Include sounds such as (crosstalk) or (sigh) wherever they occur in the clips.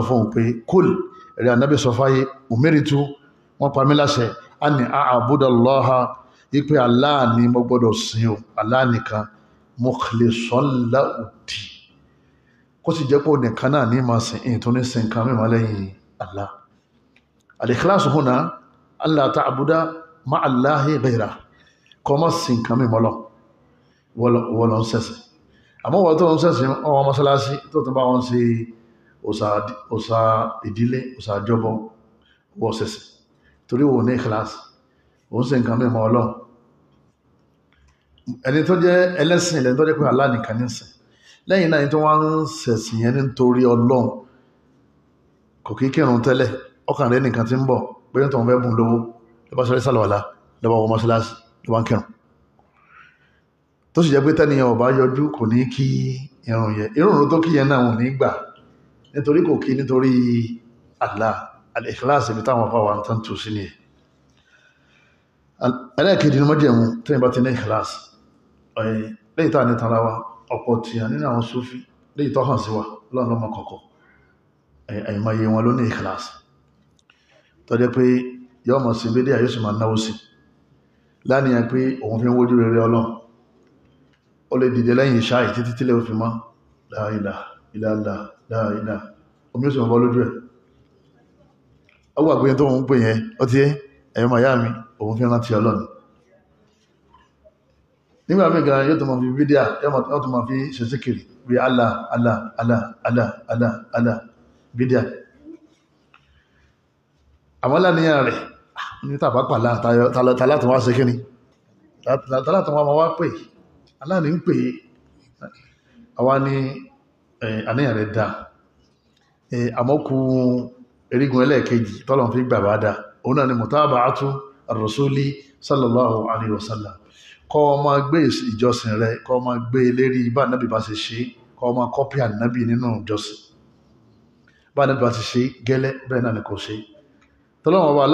sọ fún un pé kúl ẹ̀rẹ́ ànábì sọ fáyé umiritu wọ́n pa mí láṣẹ a ní àbúdàlọ́ha ipe Allah ni mo gbọ́dọ̀ sìn o Allah nìkan mukhlisan lahu-d-din kó sì jẹ́ pé nìkan náà ní máa sìn ìyìn tó ní sìn kan mímọ́ lẹ́yìn Allah al-ikhlasu huna alla ta'buda ma'a Allahi ghayrahu kọ́ mọ́ sìn kan mímọ́ lọ wọ́n lọ ń sẹ́sìn àmọ́ wọ́n tó ń sẹ́sìn ọwọ́ mọ́sálásí tó tún bá wọn sí òsà ìdílé òsà àjọbọ wọ́n sẹ́sìn torí wọ́n ní ìkìláàsì òun sì nǹkan mímọ̀ ọlọ́run. Ẹni tó jẹ́ ẹlẹ́sìn ilẹ̀ tó jẹ́ pé Allah ní sìn lẹ́yìn náà tó wá ń sẹ̀sìn yẹn nítorí ọlọ́run kò kí kírun tẹ́lẹ̀ ọkàn rẹ̀ nìkan ti ń bọ̀ pé ń fẹ́ bùn lówó. Lọ́bá sọ́rẹ́ sálọ̀wàlá lọ́bá wọ mọ́sálásí lọ́bá ń kírun. Tó sì jẹ́ pé tẹ́niyàn ọba yọjú kò ní kí irun yẹ irun tó kí yẹn náà wọ́n ní gbà nítorí kò kí nítorí Allah al-ikhlas ibi táwọn afọ wa ń tán tù sí ni. Ẹlẹ́ẹ̀kejì ni mọ́jẹ̀mú tẹ́yìn bá ti ní ikhlas lẹ́yìn táà ní tara wa ọ̀pọ̀ tí a nínú àwọn Sufi lẹ́yìn tó sí wa lọ́nà ikhlas tó jẹ́ pé yọ́ mọ̀ sí bídí àyíṣù máa náwó sí. Láníyàn pé òun fi ń wójú rere Ọlọ́run. Ó ilaha ilaha omi ó sì mọ́ lójú ẹ̀. Gbà pé tó ń pè yẹn. Ó ti ẹ̀yọ́ màá yá mi òun fi rántí Ọlọ́run. Nígbà mí gan yóò tó máa fi fídíà yóò tó máa fi síkìrì bí Allah Allah Allah Allah Allah Allah fídíà. Àwọn láníyàn rẹ̀ ní tàbá pàlá tàlátà wá ṣe kíni tàlátà wá ma wá pè. Aláàní ń pè àwa ní àníyàn rẹ̀ dá àmọ́kù erigun ẹlẹ́ẹ̀kejì tọ́lọ̀ fi gbà bá dá òun náà ni mutaba'atu ar-rasuli sallallahu alaihi wasallam kọ́ ma gbé ìjọsìn rẹ̀ kọ́ ma gbé lérí bá nábì bá ṣe ṣe kọ́ ma kọ́pì ànábì nínú ìjọsìn. Bá nábì bá ti ṣe gẹ́lẹ́ bẹ́ẹ̀ náà ni kò ṣe. Tọ́lọ́wọ́n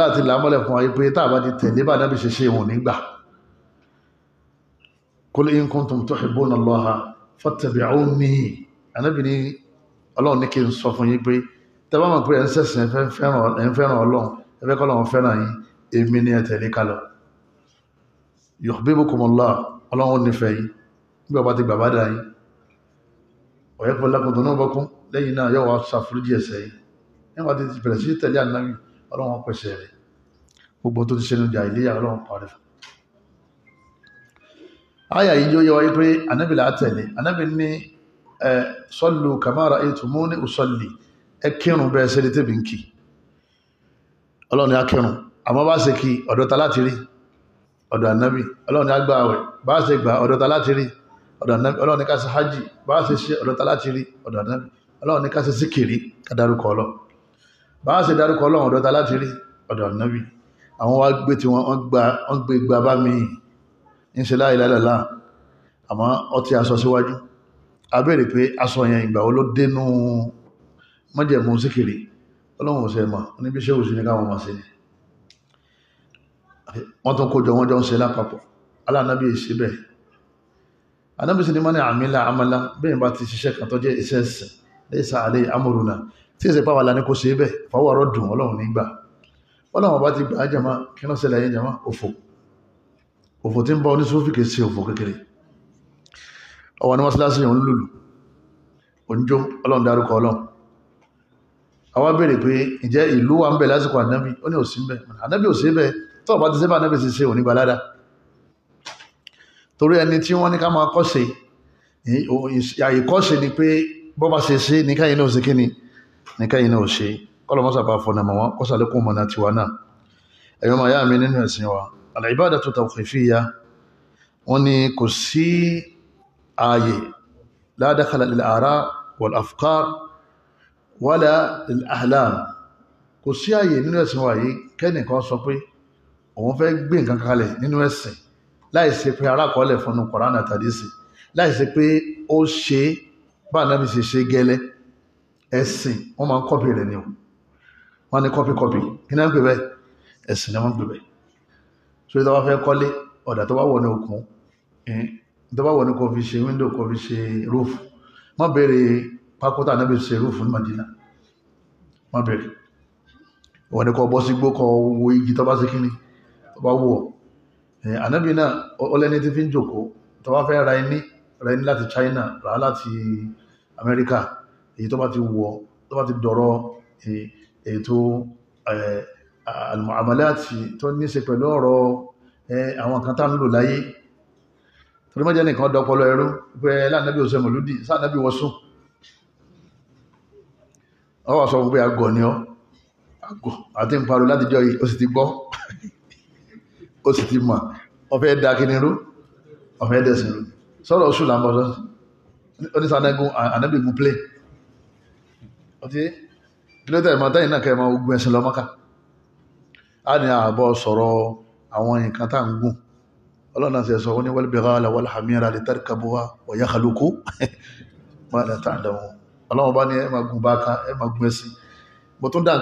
ṣe ṣe nígbà kul in kuntum tuhibbuna Allaha fattabi'uni ànábì ní ọlọ́run ní kí n sọ fún yín pé tẹ́bá mọ̀ pé ẹ̀ ń sẹ̀sìn ẹ̀ ń fẹ́ràn ọlọ́run ẹ fẹ́ kọ́lọ́run fẹ́ràn yín èmi ní ẹ tẹ̀lé kálọ̀ yuhibbukumullah ọlọ́run nífẹ̀ẹ́ yín. Nígbà bá ti gbàbá dà yín ọ̀yẹ́ pẹ̀lú lákùn tó náà bọ́kún lẹ́yìn náà yóò wá ṣàforíjì ẹ̀ṣẹ̀ yín. Nígbà ẹ sallu kama ra'aytumuni usalli ẹ kírun bẹ́ẹ̀ ní tèmi ń kì ọlọ́run ni a kírun. Àmọ́ bá ṣe kí ọ̀dọ̀ ta láti rí? Ọ̀dọ̀ ànábì. Ọlọ́run ni a gbà àwẹ̀. Bá ṣe gbà ọ̀dọ̀ ta láti rí? Ọ̀dọ̀ ànábì. Ọlọ́run ni ká ṣe hajj bá ṣe ṣe ọ̀dọ̀ ta láti rí? Ọ̀dọ̀ ànábì. Ọlọ́run ni ká ṣe síkìrí ká dárúkọ ọlọ́ bá ṣe dárúkọ ọlọ́run ọ̀dọ̀ ta láti rí? Ọ̀dọ̀ ànábì. Àwọn wá gbé tí wọ́n gbé gba bá mi. Ń ṣe illallah. Àmọ́ ọtí aṣọ síwájú a béèrè pé aṣọ yẹn ìgbà wo ló dénú mọ́jẹ̀mú síkìrí ọlọ́run ò sẹ́ mọ̀. Níbi ṣé òsì ní káwọn máa ṣe. Ni wọ́n tún kójọ wọ́n jọ ń ṣe lápapọ̀. Aláàánábì ìṣe bẹ́ẹ̀. Sí ni mọ́ ní àmìlà àmàlà bẹ́ẹ̀ bá ti ṣiṣẹ́ kan tó jẹ́ iṣẹ́ ẹ̀sìn lẹ́sà àlẹ́ amúrùnà tí ìṣe pàwàlà ní kò ṣe bẹ́ẹ̀ fọwọ́rọ́ dùn ọlọ́run nígbà ọlọ́run bá ti gbà á kékeré ọwọ́ ni mọ́ṣáláṣí òun lùlù. Òǹjọ́ ọlọ́run dárúkọ ọlọ́run. Àwa béèrè pé ìjẹ́ ìlú wa ń bẹ lásìkò ànábì? Ó ní òsì ń bẹ. Ànábì òsì bẹ. Tó bá ti sẹ́bà ànábì ti ṣe òní balada torí ẹni tí wọ́n ní ká máa kọ́ṣe àyè kọ́ṣe ni pé bọ́ bá ṣe ṣe ní káyìn náà ṣe kí ni ní káyìn náà ṣe. Kọ́lọ̀ mọ́sà bá fọ́nà mọ́ wọn kọ́sàlékún mọ́nà tiwa náà. Ẹ̀yọ́ máa yá mi nínú ẹ̀sìn wa al-ibadatu tawqifiyya. Wọ́n ní kò sí ààyè la dakhala lil-ara wal-afkar wala al-ahlam kò sí ààyè nínú ẹ̀sìn wa yìí kẹ́nìkan sọ pé òun fẹ́ gbé nǹkan kalẹ̀ nínú ẹ̀sìn láì ṣe pé arákọọ́lẹ̀ fún un Kùránì àtàdísì láì ṣe pé ó ṣe bá nábi ṣe ṣe gẹ́lẹ́ ẹ̀sìn wọ́n máa ń kọ́pì rẹ̀ ni o. Wọ́n ní kọ́pì kọ́pì kí náà ń bẹ́ẹ̀? Ẹ̀sìn ni wọ́n ń bẹ́ẹ̀. So ìtawà fẹ́ kọ́lé ọ̀dà tó bá wọ̀ ní òkun bá wọ̀ ní kò fi ṣe wíńdò kò fi ṣe rúfù má béèrè pákótà náà bí ṣe rúfù ní Madina má bẹ̀rẹ̀ wọ́n ní kọ́ bọ́ sí gbó kọ́ wo igi tó bá sí kíní tó bá wù ọ́. Ànábì náà ọlẹ́ni tí fi ń jòkó tó fẹ́ ra ẹni ra ẹni láti China ra láti Amẹ́ríkà èyí tó bá ti wù ọ́ tó bá ti dọ̀rọ̀ ètò eh, al-mu'amalati tó ní ṣe pẹ̀lú ọ̀rọ̀ àwọn kan tá ń lò láyé torí mọ́jẹ́ nìkan dọ́pọ̀lọ ẹrú pé láàánábì òṣè mọ̀lúdì sáànábì wọ́n sùn. Ọ wà sọ pé àgọ̀ ni ọ́ àgọ̀. Àti ń parọ́ láti jọ yìí ó sì ti gbọ́. Ó sì ti mọ̀. Ọ̀fẹ́ dá kí ni rú? Ọ̀fẹ́ dẹ̀sìn rú. Sọ́rọ̀ oṣù làmbọ̀ sọ́sì onísànẹ́gùn ànábìgùn plé ọtí kílódé ìmọ̀ tẹ́yìn náà kẹrìmọ̀ ogun ẹ̀sìn lọ́mọ́ká a ní àbọ̀ sọ̀rọ̀ àwọn nǹkan tá ń gùn ọlọ́nà sí ẹ̀sọ́ ní wal bighala wal hamira litarkabuha wa yakhluqu (laughs) ma la ta'lamun. Ọlọ́wọ́n bá ní ẹ máa gùn báka ẹ máa gùn ẹ̀sìn mo tún dá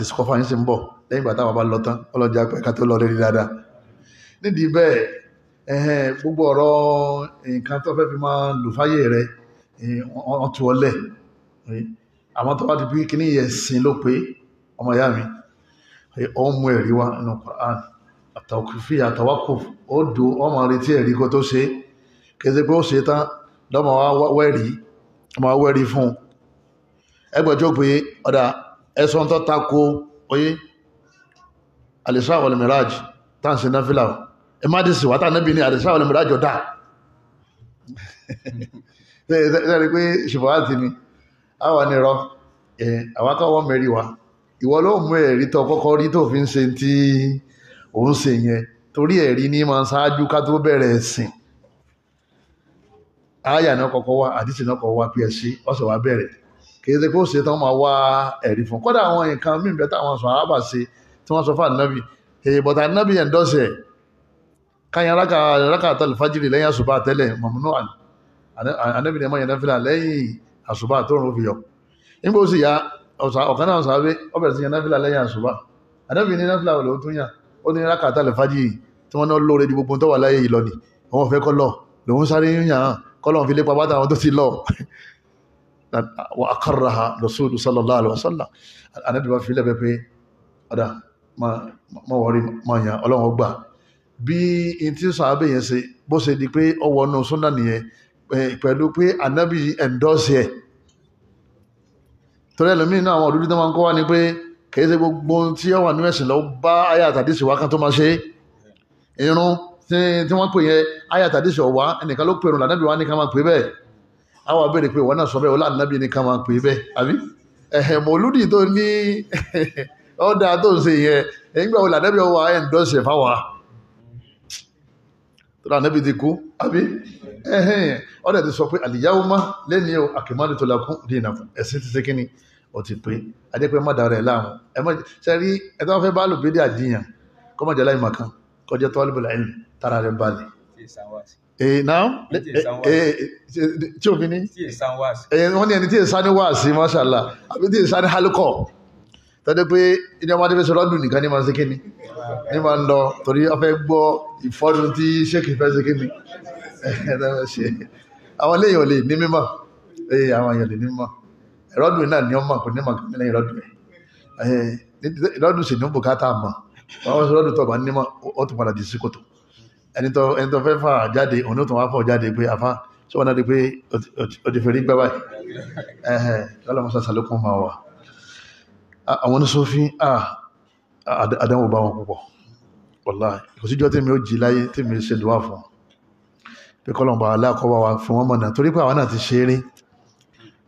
discover yín sí ń bọ̀ lẹ́yìn bàtà wà bá lọ tán ọlọ́jà pẹ́ ká tó lọ rí dáadáa. Nídìí bẹ́ẹ̀ ẹ̀hẹ́n gbogbo ọ̀rọ̀ nǹkan tó fẹ́ fi máa lò wọ́n bá mú ẹ̀rí wá nínú Quran. Àtàkùfí àtàwákù ó do ọmọ retí ẹ̀rí kó tó ṣe. Kéde pé ó ṣe tán lọ́mọ wá wẹ́rí ọmọ wẹ́rí fún ẹgbẹ̀jọ́ pé ọ̀dà ẹ̀sùn tó tako oyé. Alìsá wal miraj tàǹsí náfílà ẹmádìsí wátà nábi ní alìsá wal miraj ọ̀dá ẹ̀rí pé ṣùgbọ́n àti ni àwọn nìrọ àwákọ́wọ́ mẹ́rí wa ìwọ ló mú ẹ̀rí tó kọ́kọ́ rí tó fi ń ṣe tí òun ṣe yẹn. Torí ẹ̀rí ní máa ṣáájú ká tó bẹ̀rẹ̀ ẹ̀sìn. Áyà náà kọ́kọ́ wá àdìsí náà kọ́kọ́ wá psc ọ̀sẹ̀ wá bẹ̀rẹ̀. Kì í ṣe kó ṣe tán máa wá ẹ̀rí fún kọ́dà àwọn nǹkan míì bẹ́ẹ̀ táwọn sọ àrábà ṣe tí wọ́n sọ fún ànábì. Èyí bọ̀tà ànábì ẹ̀ ń dọ́sẹ̀ káyàn rákà rákà àtàlù fájìrì lẹ́yìn àṣùbà tẹ́lẹ̀ mọ̀múnú ànábì ni ẹ̀ máa yẹn náfìlà lẹ́yìn àṣùbà tó rùn fi yọ. Nígbà ó sì ya ọ̀kan náà sàábé ó bẹ̀rẹ̀ sí yẹn náfìlà lẹ́yìn àṣùbà ànábì ní náfìlà wò ló tún yàn? Ó ní rákà àtàlù fájìrì tí wọ́n náà lóore ju gbogbo tó wà láyé yìí lọ ni. Òun fẹ́ kọ́ lọ lòun sáré yàn kọ́lọ́n fi lépa bátà àwọn tó ti lọ. Wa akarraha rasulu sallallahu alaihi wasallam. Anabi wa fi lẹ́bẹ̀ pé ọ̀dá ma wọ́rí torí ẹlòmí náà àwọn òdúdú tó máa ń kọ́ wá ní pé kìí ṣe gbogbo tí ó wà ní ẹ̀sìn lọ bá ayé àtàdísì wá kan tó máa ṣe. Irun tí wọ́n pè yẹn ayé àtàdísì ọ̀wá ẹnìkan ló pèrò lànàbí wá ní ká máa pè bẹ́ẹ̀. Àwọn abẹ́rẹ́ pé wọ́n náà sọ bẹ́ẹ̀ ọlá nàbí ní ká máa pè bẹ́ẹ̀ àbí? Ẹ̀hẹ̀ mọ̀lúdì tó ní (laughs) ọ̀dà tó ń ṣe yẹn. Wo lànàbí ọwọ́ ayé ń dọ́sẹ̀ fáwa? Lànàbí ti kú àbí? Ọ̀dà ti sọ pé àlìyáwó má lẹ́ni tó lakún dínà ẹ̀sìn ti ó ti pé. Adépẹ́ má dára ẹ̀ láàmú. Ẹ̀ mọ́ sẹ́rí ẹ̀ tó fẹ́ bá lò bédè àdìyàn kọ́mọ̀jẹ́ láì màkàn kọjá tọ́lébùlà ẹ̀yìn tára rẹ̀ balẹ̀. Tí o fi ní? Wọ́n ní ẹni tí èsá ní wáàsí mashallah. Àbí tí èsá ní halukọ̀ tọ́jú pé ìní ọmọdé fẹ́ sọ́rọ́ dùn nìkan ní máa ń ṣe kíni ní máa ń lọ torí ọ fẹ́ gbọ́ ìfọ́dún tí ṣéèkì fẹ́ ṣe kíni. Àwọn eléyìn ò lè ní mímọ̀. Àwọn èèyàn lè ní mímọ̀ ìrọ́dùn náà ní ọmọ kò ní mọ̀ kí lẹ́yìn ìrọ́dùn ẹ̀ ìrọ́dùn sì ní bùkátà mọ̀. Wọ́n sọ ìrọ́dùn tó bá ní mọ̀ ó tún padà di sí kòtò ẹni tó fẹ́ fà jáde òun tó wá fọ́ jáde pé afá tí wọ́n náà di pé o ti fẹ́ rí gbẹ́ báyìí? Ẹ̀hẹ̀ lọ́lọ́mọsá sàlékún máa wà àwọn oníṣòfin àdánwò bá wọn púpọ̀. Wallahi kò síjọ́ tí mi ó jí láyé tí mi ṣe dùwà fún pé kọ́lọ̀mbà aláàkọ́wà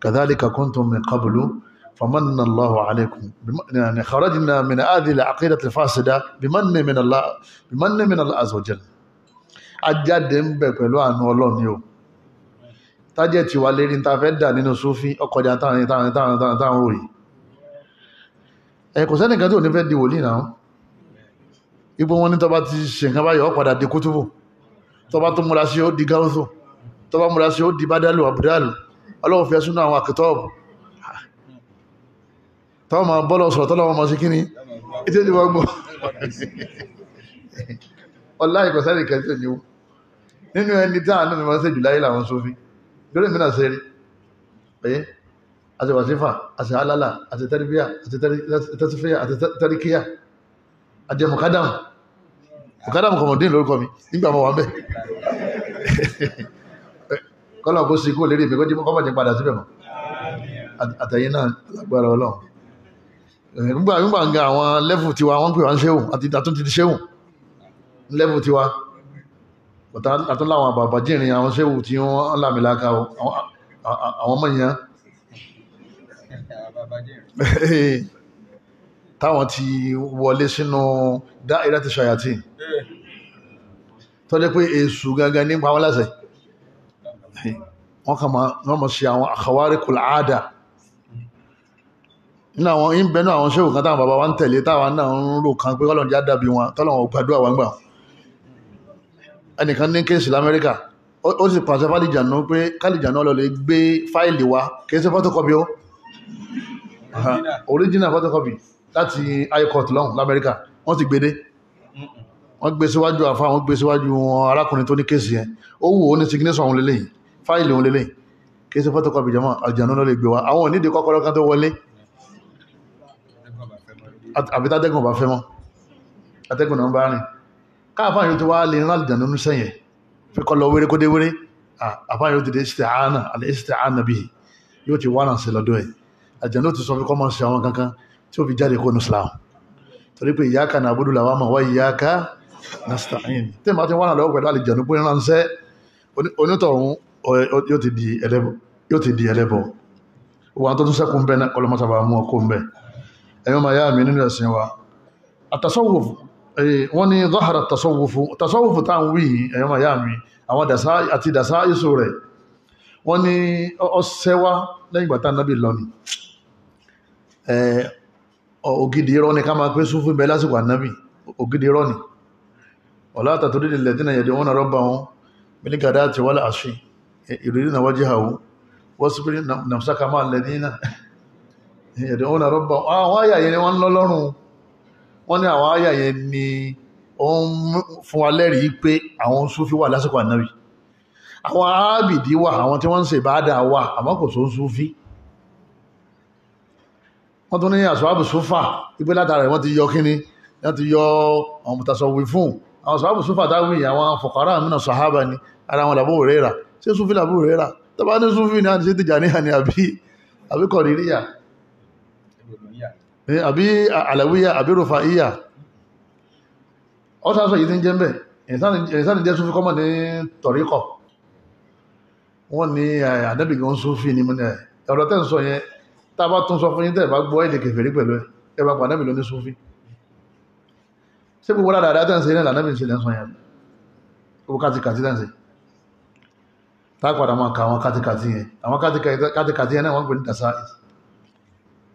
kadhalika kuntum min qablu famanna Allahu alaykum kharajna min hadhihi al-aqidati al-fasida bimanni min Allah bimanni min Allah azza wa jalla ajáde ń bẹ̀ pẹ̀lú àánú ọlọ́run ni o tájẹ̀ tí wà lérí ta fẹ́ dà nínú súfí ọkọ̀dá táwọn táwọn táwọn táwọn táwọn òrì ẹ̀ kò sẹ́nìkan tí ò ní fẹ́ di wòlíì náà ipò wọn ní tọba ti ṣe nǹkan báyọ̀ ọ̀padà di kútùbù tọba tó múra sí ó di gáúsù tọba múra sí ó di bádálù àbúdálù ọlọ́run fẹ́ súnú àwọn àkìtọ́ọ̀bù tọ́wọ́ ma bọ́lọ̀ sọ̀rọ̀ tọ́lọ́wọ́ ma sí kíní ètò ìdíwọ́ gbọ́. Ọlá ìkọ̀sẹ́nìkan tí ò ní nínú ẹni tí àánú mi máa ṣe jùláyé làwọn sófin lórí mi náà ṣe rí. Ẹ àti wàsífà àti alálà àti tẹríbíà àti tẹsífíà àti tẹríkíà kọlọ kó sí kó lérí mi kó jí kọ́ bàjẹ́ padà síbẹ̀ mọ́. Àtẹ̀yìn náà lágbára ọlọ́run. Nígbà nígbà ń ga àwọn lẹ́fù tiwa wọ́n pè wá ń ṣéhùn àti àtúntì ti ṣéhùn lẹ́fù tiwa. Bọ̀tá àtúnláwọn àbàbà jírin àwọn ṣéhùn tí wọ́n lámìláka àwọn ọmọ ìyàn (laughs) táwọn ti wọlé sínú dáìrá ti ṣàyàtì tó jẹ́ pé èṣù gangan nípa wọn lásẹ̀ wọ́n kà máa sí àwọn àkàwárí kùl àádà nínú àwọn ìbẹ̀nú àwọn ṣéhù kan táwọn bàbá wa ń tẹ̀lé táwọn náà ń rò kan pé kọ́lọ̀ já dàbí wọn tọ́lọ̀ wọn gbàdúrà wọn gbà. Ẹnìkan ní kéèsì lamẹ́ríkà ó sì pàṣẹ fálìjànú pé kálìjànú lọ lè gbé fáìlì wa kéèsì photocopy ó original photocopy láti high court lọ́hùn lamẹ́ríkà wọ́n ti gbédé wọ́n gbé síwájú àfa wọ́n gbé síwájú arákùnrin tó ní kéèsì yẹn. Ó wù ó ní signature òun lélẹ́yìn fáìlì òun lélẹ́yìn kéèsì photocopy jẹ́mọ́ àjànú lọ lè gbé wa àwọn onídìí kọ́kọ́rọ́ kan tó wọlé. Àbí tátẹ́gùn bá fẹ́ mọ́. Atẹ́gùn náà bá rìn. Káàfáà yóò ti wá lè rán àlìjànú ní sẹ́yìn fi kọ́ lọ wéré kó dé wéré. Àfáà yóò ti dé isti'ana àlẹ́ isti'ana bihi. Yóò ti wá náà sí lọ́dọ̀ ẹ̀. Àlìjànú ti sọ fi kọ́ mọ́ sí àwọn kankan tí ó fi jáde kó nu pé iyyaka na'budu yóò ti di ẹlẹ́bọ wọn tó tún sẹ́kùn bẹ́ẹ̀ náà mú ọkọ̀ bẹ́ẹ̀ ẹ̀yọ́ ma yá mi nínú ẹ̀sìn wa. Wọ́n ní zọ́hàrà tàsọ́wùfù tàsọ́wùfù tá ń wí ẹ̀yọ́ ma yá mi àwọn àti dàsá ìṣò rẹ̀ wọ́n ní ọsẹ́wá lẹ́yìn gbàtà nábì lọ́nì ògidì irọ́ ni ká máa pé súnfún bẹ lásìkò ànábì. Ògidì irọ́ ni. Ọ̀lá àtàtúndì ilẹ̀ tí pé nàfṣàkà máa lẹ́ni náà ẹ̀dẹ̀ wọn rọ́bà àwọn àyà yẹn wọ́n lọ lọ́rùn wọ́n ní àwọn àyà yẹn ni ó ń fún wa lẹ́rìí pé àwọn súnfí wà lásìkò ànábì. Àwọn ábìdí wà àwọn tí wọ́n ń ṣe ìbáadà wà àmọ́ kò sóń súnfí wọ́n tún ní àṣọ́bù súnfà ipé látara wọ́n ti yọ kíní wọ́n ti yọ àwọn mùtàṣọ̀wì fún àwọn àṣọ́bù súnfà táwí àwọn fọ̀kàrà mìíràn sàhábà ni ara wọn làbó rẹ́ra ṣé súnfí làbó rẹ́ra tó bá ní súnfí ní àti ṣe Tìjàníyà ni àbí kọ̀rìríyà àbí àlàwíyà àbí rufa'iyya ọ́ sásọ yìí tí ń jẹ́ mbẹ̀ ìsáni jẹ́ súnfí kọ́mọ̀ ní tọ̀ríkọ̀. Wọ́n ní ànábì gan súnfí ní ní ọ̀rọ̀ tẹ́ ń sọ yẹn tá a bá tún sọ fún yín tẹ́ bá gbọ́ èdè kèfèrí pẹ̀lú ẹ ẹ bá ṣé gbogbo dáadáa tẹ́ ń ṣe ní ànábì ń ṣe lẹ́sọ yẹn? Gbogbo kátìkàtì tẹ́ ń ṣe tá a padà máa ka àwọn kátìkàtì yẹn. Àwọn kátìkàtì yẹn náà wọ́n pè ní dasa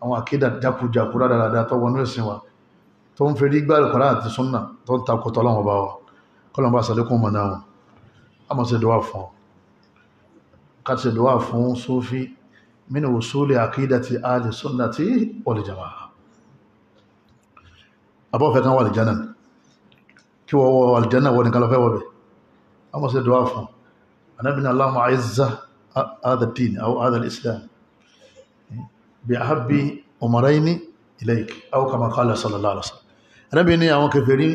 àwọn àkídà jákujàku dáadáa tó wọnú ẹ̀sìn wa tó ń fẹ́rí gbá ìkọ̀lá àti súnnà tó ń takò tọ́lọ́wọ́ bá wa. Kọ́lọ̀ bá sàlékún mọ̀ náà a mọ̀ sí dùwà fún ọ káti sí dùwà fún Sufi min usuli àkídà ti ahli sunnati wal jamaa. Abọ́fẹ́ kan wà lè jánà kí wọ́n wọ aljanna wọ́n ni anábìnrin Allahumma a'izza hadha ad-din aw hadha al-islam bi ahabbi umaraini ilaik aw kama qala sallallahu alaihi wasallam Ànábì ní àwọn kèfèrí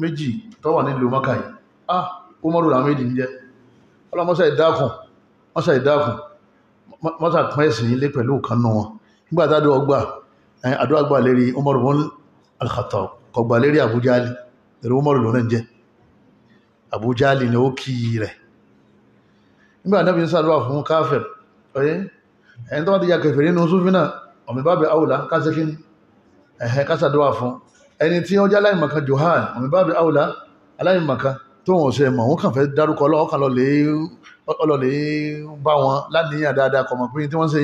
méjì tó wà nílùú Mákà yìí ah umaru la méjì ńjẹ́ ọlọ́mọ́sá ìdákùn mọ́sá ìdákùn mọ́sá pín ẹ̀sìn ilé pẹ̀lú kanú wọn nígbà tádọ́ ọgbà àdúrà gbà lérí umaru wọn al-Khattab kò gbà lérí Abu Jali lérí umaru lónà jẹ́ Abu Jali ni ó kí rẹ̀ nígbà Ànábì ń sàdúrà fún káfir ọ̀yẹ́ ẹni tó wá ti ya kèfèrí nínú súnfí náà ọmọ ìbábẹ̀ àwùlá kásẹ́kí ẹ̀hẹ́ kásàdọ́wà fún. Ẹni tí ó jẹ́ aláìmọ̀kan johan ọmọ ìbábẹ̀ àwùlá aláìmọ̀kan tó wọ́n ṣe mọ̀ wọ́n kàn fẹ́ dárúkọ ọlọ́ọ̀kan lọ́lẹ̀ bá wọn láníyàn dáadáa kọmọ̀ pín tí wọ́n ṣe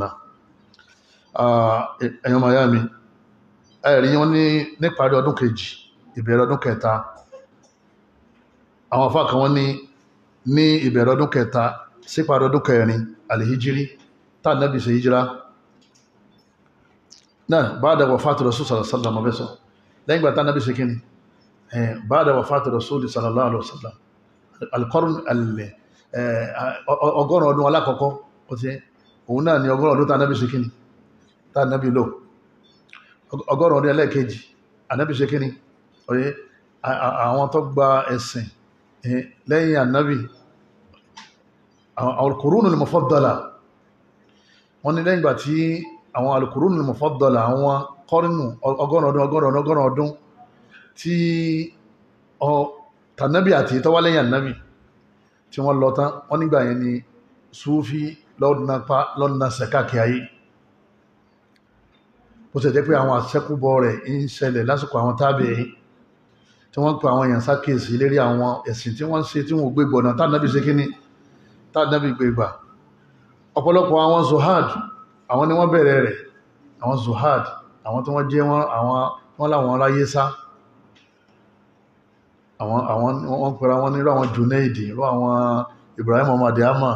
náà. Náà miami ẹ̀rí wọn ní níparí ọdún kejì ìbẹ̀rẹ̀ ọdún kẹta. Àwọn afá kan wọ́n ní ní ìbẹ̀rẹ̀ ọdún kẹta síparí ọdún kẹrin alìhíjírí táà nábì ṣe híjírá náà bá dẹ̀wọ̀ fàtí Rasul sallallahu alaihi wasallam lẹ́yìn gbà táà nábì ṣe kíni? Ba'da wafati rasuli sallallahu alaihi wasallam. Alqarn ọgọ́rùn ọdún alákọ̀ọ́kọ́ òun náà ni ọgọ́rùn ọdún tá nábi ṣe kíni? Tá nábi lò. Ọgọ́rùn ọdún ẹlẹ́ẹ̀kejì ànábì ṣe kíni oye àwọn tó gba ẹ̀sìn lẹ́yìn ànábì al-qurun al-mufaddala wọ́n ní lẹ́yìn gbà tí àwọn al-qurun al-mufaddala àwọn kọ́rínù ọgọ́rùn ọdún ọgọ́rùn ọgọ́rùn ọdún tí ọ tànábì àti tọ́wá lẹ́yìn ànábì tí wọ́n lọ tán wọ́n nígbà yẹn ni súfí lọ́nà sẹ́kàkì ayé. Bó ṣe jẹ́ pé tí wọ́n pa àwọn èèyàn sákèsí lérí àwọn ẹ̀sìn tí wọ́n ṣe tí wọ́n gbé gbọ̀nà tánàbí ṣe kíní tánàbí gbé ọ̀pọ̀lọpọ̀ àwọn zohad àwọn ni wọ́n bẹ̀rẹ̀ rẹ̀. Àwọn zohad àwọn tí wọ́n jẹ́ wọ́n láwọn ráyé sá. Àwọn wọ́n pẹ̀lú àwọn nírú àwọn junaid irú àwọn ibrahim ọmọdé ama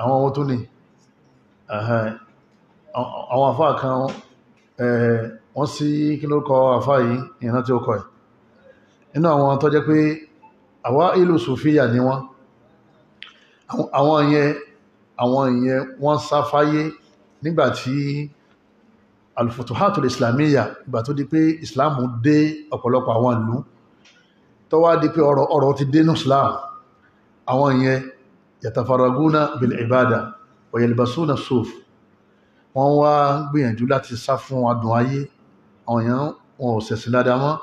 àwọn ohun tó ní. Àwọn àfáà kan wọ́n sí kí ló kọ àfá yìí? Ìran tí ó kọ ẹ̀. Inú àwọn tó jẹ́ pé àwá ìlú sofia ni wọ́n. Àwọn ìyẹn àwọn ìyẹn wọ́n sáfáyé nígbà tí al-futuhatul islamiyya ìgbà tó di pé islamu dé ọ̀pọ̀lọpọ̀ àwọn ìlú tó wá di pé ọ̀rọ̀ ti dé ní islam. Àwọn ìyẹn yatafaraguna bil ibada wa yalbasuna suf. Wọ́n wá gbìyànjú láti sá fún adùn ayé àwọn èèyàn wọn ò sẹ̀sìn dáadáa mọ́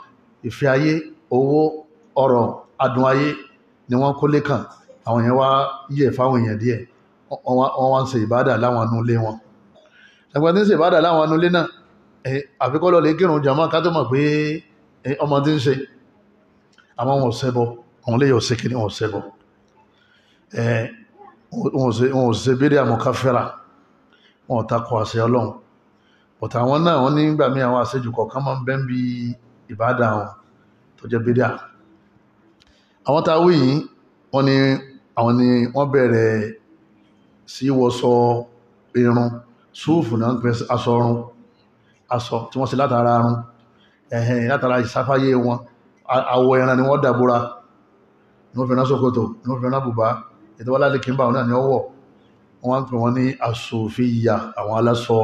ìfẹ́ ayé owó ọrọ̀ adùn ayé ni wọ́n kó lékàn àwọn èèyàn wá yẹ̀ fáwọn èèyàn díẹ̀. Wọ́n wá ń ṣe ìbádà láwọn anú ilé wọn. Ẹgbẹ́ tí ń ṣe ìbádà láwọn anú ilé náà àfikọ́lọ́ lè kírun jàmá ká tó mọ̀ pé ọmọ tí ń ṣe. Àwọn wọn ò ṣẹbọ. Àwọn lè yọ ṣe kí ni wọn ò ṣẹbọ. Wọn ò ṣe bídí àmọ́káfẹ́ra wọn ò takọ̀ àṣẹ ọlọ́run bọ̀tà àwọn náà wọ́n nígbà mí àwọn àṣejù kọ̀ọ̀kan máa ń bẹ́ ń bí ìbádà wọn tó jẹ́ bídíà. Àwọn tá a wí yìí wọ́n ní àwọn ni wọ́n bẹ̀rẹ̀ sí wọṣọ irun súùfù náà ń pẹ́ aṣọ ọrùn aṣọ tí wọ́n ṣe látara arun ẹ̀hẹ̀n látara ìsáfáyé wọn. Àwọ̀ ẹran ni wọ́n dàbúra ní wọ́n fi rán ṣòkòtò ní wọ́n fi rán bùbá. Ètò wọ́n láti kìí bá wọn náà ní ọwọ́ wọ́n ń pè wọ́n ní asòfíyà àwọn aláṣọ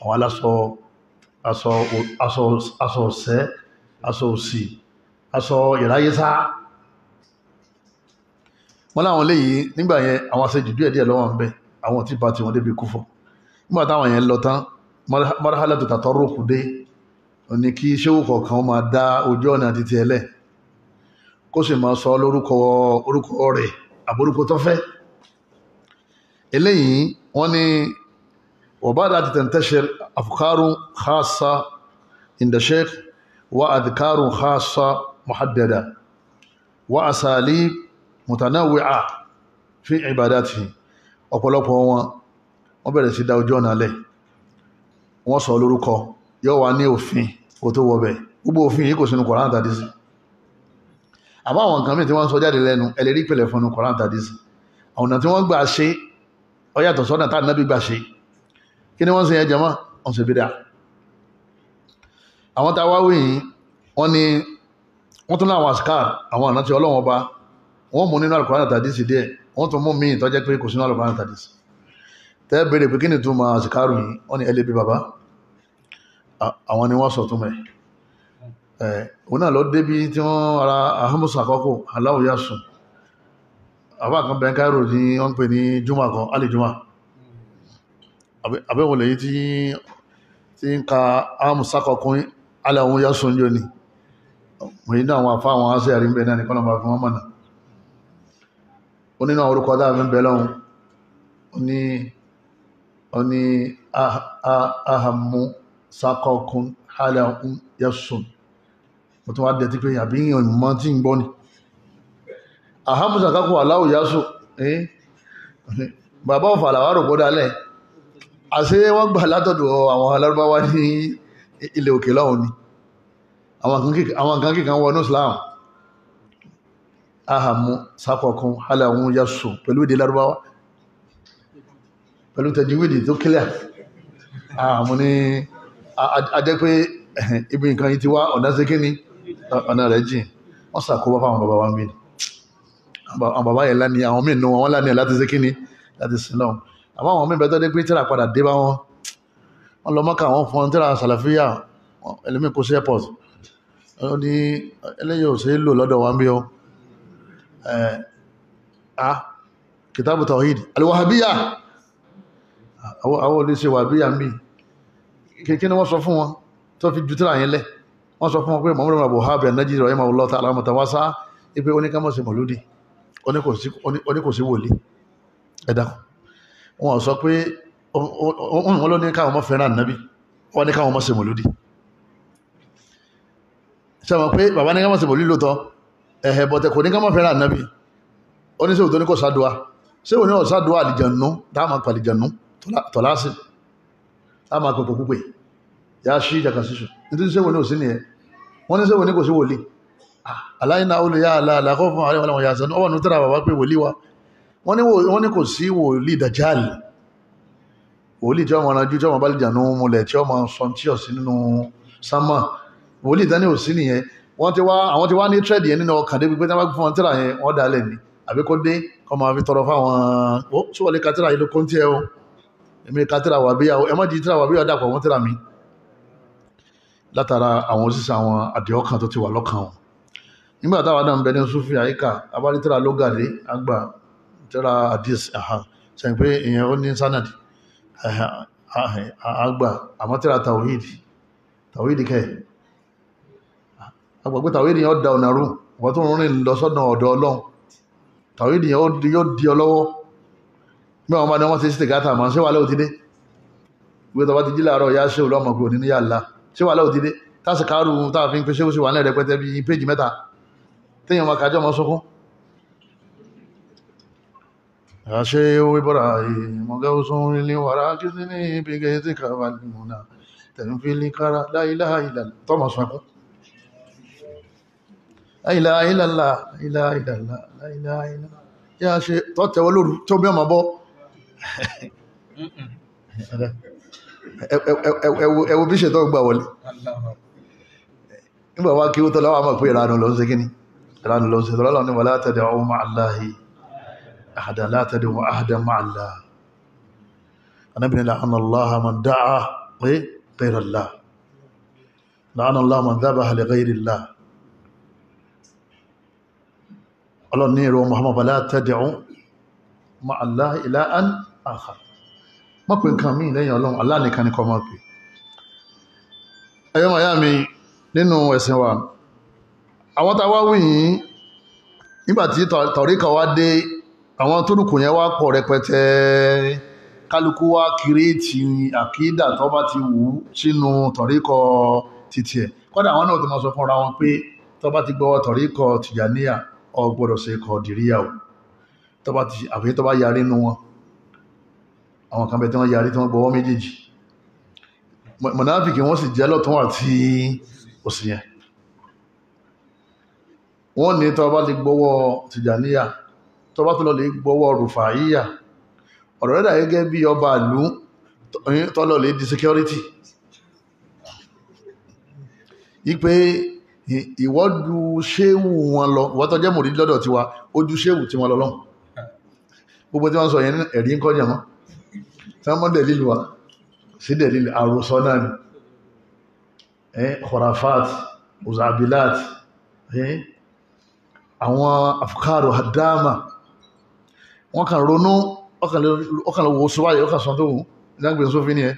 àwọn aláṣọ aṣọ ọ̀sẹ́ aṣọ òsì aṣọ ìráyésá. Wọ́n láwọn léyìí nígbà yẹn àwọn aṣejù díẹ̀ díẹ̀ lọ́wọ́ ń bẹ. Àwọn tí bá ti wọ́n débi kúfọ̀ nígbà táwọn yẹn lọ tán marhala tó tàtọ́ rókù dé ní kí ṣéwù kọ̀ọ̀kan máa dá ojú ọ̀nà àti ti ẹlẹ́ kó sì máa sọ lórúkọ orúkọ rẹ̀ àbórúkọ tó fẹ́. Eléyìí wọ́n ní وبدأت تنتشر أفكار خاصة عند الشيخ وأذكار خاصة محددة وأساليب متنوعة في عباداته ọ̀pọ̀lọpọ̀ wọn wọ́n bẹ̀rẹ̀ sí dá ojú ọ̀nà lẹ̀ wọ́n sọ lórúkọ yóò wá ní òfin kò tó wọbẹ̀ gbogbo òfin yìí kò sínú Kùránì tàbí sí àbá àwọn nǹkan mìí tí wọ́n sọ jáde lẹ́nu ẹlẹ́rí pẹ̀lẹ̀ fún Kùránì tàbí sí àwọn ọ̀nà tí wọ́n gbà ṣe ó yàtọ̀ sọ́nà tá nábì gbà ṣe kí ni wọ́n ṣe yẹn jẹmọ́ wọ́n ṣe bídá àwọn tá wáwí yìí wọ́n ní wọ́n tún láwọn àṣìkáà àwọn ọ̀nà tí Ọlọ́run bá wọ́n mú nínú Al-Qur'an tàbí sí díẹ̀ wọ́n tún mú míì tó jẹ́ pé kò sínú Al-Qur'an tàbí sí tẹ́ bèèrè pé kí ni túmọ̀ àṣìkáàrù yìí wọ́n ẹlẹ́bí bàbá. Àwọn ni wọ́n sọ túmọ̀ ẹ̀. Pè ní jùmọ̀ kan alì àbẹ́wọ̀lẹ̀ yìí tí tí ń ka ahamusa kọkún aláwọ̀ yá sùn yóò ní mo yí náà àwọn afá àwọn aṣẹ́ àrí bẹ̀ náà ní kọ́nà bá fún wọn mọ̀nà ó nínú àwọn orúkọ dáa ń bẹ lọ́hun ó ní ó ní ahamu sakọkún aláwọ̀ yá sùn mo tún wá dẹ̀ tí pé àbí yíyan ìmọ̀ tí ń gbọ́ ni? Àhámùsà kákò aláwò yásù eh? Bàbá ọ̀fà àlàwárò kó dálẹ̀ àṣẹ wọ́n gbà látọ̀dọ̀ àwọn alárúbáwá ní ilẹ̀ òkè lọ́hùn ni. Àwọn kan kíkan wọnú Islam. Ahamu sákọ̀ọ̀kan aláwò yásù pẹ̀lú èdè lárúbáwá. Pẹ̀lú tẹ̀júwìdì tó kílẹ̀ àmú ní adẹ́ pé ibi nǹkan yìí ti wá ọ̀nà sí kíni? Ọ̀nà rẹ̀ jìn. Wọ́n sàkóbá fáwọn bàbá wa ni. Àwọn bàbá yẹn lánìí àmọ́ àwọn míì bẹ́ẹ̀ tó dé pé tíra padà dé bá wọn. Wọn lọ mọ́kà wọn fún tíra sàlàfíà ẹlẹ́mìí kò sí airport. Ó ní eléyìí ò sí lò lọ́dọ̀ wa ń bí o. A kìtàbù tawhid. Alwahabiya àwọn olóṣè wàbíyà ń bí. Kí ni wọ́n sọ fún wọn tó fi ju tíra yẹn lẹ̀? Wọ́n sọ fún wọn pé Muhammad ibn Abdul Wahhab an-Najdi rahimahullahu ta'ala mọ̀tàwásá ipé oníkámọ̀sí mọ̀lúdì. Oníkòsí wòlí ẹ̀dá wọn sọ pé wọ́n ló ní káwọn mọ́ fẹ́ràn nábì wọ́n ní káwọn mọ́ sí mọ̀lúdì. Sẹ́wọ̀n pé bàbá ní káwọn sí mọ̀lúdì lóòtọ́ ẹ̀hẹ̀ bọ̀tẹ̀ kò ní káwọn fẹ́ràn nábì oníṣẹ́wò tó ní kò sádùá ṣéwò ní ọ̀sádùá àlìjànú dáàmà pàlìjànú tọ̀lásì dáàmà pẹ̀pẹ̀ púpẹ̀. Yá sí ìjàkà sísù nítorí ṣéwò ní òsí ni ẹ wọ́n ní kò sí wòlíì? Aláìná olùyá aláàkọ́ fún àríwá àwọn yàtọ̀. Ọwọ́ ní tẹ́ra bàbá pé wòlí wa wọ́n ní kò sí wòlí dàjáàlì wòlí tí ọmọ ọ̀nàjú tí ọmọ bá lè jànú múlẹ̀ tí ọmọ sọ tí ọ̀ sí nínú sámà. Wòlí ìdání ò sí nìyẹn. Wọ́n ti wá àwọn ti wá ní trẹ́dì yẹn nínú ọkàn débi pé tí wọ́n bá fún wọn tẹ́ra yẹn wọ́n dá lẹ̀ ní àbí kó dé kọ́ máa fi tọrọ fáwọn ó tí wọ́n lè ka tẹ́ra yìí ló kó ń tiẹ̀ o? Èmi ka tẹ́ra wà bíyà ẹ má jí tẹ́ra wà mi. Látara àwọn òṣìṣẹ́ àwọn àdìọ́kàn tó ti wà lọ́kàn wọn. Nígbà táwa náà ń bẹ ní sufi àyíká abárí tíra lógàdé àgbà tíra hadis àhà sẹ́yìn pé ìyẹn ó ní sanadi àgbà àmọ́ tíra tàwíìdì tàwíìdì kẹ́. Àgbà pé tàwíìdì yẹn ó da ọ̀nà rú wọ́n tó rìn lọ sọ́dọ̀ ọ̀dọ̀ ọlọ́run. Tàwíìdì yẹn yóò di ọ lọ́wọ́. Bí àwọn ọmọdé wọn ti ṣe gàtà àmọ́ ṣé wà lẹ́wọ̀ ti dé? Ìwé tó bá ti jí láàárọ̀ yá ṣé olóòmọ̀ pé òní ní yàrá. Ṣé wà lẹ́wọ̀ ti dé? Ní ẹ̀rẹ́pẹ́tẹ́ bíi péjì mẹ́ta. Téèyàn máa kájọ́ máa sọkún àṣẹ owó bọ́ra ìmọ̀gá oṣùn ilé wàrá kí sí ní ibi gẹ̀ẹ́ tí kàwà lèmọ̀nà tẹ̀mfílì kára láìláìlà tọ́mà sọkún láìláìlàlá láìláìlàlá láìláìlà yá ṣe tọ́tẹ̀wọ́ lóru tó bí ọmọ bọ́ ẹwọ bí ṣe tọ́ gbà wọlé nígbà wá kí ó tọ́lá wà mọ̀ pé ìranù lọ sí kíní ìranù lọ sí tọ́lá ní wala tad'u ma'a Allahi tad'u ahadan ma'a Allah anábìnrin la'ana Allaha man da'a pé ghayra Allah la'ana Allaha man dhabaha li ghayri Allah ọlọ́run ní ìrọ̀ Muhammad fala tad'u ma'a Allahi ilahan akhar mọ́ pé nǹkan mí lẹ́yìn ọlọ́run Allah nìkan ní kó máa pè ẹ̀yọ́ màyá mi nínú ẹ̀sìn wa àwọn tá a wá wí yìí nígbà tí tọ̀ríkà wá dé àwọn tónùkù yẹn wá pọ̀ rẹpẹtẹ. Kálukú wá kìrìtì àkídà tó bá ti wù ú sínú tọ̀ríkọ títí ẹ̀. Kọ́dà àwọn náà ti máa sọ fúnra wọn pé tó bá ti gbọ́ tọ̀ríkọ tìjàníyà ọ gbọ́dọ̀ ṣe kọ dìríyà o. Tó bá ti àfi tó bá yarí nínú wọn. Àwọn kan bẹ tí wọ́n yarí tí wọ́n gbọ́wọ́ méjèèjì. Mọ̀náfíkì wọ́n sì jẹ́ lọ́tún àti òsì yẹn. Wọ́n ní tó bá lè gbọ́wọ́ tìjàníyà tó bá tó lọ lè gbọ́wọ́ rùfàáyíyà ọ̀rọ̀ rẹ̀ dà gẹ́gẹ́ bí ọba ìlú tọ́lọ̀ lè di security. Ipe ìwọ́dù ṣéwù wọn lọ ìwọ́tọ̀ jẹ́ mòrí lọ́dọ̀ tiwa ojú ṣéwù tí wọn lọ lọ́n gbogbo tí wọ́n sọ yẹn ẹ̀rí ń kọjá mọ́ tí wọ́n mọ́ wa sí dẹ̀lílù àròsọ náà ni. Khurafat uzabilat àwọn afukaro hadama wọ́n kàn ronú ọkàn lọ wo sọ́wáyé ọkàn sọ tó wù ìdágbé sófin ni ẹ.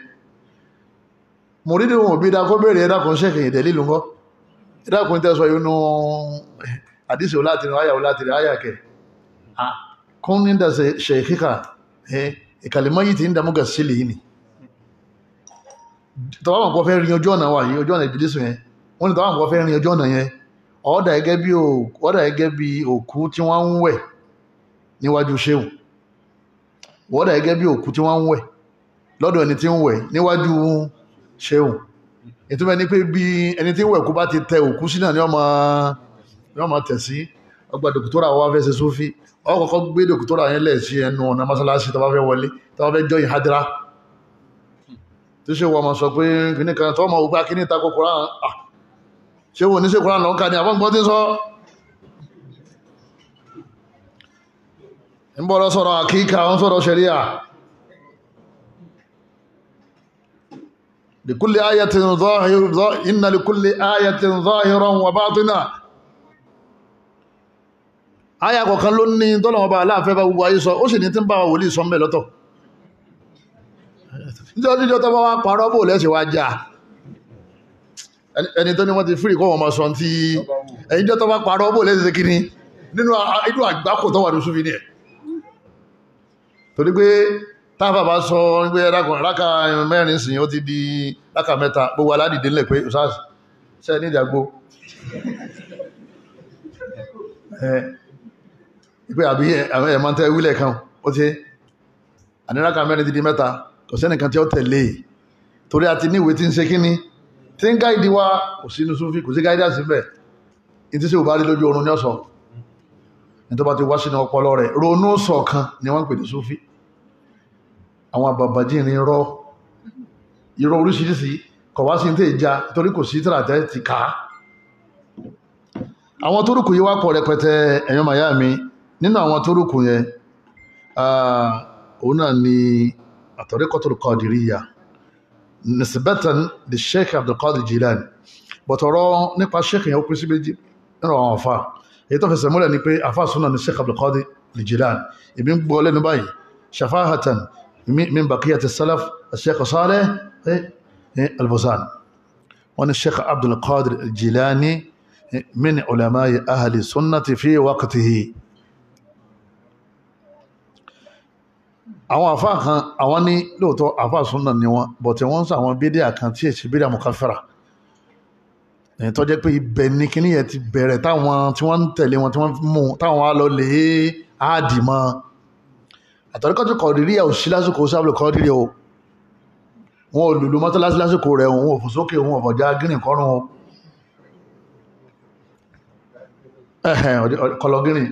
Mòrídìí wọn òbí dákọ́ bèèrè ẹ̀dàkùn ṣẹ́kẹ̀ ìdẹ̀lílù ńkọ́ ìdákùn tẹ́sọ inú àdísì olátìrí ayà olátìrí ayà kẹ. Kún ní dàṣẹ ṣèkíkà ìkàlẹ̀mọ́ yìí ti ń dàmúgà sílẹ̀ yìí ni. Tọ́wọ́n kọ́ fẹ́ rin ojú ọ̀nà wà yìí ojú ọ̀nà ìbílísù yẹn wọ́n ni tọ́wọ́n kọ́ fẹ́ rin ojú ọ̀nà yẹn. Ọ̀ọ́dà gẹ́gẹ́ bí òkú tí wọ́n ń wẹ̀ níwájú ṣéhùn. Wọ́dà gẹ́gẹ́ bí òkú tí wọ́n ń wẹ̀ lọ́dọ̀ ẹni tí ń wẹ̀ níwájú ṣéhùn. Ìtumọ̀ ní pé bí ẹni tí ń wẹ̀ kú bá ti tẹ òkú sí náà ni wọ́n máa tẹ̀ sí. Ọgbà dòkítọ́rà wa fẹ́ ṣe sófí ọ kọ́kọ́ gbé dòkítọ́rà yẹn lẹ̀ sí ẹnu ọ̀nà mọ́sálásí tó bá fẹ́ wọlé tó bá fẹ́ jọ ìhádìrá tí ṣe wọ́n ma sọ pé kìíní kan tó pé kìíní takò Kùránì ah ṣé wo ní ṣe ń sọ ń bọ́rọ̀ sọ̀rọ̀ àkíkà ń sọ̀rọ̀ ṣẹ̀ríà. Likulli ayatin zahir inna likulli ayatin zahiran wa batina. Aya kọ̀kan ló ní tọ́lọ̀wọ́ bá aláàfẹ́ bá gbogbo ayé sọ ó sì ní tí ń bá wa wòlíì sọ mẹ́ lọ́tọ̀. Nítorí jọ́ tọ́bá wá parọ́ bò tó ní ní súnfì ní ẹ̀ torí pé táfà bá sọ pé ráka mẹ́rin sìn ó ti di ráka mẹ́ta. Gbogbo aládìdé ńlẹ̀ pé sars ṣe ní ìdàgbò? (laughs) Ìpé àbí ẹ̀mọ́ tẹ́ wílẹ̀ kan ó ti àníráka mẹ́rin ti di mẹ́ta kò sẹ́nìkan tí ó tẹ̀lé torí àti níwèé tí ń ṣe kíní tí ń gáìdì wá kò sínú súnfì kò sí gáìdì àsìbẹ̀ ìtí sí bá rí lójú oorun ní ọ̀sọ̀ ní tó bá ti wá sínú ọpọlọ rẹ̀ ronú sọ̀kan ni wọ́n ń pè ní súnfì àwọn àbàbàjìnrin rọ irọ́. Oríṣiríṣi kọ̀ wá sí ní tèè já torí kò sí tìràtẹ́ ti ká àwọn tórókù yìí wá pọ̀ rẹpẹtẹ ẹ̀yọ́ màyá mi. Nínú àwọn tórókù yẹn òun náà ni àtọ̀rẹ́kọ̀tọ̀ Qadiriyya. Nisbatan di Sheikh Abdul Qadir Jilani. Bọ̀tọ̀rọ̀ nípa Sheikh yẹn ó pín sí méjì nínú àwọn àfa èyí tó fẹsẹ̀ múlẹ̀ ni pé àfa súnà ni Sheikh Abdul Qadir Jilani. Ìbí ń gbọ́ lẹ́nu báyìí. Shafahatan baqiyati salaf Sheikh Saleh Al-Fawzan wọn ni Sheikh Abdul Qadir Jilani min ulama'i ahli sunnati fi waqtihi àwọn àfáà kan àwọn ní lóòótọ́ àfáà súnà ni wọ́n bọ̀tẹ̀ wọ́n ń sọ àwọn bídíà kan tí èsì bídíà mukaffara ẹ̀yìn tó jẹ́ pé ibẹ̀ ní kíní yẹn ti bẹ̀rẹ̀ táwọn tí wọ́n ń tẹ̀lé wọn tí wọ́n mú táwọn á lọ lè áàdì mọ́ àtọ̀ríkọ́tù Qadiriyya ò sí lásìkò sábìlì Qadiriyya o. Wọn ò lùlù mọ́tálásí lásìkò rẹ̀ wọn ò fò sókè wọn ò fọ̀já gírìn kọ́rùn wọn kọlọgírìn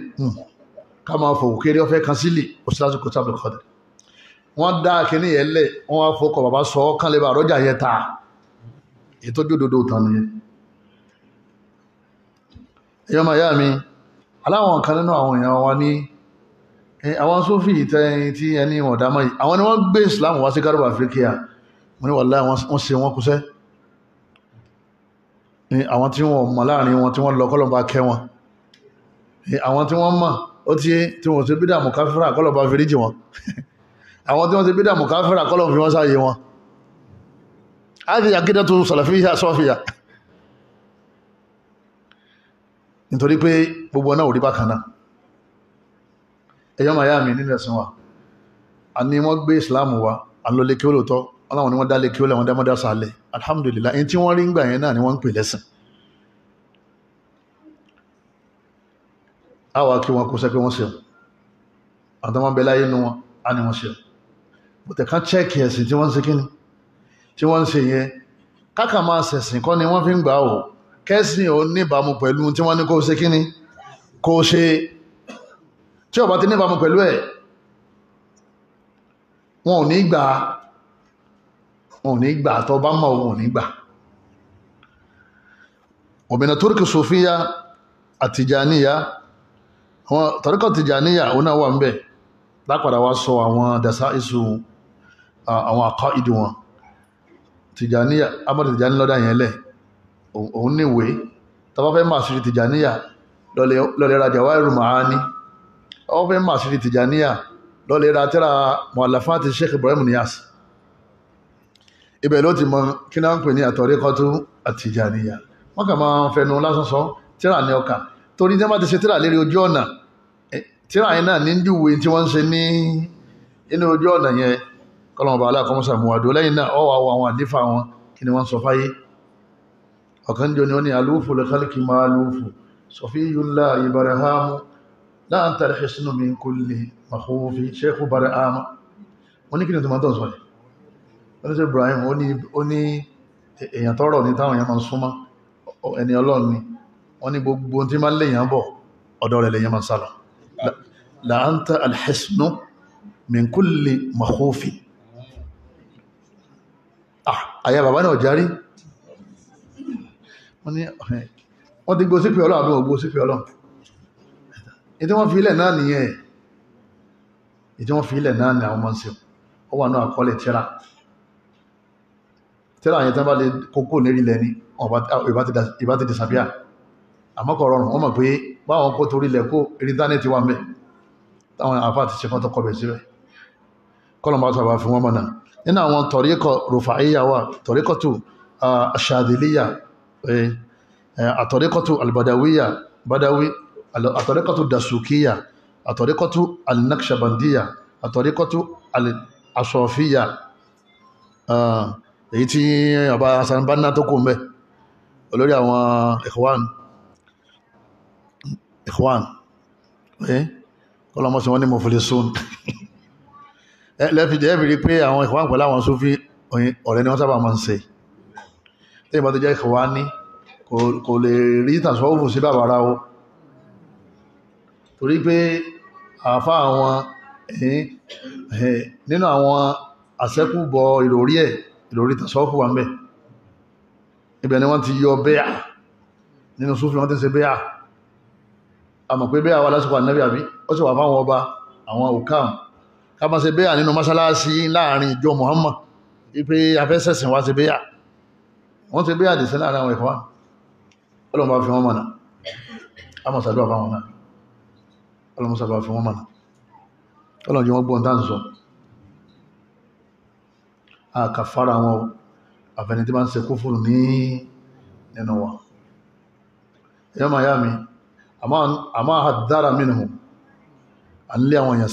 ká máa fò kéré ọ̀fẹ́ kan sílì ò sí lásìkò sábìlì Qadiriyya wọ́n dá kíní yẹn lẹ̀ wọ́n wá fọkọ̀ bàbá sọ ọ́ kán lè bá àrọ́jà ta. Ètò jódodo tànù yẹn èyàn máa yá mi aláwọn kan nínú àwọn èèyàn wa ní àwọn sófì tẹ́yìn tí ẹni wọ̀n dámọ́ yìí àwọn ni wọ́n gbé Islam wá sí kárùbà Áfíríkà wọ́n ní wàláhì wọ́n ṣe wọ́n kúṣẹ́. Àwọn tí wọ́n mọ̀ láàárín wọn tí wọ́n lọ kọ́lọ̀bá kẹ́ wọn. Àwọn tí wọ́n mọ̀ ó ti (laughs) tí wọ́n ṣe bídà mùkáfíra kọ́lọ̀bá fìríjì wọn. Àwọn tí wọ́n ti bídà mùkáfíra kọ́lọ̀ fi wọ́n sáyé wọn. Áàdì àkídàtù sàlàfíyà sọ́fíyà nítorí pé gbogbo náà orí bákan náà ẹ̀yọ́ màá yá mi nínú ẹ̀sìn wa. A ní wọ́n gbé Islam wa a lọ lé kí ó lòótọ́ ọlọ́wọ́n ni wọ́n dá lé kí ó lẹ́wọ́n dámọ́dá sálẹ̀. Alhamdulillah in tí wọ́n rí ń gbà yẹn náà ni wọ́n ń pè lẹ́sìn. A wà kí wọn kó sẹ́ pé wọ́n ṣeun. Àtàwọn bẹ láyé nu wọn a ní wọ́n ṣeun. Bùtẹ̀ kan chẹ́ẹ̀kì ẹ̀sìn tí wọ́n ń ṣe kíni tí wọ́n ń ṣe yẹn káka máa ṣẹ̀sìn kọ́ ni wọ́n fi ń gbà ó kẹ́sìn ò níbàámu pẹ̀lú tí wọ́n ní kó ṣe kíni kó ṣe tí bá ti níbàámu pẹ̀lú ẹ̀ wọn ò ní gbà wọn ò ní gbà tó bá mọ̀ wọn ò ní gbà òmìnà turki sofiya àtìjàníyà àwọn tọ́ríkọ̀ tìjàníyà òun náà wà ń bẹ̀. Lápàdà wá sọ àwọn dasa isu àwọn àkọ́ ìdí wọn tìjàníyà amọ́dé tìjàní lọ́dá yẹn lẹ̀. Òun níwé tọba fẹ́ máa ṣírí tìjàníyà lọ́lẹ̀ ra Jawahirul Ma'ani ọwọ́ fẹ́ máa ṣírí tìjàníyà lọ́lẹ̀ ra tírà mu'allafati Sheikh Ibrahim Niyas ibẹ̀ ló ti mọ kí náà ń pè ní àtọ̀ríkọ́tù àtìjàníyà wọ́n kà máa fẹnu lásán sọ tírà ní ọkà. Torí tí wọ́n bá ti ṣe tírà lérí ojú ọ̀nà tírà yẹn náà ní júwe tí wọ́n ń ṣe ní inú ojú ọ̀nà yẹn. Kọlọmọba aláàkọmọsà muwàdó lẹ́yìn náà ọwọ́ àwọn àwọn àdífà wọn kí ni wọ́n ìbàrẹ̀hámú láàntàrí ṣesínú mi kò lè makófi ṣẹ́kù bàrẹ̀hámú wọ́n ní kí ni tó máa tọ́ sọ yìí wọ́n ní sọ Ibrahim ó ní èèyàn tọ́rọ ní táwọn èèyàn máa súnmọ́ ẹni Ọlọ́run ni wọ́n ní gbogbo tí máa ń léèyàn bọ̀ ọ̀dọ̀ rẹ̀ lèèyàn máa sálọ láàntà alhẹ́sínú min kulli makófi àyà bàbá náà járí wọ́n ní wọ́n ti gbó sípè ọlọ́run àbí wọ́n gbó sípè ọlọ́run ìdí wọ́n fi ilẹ̀ náà nìyẹn. Ìdí wọ́n fi ilẹ̀ náà ní àwọn ọmọ sí ọ wà náà àkọọ́lẹ̀ tíra tíra yẹn tán bá lè kókó lérí ilẹ̀ ní ìbá ti disapia àmọ́kọ̀ rọrùn wọ́n mọ̀ pé báwọn kó torí ilẹ̀ kó ìrìntánẹ́tì wà mẹ́ táwọn àfáà ti ṣe kọ́ tó kọbẹ̀ síbẹ̀. Kọ́lọ̀ bá tọ̀ríkọ̀tù aṣàdìlíyà àtọ̀ríkọ̀tù albadawiyya badawi àtọ̀ríkọ̀tù dasukiya àtọ̀ríkọ̀tù alnaqshbandiyya àtọ̀ríkọ̀tù asọ̀fíyà èyí tí ọba sanbanna tó kù mẹ́ olórí àwọn ikhwan. Ikhwan. Kọlọmọsí wọn ní muflisun. (laughs) Lẹ́fìdí ẹ́fìdí pé àwọn ikhwan pẹ̀lú àwọn Sufi ọ̀rẹ́ ni wọ́n sábà máa ń ṣe. Tí ìbá tó jẹ́ ikhwan ní kò lè rí tàṣọ́wọ́fù sí bàbá ara o torí pé àfá àwọn nínú àwọn àṣẹ́kùbọ̀ ìròrí ẹ̀ ìròrí tàṣọ́wọ́fù wà ń bẹ̀ ibẹ̀ ni wọ́n ti yọ bẹ́à. Nínú Sufi wọ́n ti ṣe bẹ́à. A mọ̀ pé bẹ́à wà lásìkò ànábì àbí? Ó sì wà fáwọn ọba àwọn òkàm. Ká máa ṣe bẹ́à nínú mọ́ṣáláṣí láàárín ìjọ Muhammad wípé afẹ́sẹ̀sìn wá ṣe bẹ́à. Wọ́n ti bẹ́à dìsẹ́ láàárín àwọn ìfọ́n ọlọ́mọ bá fi wọ́n mọ̀nà. A mọ̀ sàdúrà fáwọn náà ọlọ́mọ sàdúrà fi wọ́n mọ̀nà ọlọ́mọ jí wọ́n gbọ́n tá ń sọ. A kà fara wọn àfẹni tí máa ń ṣe wa. Ẹ̀yọ́ miami àmá àdára minhum a ń lé àwọn èèyàn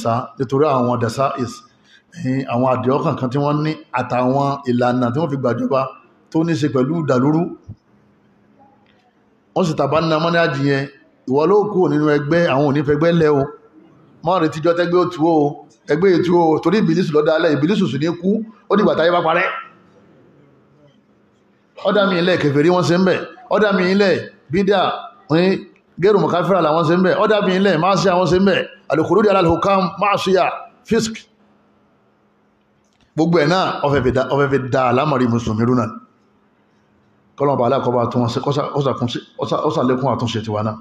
is àwọn àdìọ́kàn kan tí wọ́n ní àtàwọn ìlànà tí wọ́n fi gbàjọba tó ní ṣe pẹ̀lú ìwọ ló kú nínú ẹgbẹ́ àwọn onífẹ́gbẹ́ lẹ́ o. Mọ́rin tíjọ́ tẹ́gbẹ́ ó tú o ẹgbẹ́ ètú o torí ìbílísù lọ́dá alẹ́ ìbílísù sì ní kú ó dìgbà táyé bá parẹ́. Ọ́dà mi ilẹ̀ kèfèrí wọ́n ṣe ń bẹ̀. Ọ́dà mi ilẹ̀ bídà gẹ́rù mọ̀káfíra làwọn ṣe ń bẹ̀. Ọ́dà mi ilẹ̀ máa ṣe àwọn ṣe ń bẹ̀. Alùkùrúdì alàlùkàm máa ṣíyà fisk gbogbo ẹ̀ náà ọfẹ́ fi da alámọ̀rí mùsùlùmí rúnà kọlọ̀bà alákọ̀ọ́bà tó wọ́n sí ọ́sàlékún àtúnṣe tiwa náà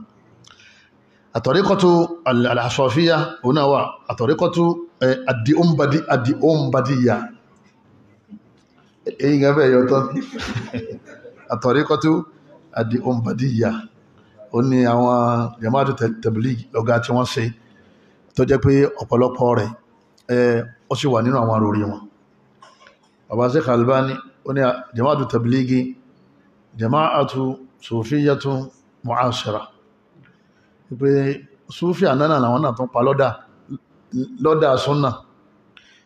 àtọ̀ríkọ́tù aláṣọ́fíyà òun náà wà. Àtọ̀ríkọ́tù àdìóǹbadìyà èyí gẹ́gẹ́ yọ tán. Àtọ̀ríkọ́tù àdìóǹbadìyà ó ní àwọn jamaatu tabligh lọ́gá tí wọ́n ṣe tó jẹ́ pé ọ̀pọ̀lọpọ̀ rẹ̀ ó sì wà nínú àwọn àròrí wọn. Bàbá Sheikh Albani ó ní jama'atu sufiyatu mu'asira pé sufi ànánà làwọn náà tún pa lọ́dà lọ́dà súnà.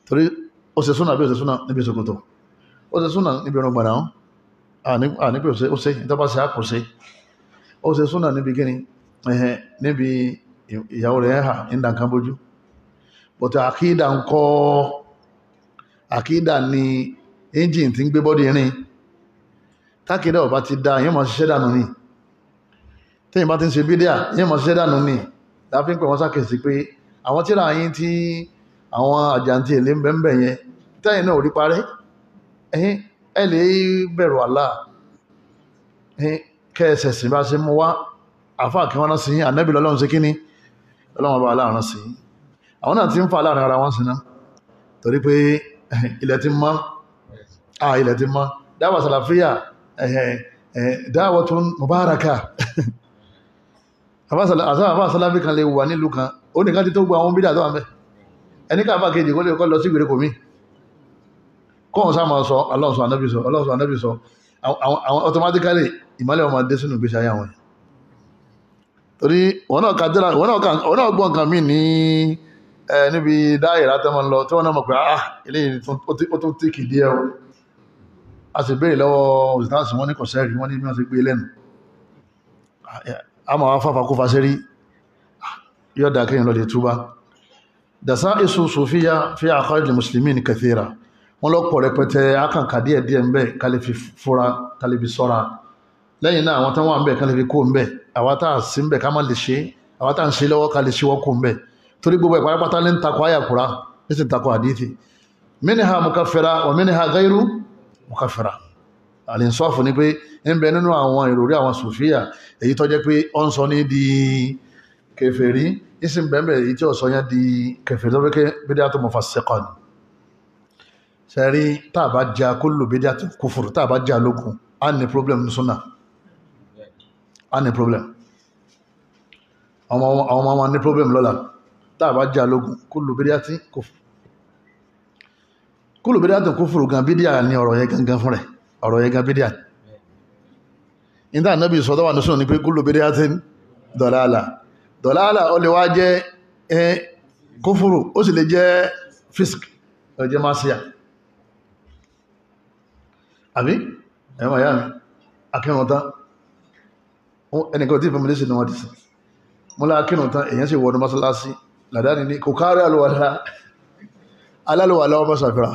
Torí ó ṣe súnà bí ó ṣe níbi ìṣòkòtò ó ṣe níbi ọ̀rọ̀ gbàdá wọn. Níbi ó ṣe ìtọ́bá ṣe níbi gíní níbi ìyàwó rẹ̀ ẹ̀hà ìdànkan bójú. Bọ̀tẹ̀ àkídà ń kọ́ àkídà ni engine tí ń gbé bọ́dì rìn. Tákìdá ọba ti da yíò mọ̀ ṣiṣẹ́ dànù ní tẹ́yìn bá ti ń ṣe bídíà yíò mọ̀ ṣiṣẹ́ dànù ní láfí ń pè wọ́n sákèsí pé àwọn tíra yín tí àwọn àjàntí èlé ń bẹ̀m̀bẹ̀ yẹn tẹ́yìn náà rí parẹ́. Ẹ̀yìn ẹ lè bẹ̀rù Allah kẹ́ẹ̀sẹ̀ sí bá ṣe mú wá. Àfáà kí wọ́n rán sí ànábì lọ́lọ́run sí kíní ọlọ́run bá aláàrán sí àwọn náà ti ń fa láàárín ara wọn sí náà torí pé ilẹ̀ ti mọ́. Ah ilẹ̀ ti mọ́. Dáwà sàlàfíà dáwàtún mubaraka (laughs) àfáà sàlàfí kan lè wà nílùú kan ó nìkan ti tó gbọ́ àwọn bídà tó wà mẹ́ ẹni káàfà kejì kó lè kọ́ lọ sí ìgbèrè kò mí kọ́hùn sáà máa sọ aláwọ̀sọ anábì sọ aláwọ̀sọ anábì sọ. Àwọn automatically ìmọ́lẹ̀ wọn máa dé sínú ìgbésí ayé àwọn torí wọn náà kàdíra wọn náà gbọ́n kan mí ní níbi dáyẹ̀ látẹ́mọ́ lọ tí wọ́n náà mọ̀ pé ah eléyìí ó tó tíkì díẹ̀ o. A sì béèrè lọ́wọ́ òsìtáàsì wọ́n ní kò sẹ́rì wọ́n ní bí wọ́n ti gbé lẹ́nu a ma wá fàfà kó fàṣẹ́rí yóò dá kíyàn lọ́dẹ̀ túbá. Dasa isu sofiya fi àkọ́rìlì musulmi ní kathira. Wọ́n lọ́pọ̀ rẹpẹtẹ akànkà díẹ̀ díẹ̀ ń bẹ kalifi fura kalifi sọ́ra. Lẹ́yìn náà àwọn tán wà ń bẹ kalifi kó ń bẹ. Àwọn tá à sí ń bẹ ká má lè ṣe. Àwọn tá à ń ṣe lè gbogbo ẹ̀ pátápátá ní ń takò ayàkùrá ní sì ń takò àdíthì minha mukaffira wa minha ghayru mukaffira àlìsọ́ọ̀fù ni pé ń bẹ nínú àwọn ìròrí àwọn sùfíà èyí tó jẹ́ pé ó ń sọ ní di kèfèrí ìsìn bẹ̀m̀bẹ̀ èyí tí ó sọ yẹn di kèfèrí tó fẹ́kẹ́ bídíà tó mọ̀ fàṣẹ́kọ̀ ni sẹ́rí tàbá já kúlù bídíà tó kúfùrù tàbá já lókun a ní problem ní súnà a ní problem. Àwọn ọmọ ní problem lọ́la. Tàbá já lókun kúlù bídíà tí kúfùrù kúlù bídíà tó kúfùrù gan bídíà ní ọ̀rọ̀ yẹn gangan fún rẹ̀ ọ̀rọ̀ yẹn gan bídíà. Nígbà náà bí sọ́dọ̀ wà ní ní pé kúlù bídíà tí dọ̀làlà dọ̀làlà ó lè wá jẹ́ ẹ kúfùrù ó sì lè jẹ́ fisk ó jẹ́ máṣíà. Àbí? Ẹ̀mọ̀ ìyá mi akírun tán. Ẹnìkan tí ìfẹ́mìlì sí ni wọ́n ti sí múlá akírun tán èyàn sì wọ́n mọ́sálásí làdáni ní kò kárí alùwàlá alálùwàlá ọmọ sàfíra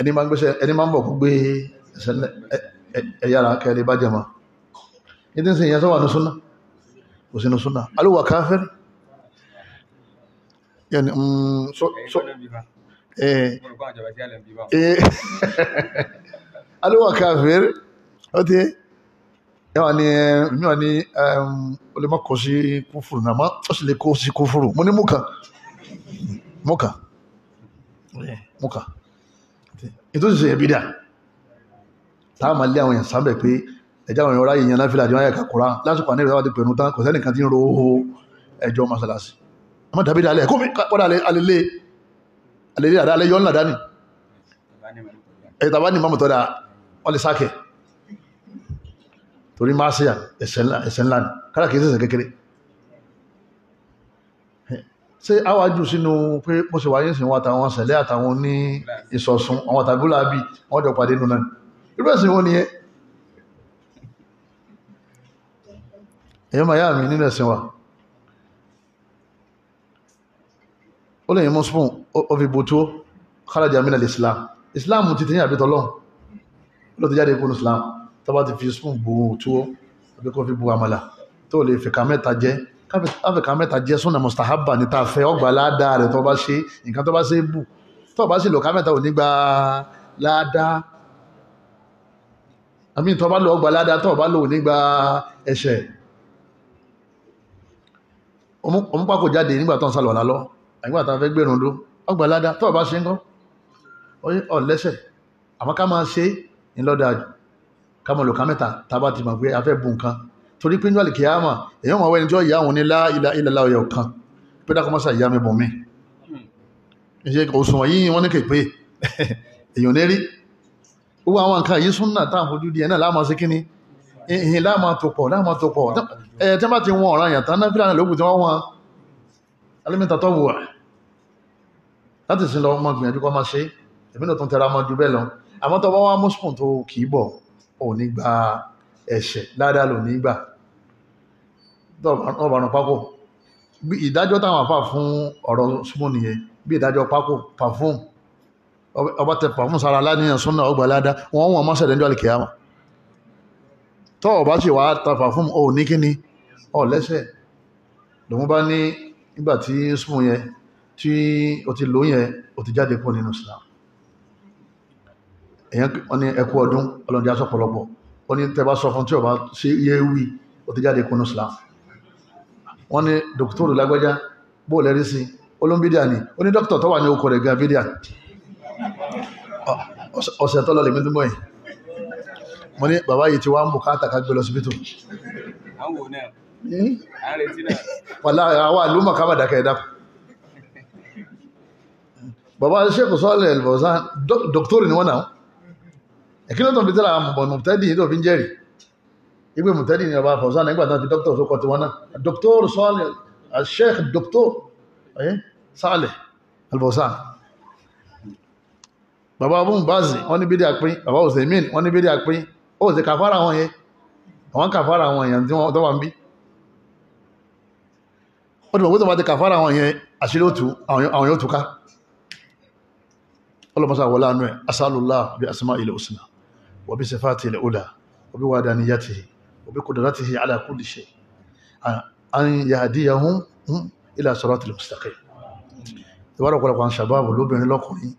ẹni máa ń gbéṣẹ́ ẹni máa ń bọ̀ kó gbé ẹ̀yára kẹrẹ bá jẹma ní tí ń sin ìyẹn sọ́wà ní súnà kò sínú súnà alùwà káfẹ́rì yẹni alùwà káfẹ́rì ó ti yàwà ní mímọ̀ ní olè má kọ́ sí kúfùrù náà ó sì lè kó sí kúfùrù. Mo ní múkà múkà múkà ètò ìsẹ̀ ẹ̀bí dà táà máa lé àwọn èèyàn sábẹ̀ pé ẹjá àwọn ọ̀rá èèyàn láfíà àjọ ayẹ́ka kùrá lásìkò àníbẹ̀ wá ti pẹ̀rún tán kò sẹ́nìkan tí ń ro ẹjọ́ masalasi ọmọ tàbí dalẹ̀. Kó mi pọ́dà alẹ́lẹ́ alẹ́lẹ́ àdá alẹ́ yọ́ ńlá dání. Ẹ̀yẹ tàbá ní mọ́mù tọ́da wọ́n lè sákẹ̀. Torí máa sí ẹ̀sẹ̀ ńlá ní kára kìí sẹ̀sẹ̀ kékeré ṣé àwájú sínú pé bó ṣe wáyé sí wọn àtàwọn sẹ̀lẹ̀ àtàwọn ní ìsọ̀sùn àwọn tàbílà bí wọ́n jọ pàdé nù náà. Irú ẹ̀sìn wọn nìyẹn èyí ma yá mi nínú ẹ̀sìn wa. Ó lè yí mú spoon ó fi bú tó. Kharaja min al-islam. Islam ti tẹ́yìn àbítọ́ lọ́n ló ti jáde kúrò islam. Tó bá ti fi spoon bú tó àbí kó fi tó lè fìkà mẹ́ta jẹ́ káfíkà mẹ́ta jẹ́ súnà mustahaba ní ta fẹ́ ọgbà ládàá rẹ̀ tó bá ṣe nǹkan tó bá ṣe bù. Tó bá sì lò ká mẹ́ta ò ní gba ládàá àmì tó bá lò ọgbà ládàá tó bá lò ò ní gba ẹ̀ṣẹ̀. Omúpákò jáde nígbà tó ń sálọ̀ lálọ́ àgbà tó fẹ́ gbẹ̀rún dó ọgbà ládá tó bá ṣe ń kọ́. Ọ lẹ́sẹ̀ àmọ́ ká máa ṣe ìlọ́dà ká mọ̀ lòká mẹ́ta tàbá ti mọ̀ pé a fẹ́ nǹkan torí pé níwájú kìáàmà èyàn mọ̀ wẹ́ni tí ó yà àwọn ní láìlà ọyọ̀ kan pé dákọ̀ mọ́sà ìyá mi bọ̀ mí. Ìṣe òṣùwọ̀n yìí wọ́n ní kè pé (laughs) èyàn ní rí. Gbogbo àwọn nǹkan yìí súnà táà fojú di ẹ̀ náà láàmọ́ sí kíní ìhìn láàmà tó pọ̀ láàmà tó pọ̀. Ẹ̀ wọ́n bá ti wọn ọ̀ràn yàtọ̀ náà fílànà lókùn tí wọ́n wọn. Alimita tó wù wà ṣe ọ̀bàrún pákó. Bí ìdájọ́ táwọn àfà fún ọ̀rọ̀ súnmọ́ nìyẹn bí ìdájọ́ pákó pàfún ọba tẹ pàfún sára láníyàn súnà ọgbà ládàá wọ́n wọ́n mọ́sẹ̀ lẹ́jọ́ àlìkìyàmà tọ́ ọba sì wá ta pàfún ò ní kíni ọ̀ lẹ́sẹ̀. Lòun bá ní nígbà tí súnmọ́ yẹn tí o ti lò yẹn o ti jáde kúrò nínú Islam. Èyàn wọ́n ní ẹkú ọdún ọlọ́dún aṣọ pọ̀lọpọ̀ wọ́n ní tẹbá sọ fún tí ọba sí iye wí o ti jáde kúrò nínú Islam wọ́n ní dókítọ̀rù lágbájá bóò lẹ́rí sí olóńbídíà ni. Ó ní dókítọ̀ tó wà ní okò rẹ̀ gan bídíà. Ọ̀sẹ̀ tọ́lọ lè mẹ́túnbọ̀ yìí. Mo ní bàbá yìí ti wá ń bù káàtà ká gbé lọ síbítù wàlá àwọn àlúmọ̀ ká bà dákẹ́ ẹ̀dá bàbá Sheikh Saleh Al-Fawzan dókítọ̀rù ni wọ́n náà. Ẹ̀kí ló tó fi tẹ́lá àmọ̀ mùtẹ́dì tó fi ń ìgbé mùtẹ́dì ni bàbá Fawzan nígbà tó fi dókítọ̀ tó kọ ti wọ́n náà. Dókítọ̀rù Saleh Sheikh dókítọ̀rù Saleh Al-Fawzan. Bàbá abúmù báàzì wọ́n ní bídí àpín bàbá Usaimin wọ́n ní bídí àpín ó sì kàfàrà wọn yẹn. Àwọn kàfàrà wọn èèyàn tí wọ́n tó wà ń bí. Ó ti mọ̀ pé tó bá ti kàfàrà wọn yẹn àṣírí òtù àwọn yóò túká. Ọlọ́mọsá wọlá anú ẹ̀. Asálùlá bí asmá ilẹ̀ òsìnà wà bí ilẹ̀ òdà wà bí wàdà kùdàrátì ala kulli shay an yahdiyahum ila siratil mustaqim ìwádọ̀ ọ̀pọ̀lọpọ̀ àwọn sàbáàbù lóbìnrin lọ́kùnrin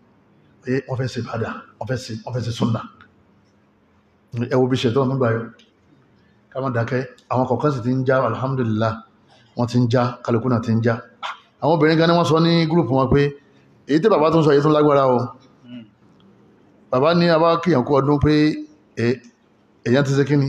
pé wọ́n fẹ́ ṣe bàdà wọ́n fẹ́ ṣe súnnà. ẹ wo bí ṣètò nígbà yọ ká má dákẹ́ àwọn kọ̀ọ̀kan sì ti ń já alhamdulillah wọ́n ti ń já kálukú náà ti ń já. àwọn obìnrin gan ni wọ́n sọ ní gúrùpù wọn pé èyí tí bàbá tó sọ èyí tó lágbára o. bàbá ní abá ọdún pé èyàn ti ṣe kíni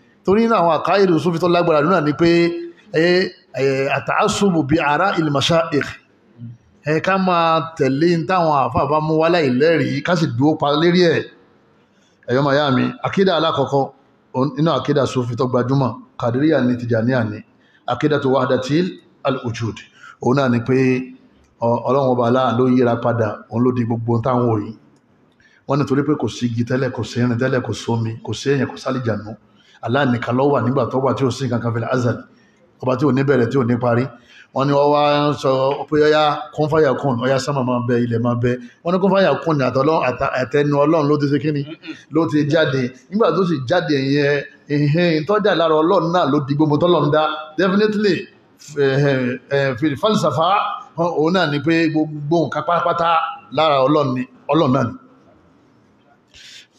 torí náà àwọn àkáyèrè súfì tó lágbára lónà ni pé àtàásùbù bí ara ìlmàṣá ìrì ẹ ká máa tẹ̀lé táwọn àfáà bá mú wálá ìlẹ́rìí ká sì dúó pa lérí ẹ̀. Ẹ̀yọ́ màá yá mi àkídà alákọ̀ọ́kọ́ inú àkídà Sufi tó gbajúmọ̀ kàdíríyà ní Tìjàníyà ní àkídà tó wahdatil al-wujud òun náà ni pé ọlọ́run ọba aláà ló yíra padà òun ló di gbogbo táwọn òyìn wọ́n ní torí pé kò sí igi tẹ́lẹ̀ kò sí irin tẹ́lẹ̀ kò sómi kò sí èèyàn kò sálìjànú Allah nìkan ló wà nígbà tó wà tí ó sí nǹkan fil azal. Ọba tí ò ní bẹ̀rẹ̀ tí ò ní parí. Wọ́n ní wọ́n wá ń sọ pé ọya kún fáyà kún ọya sámà máa bẹ ilẹ̀ máa bẹ. Wọ́n ní kún fáyà kún ní àtẹnu ọlọ́run ló ti ṣe kíni ló ti jáde. Nígbà tó sì jáde yẹn ìhìn tọ́jà lára ọlọ́run náà ló di gbogbo tọ́lọ́run dá. Definitely falsafa òun náà ni pé gbogbo nǹkan pátápátá lára ọlọ́run náà ni.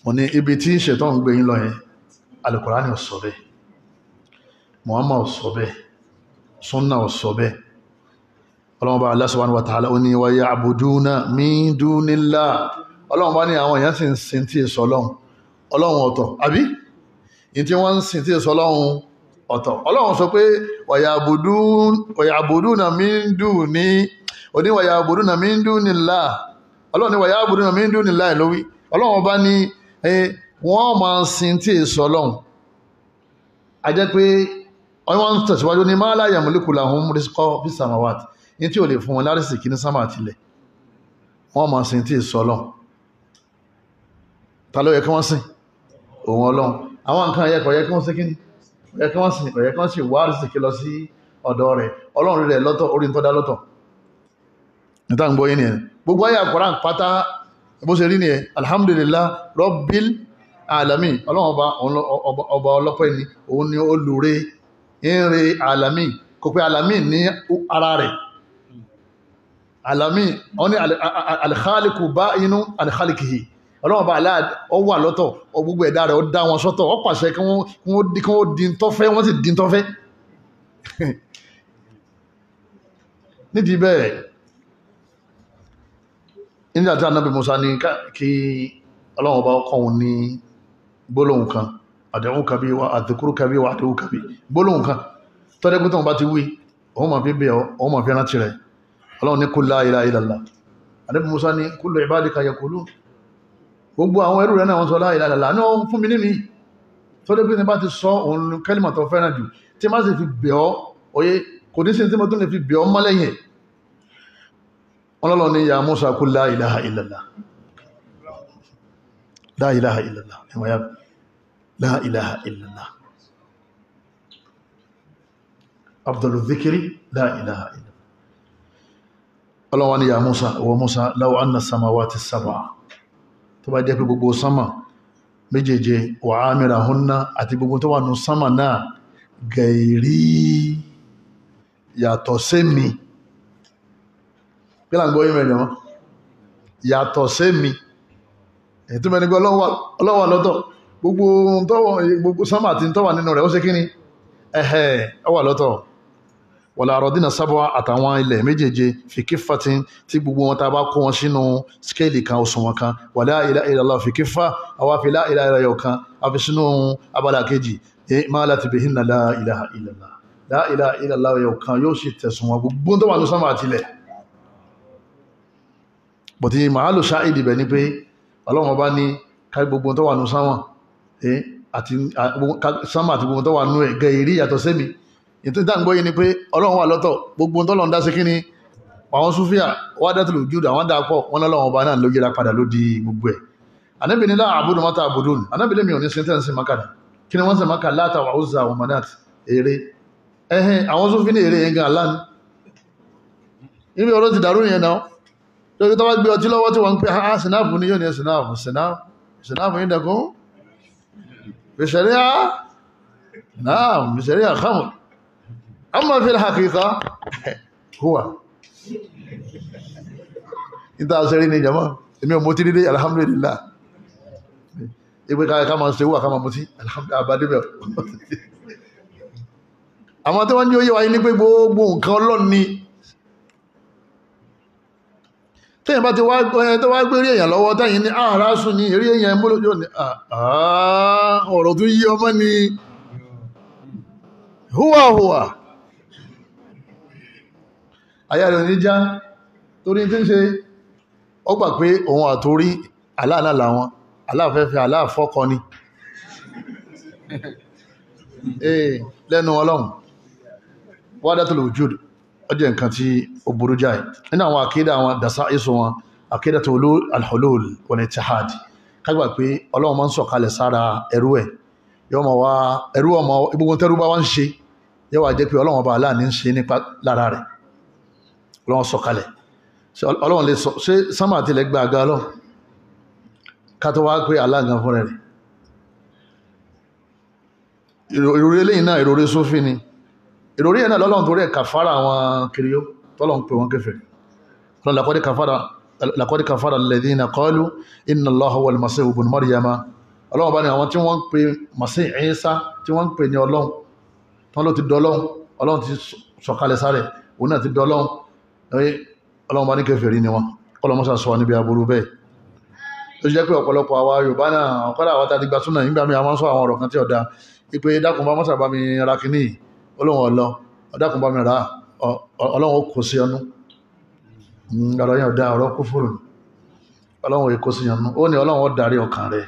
Mo ní ibi tí ṣètò ń gbé yín lọ yẹn Al-Qur'ani ò sọ bẹ́ẹ̀ Muhammad ò sọ bẹ́ẹ̀ sunna ò sọ bẹ́ẹ̀. Ọlọ́run bá Allah subhanahu wa ta'ala ó ní wa ya'buduna min dunillah. Ọlọ́run bá ní àwọn èèyàn sì ń sin tí èso ọlọ́run. Ọlọ́run ọ̀tọ̀ àbí? In tí wọ́n ń sin tí èso ọlọ́run ọ̀tọ̀. Ọlọ́run sọ pé min duni ó ní wa ya'buduna min dunillah. Ọlọ́run ní wa ya'buduna min dunillah lówí ọlọ́run bá ní wọ́n máa sin tí èso ọlọ́run. A jẹ́ pé wọ́n ń tẹ̀síwájú ní máa láyà múlùkù làwọn rísíkọ́ fi samawat. Ní tí ò lè fún wọn lárísì kí ní sámà àtìlẹ̀ wọ́n máa sin tí ìsọ ọlọ́run. Ta ló yẹ kí wọ́n sìn òun ọlọ́run. Àwọn nǹkan yẹ kò yẹ kí kíni kò yẹ kí yẹ kí lọ sí ọ̀dọ̀ rẹ̀. Ọlọ́run rẹ̀ lọ́tọ̀ orí ń ń alamin ọlọ́run ọba ọlọ́pẹ́ ni òun ni olùre ìrìn alami kò pé alami ní ara rẹ̀. Alami wọ́n ní alìkálìkù bá inú alìkálìkìhì ọlọ́wọ́n bá aláà ọ wà lọ́tọ̀ ọ gbogbo ẹ̀dá rẹ̀ ó dá wọn sọ́tọ̀ ọ pàṣẹ kí wọ́n di tọ́fẹ́ wọ́n sì di tọ́fẹ́ (laughs) nídìí bẹ́ẹ̀ nígbà tí anábì Musa ní kí ọlọ́wọ́n bá kọ́ òun ní gbólóhùn kan àdẹ̀hún kabi wa àdìkúrú kabi wa àdẹ̀hún kabi gbólóhùn kan. Tọ́dẹ́gbé tó bá ti wí òun ma fi bẹ̀ òun ma fi rántí rẹ̀. Ọlọ́run ní kul la ilaha illallah. Àdẹ́bí musa ní kullu ibadika yaqulun. Gbogbo àwọn ẹrú rẹ̀ náà wọ́n sọ la ilaha illallah. Náà fún ọ́ ọ́ la ilaha illallah. Afdalu dhikri la ilaha illallah. Ọlọ́wọ́ ni ya musa wa musa law anna samawati sab'a. Tó bá jẹ́ pé gbogbo sama méjèèje wa amirahunna àti gbogbo tó wà nù sama náà gẹ̀ẹ́rí yàtọ̀ sẹ́mi pílà ń gbọ́ yí mẹ́jọ yàtọ̀ sẹ́mi ètò mẹ́ni gbọ́ ọlọ́wọ́ lọ́tọ̀ gbogbo tọ́wọ̀ gbogbo sánmà àti tọ́wà nínú rẹ̀ ó ṣe kí ni? Ẹ̀hẹ̀ ó wà lọ́tọ̀. Wọ̀lá àrọ̀dínà sábọ̀ àtàwọn ilẹ̀ méjèèje fìkífà tí gbogbo wọn ta bá kó wọn sínú skéèlì kan òṣùwọ̀n kan. Wà la ilaha illallah fìkífà àwọn afi la ilaha illallah kan sínú abala kejì. Máa láti bè ilaha illallah. Yọ̀ kan yóò sì tẹ̀sùn wọn. Gbogbo àti sánmà àti gbogbo tó wà nú ẹ̀ gẹ̀ẹ́rí yàtọ̀ sẹ́mi. Ètò ìdáǹgbọ́ yìí ni pé ọlọ́run wà lọ́tọ̀. Gbogbo tọ́lọ́run dá sí kí ni? Àwọn súfíà wádàtìlù jùdà àwọn dàpọ̀ wọn lọ́lọ́run ọba náà ló yíra padà ló di gbogbo ẹ̀. Anábì ní láà àbúdó mọ́ta àbúdó ní anábì lè mi ò ní sin tẹ́ǹsì makada kí ni wọ́n sì maka láta wà ó zà manat èrè ẹ̀hìn àwọn tó fi ní èrè yẹn gan alá ibi ọ̀rọ̀ ti dàrú yẹn náà. Lórí tó bá gbé ọtí lọ́wọ́ tí wọ́n ń pè á sinapu ní yóò ní sinapu sinapu sinapu yín bìṣẹ̀ríà náà bìṣẹ̀ríà khamr amma fil haqiqa huwa níta sẹ́rí ní jama èmi ò mú tí dídé alhamdulillah ìpé ká máa ṣe wà ká máa mú tí alhamdulillah àbádébẹ̀ àwọn tí wọ́n ní yẹ wáyé ní pé gbogbo nǹkan ọlọ́run ni tẹ́yìn bá ti wá ẹ̀ tó wá gbé rí èèyàn lọ́wọ́ tẹ́yìn ní ààrá sùn ní eré èèyàn mú lójú ní ọ̀rọ̀ tó yí ọmọ ni. Húwà húwà. Ayá rẹ̀ ní já. Torí tí ń ṣe ó gbà pé òun àtorí aláàlá làwọn. Aláàfẹ́fẹ́ aláàfọ́kọ ni. (laughs) Ee lẹ́nu ọlọ́run. Wahdatul wujud ó jẹ́ nǹkan tí ó burú jáì. Nínú àwọn àkídà àwọn dasa isu wọn àkídà tó ló alhulul wal ittihad. Kágbà pé ọlọ́run máa ń sọ̀kalẹ̀ sára ẹrú ẹ̀. Yóò mọ̀ wá ẹrú ọmọ gbogbo tẹ́rú bá wá ń ṣe yóò wá jẹ́ pé ọlọ́run ọba aláàní ń ṣe nípa lára rẹ̀. Ọlọ́run sọ̀kalẹ̀. Ọlọ́run lè sọ ṣé sánmà tilẹ̀ gba àga ọlọ́run? Ká wá pé aláàgán fún rẹ̀. Ìròrí eléyìí náà ìròrí sófì ni ìròrí ẹ̀ náà lọ́lọ́run torí ẹ̀ kàfàrà àwọn kiriyó tọ́lọ́run pè wọ́n lọ́n laqad kàfàrà laqad kàfàrà alladhina qalu inna Allaha huwal masihu ibn Maryama. Ọlọ́run bá ní àwọn tí wọ́n ń pè Masih Isa tí wọ́n ń pè ní ọlọ́run. Tán ló ti dọ́lọ́run ọlọ́run ti sọ̀kalẹ̀ sáré ti ni wọn. Ọlọ́mọ́sà sọ níbi aburú bẹ́ẹ̀. Tó jẹ́ pé ọ̀pọ̀lọpọ̀ àwa Yorùbá náà ọ̀kọ́dà àwọn nígbà dákun bá mọ́sà bá mi ra kìíní olóhùn ọlọ ọdákun bá mi ra ọlọ́run ó kò sí ọnú ọ̀rọ̀ yẹn ọ̀dá ọ̀rọ̀ kú fúrù ọlọ́run ó kò sí ọnú ó ní ọlọ́run ó darí ọkàn rẹ̀.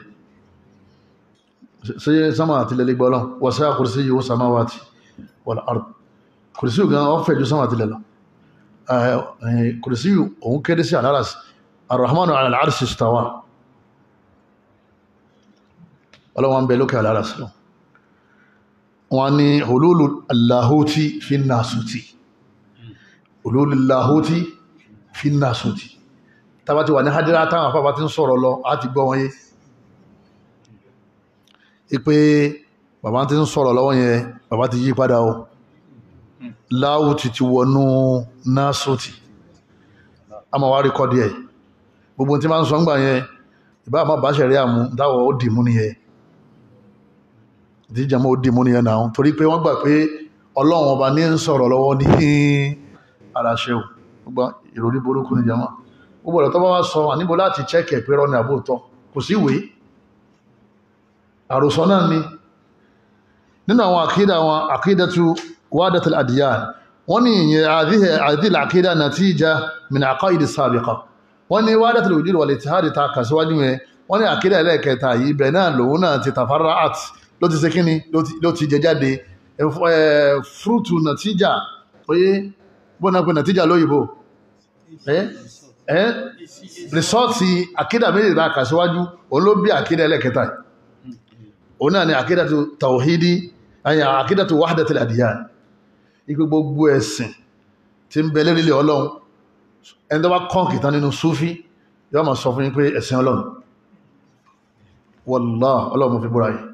Sí sámà àti lẹ́lẹ́ gbọ́ ọlọ́run? Wọ́n sá kùrìsí yìí ó sàmá wá ti wọ́n àrùn kùrìsí yìí gan ọ́fẹ́ ju sámà àti lẹ́lọ kùrìsí yìí òun kéde sí alárasì arrahmanu ala al-arshi istawa. Ọlọ́wọ́n ń bẹ lókè alárasì lọ wọ́n ní hululu allahuti fi nasuti. Hululu allahuti fi nasuti. Tàbá ti wà ní hajjira táwọn afábá ti ń sọ̀rọ̀ lọ á ti gbọ́ wọn yé. Ipé bàbá ti ń sọ̀rọ̀ lọ́wọ́ yẹn bàbá ti yí padà o. Láwùtì ti wọnú nasuti. A ma wá rí kọ́ díẹ̀ gbogbo tí ma ń sọ ńgbà yẹn ìbá àmà bá ṣẹ̀rí àmú dáwọ̀ ó dìmú nìyẹn ìdíjàmọ́ ó dìmú nìyẹn náà. Torí pé wọ́n gbà pé ọlọ́run ọba ní ń sọ̀rọ̀ lọ́wọ́ ní ṣe ò gbogbo ìròrí burúkú ní jama gbogbo ọ̀rọ̀ tó bá wá sọ àníbo láti chẹ́kẹ̀ pé rọ́ ní àbóòtọ́ kò sí ìwé. Àròsọ náà ni. Nínú àwọn àkídà àwọn àkídàtu wahdatul adyan. Wọ́n ní ìyẹn àdílà àkídà natija min aqaidi sabiqa wọ́n ní wahdatul wujud wal ittihad ta kàṣíwájú yẹn. Wọ́n ní àkídà ẹlẹ́ẹ̀kẹta yìí bẹ̀ náà lòun náà ti tafarra'at ló ti ṣe kíni ló ti jẹ jáde. Fúrútù nàtíjà oyé bọ́nà pé nàtíjà lóyìnbó? Rìsọ́ọ̀tì àkídà méjìlá kàṣíwájú òun ló bí àkídà ẹlẹ́ẹ̀kẹta òun náà ni àkídà tó tawhidi àkídà tó wahdatul adyan. Ikú gbogbo ẹ̀sìn tí ń bẹ lérílẹ̀ ọlọ́run ẹni tó bá kọ́ǹkì tán nínú súfí yóò máa sọ fún yín pé ẹ̀sìn ọlọ́run. Wallah ọlọ́run fi búra yìí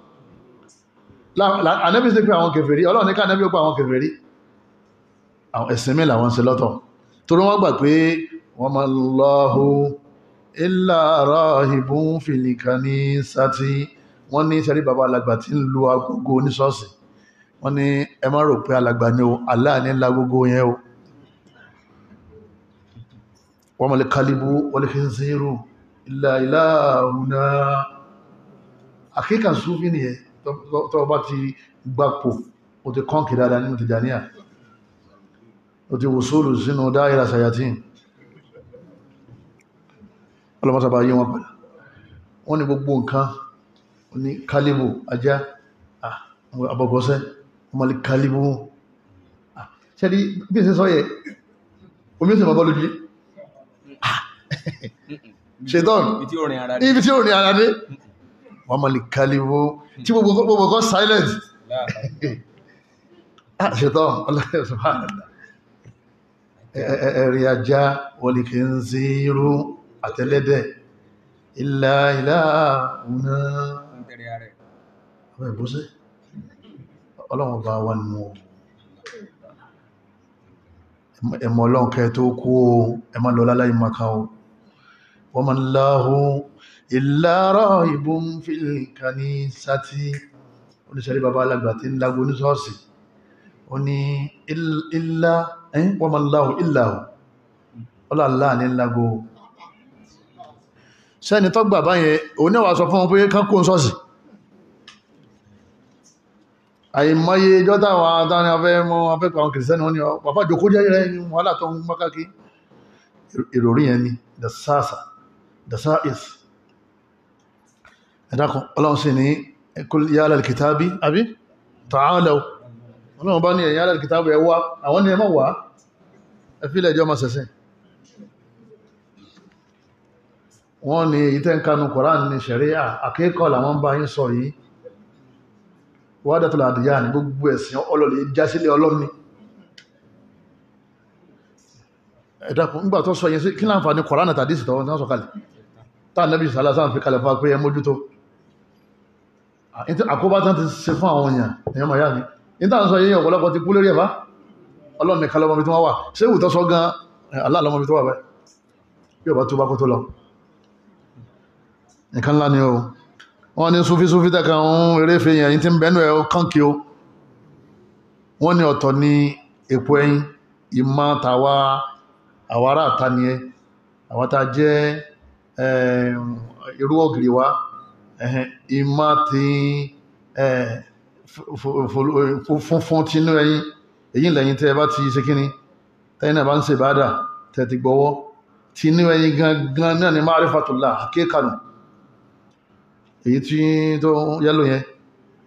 ànábì sí pé àwọn kèfèrí ọlọ́run ní ká ànábì ó pa àwọn kèfèrí. Ẹ̀sìn mi làwọn ṣe lọ́tọ̀. Torí wọ́n gbà pé wọ́n máa lọ́hù illa rahibun fil kanisati. Wọ́n ní sẹ́rí bàbá alàgbà tí ń lu agogo ní ṣọ́ọ̀ṣì. Wọ́n ní ẹ má rò pé alàgbà ni o Allah ńlá gbogbo yẹn o. Wọ́n mọ̀ lè kalibu wal khinziru illa ilahuna. Àkíkà súnfí nìyẹn tó bá ti gbapò o ti kọ́ǹkì dáadáa nínú Tìjàníyà o ti wùsùlù sínú dáìrà sayatin ọlọ́mọ́sàbá yí wọn padà. Wọ́n ní gbogbo nǹkan ní kálíbù ajá àbọ̀gọ́sẹ́ wọ́n lè kálíbù. Ṣẹ́dí bí i sọ yẹ omi sì mọ́ bọ́ lójú ṣetán (laughs) ibi tí ó rìn ara dé wọ́n mọ̀ lè kálíbù tí gbogbo kan silent. (laughs) Ṣetán. Ọlọ́run ẹ̀rí ajá wọ́n lè kí ń zírú àtẹ́lẹ́dẹ̀. Ilá ilá ọ̀nà ọ̀rọ̀ ìbúsí ọlọ́run bá wà nínú ẹmọ ọlọ́run kẹ tó kú ẹmọ lọ láláyé maka o. Wọ́n ma láhú ìlàrọ̀ ìbún fílìkà ní sátí oníṣẹ́rí bàbá alágbà tí ń lágbó ní sọ́ọ̀sì ó ní ìlà wọ́n ma láhú ìlàhù ọlọ́lá ní lágbó sẹ́ni tó gbà báyẹn òun náà wà sọ fún wọn pé kán kó ń sọ́ọ̀sì àìmọye jọ́ta àwọn adáni afẹ́ mọ́ afẹ́kọ̀ àwọn kìrìsìtẹ́nì wọn ni bàbá sasa the sais ẹ̀dàkùn ọlọ́run sí ní yálà kìtàbí àbí? ta'alaw ọlọ́run bá ní ẹ̀yà yálà kìtàbí ẹ wá àwọn ni ẹ mọ́ wá. Ẹfílẹ̀ ẹjọ́ ma sẹ̀sẹ̀ wọ́n ní ìtẹ́ǹkanu Koran ní ṣẹ̀ríà àkíkọ́ làwọn bá yín sọ yìí. Wádàtàlá àdìyà ní gbogbo ẹ̀sìn ọlọ́lẹ̀ jásílẹ̀ ọlọ́ni ẹ̀dàkùn nígbà tó sọ yẹn kí sọ kalẹ̀? Tàà nẹ́bí sàlásà fi kalẹ̀ fún pé ẹ mójútó àkóbá tán ti ṣe fún àwọn èèyàn èèyàn mọ̀ yá mi. Níta sọ yẹn ọ̀pọ̀lọpọ̀ ti kú lórí ẹ̀fá kalọ́mọ bí tó wà. Ṣé ìwùtọ́ sọ gan aláàlọ́mọ bí tó wà báyìí. Bí ọba tó bá kó tó lọ. Nǹkan ńlá ni o. Wọ́n ní súfísúfí tẹ́ka ń eré fi yẹn tí ń bẹ́nu ẹ̀ kànkí o. Wọ́n ní ọ̀tọ̀ ní èpo ẹyin. Ìmọ̀ tàwa àwárá àtàní ẹ. Àwọn tá jẹ́ irú ògiri wa ìmọ̀ tí funfun tínú ẹyin. Èyí lẹ́yìn tẹ́ bá ti ṣe kíní tẹ́yìn náà bá ń ṣe ìbádà tẹ́ ti gbọ́wọ́. Tínú ẹyin gangan náà ni ma'rifatullah akékanu èyí tí tó yẹ́lò yẹn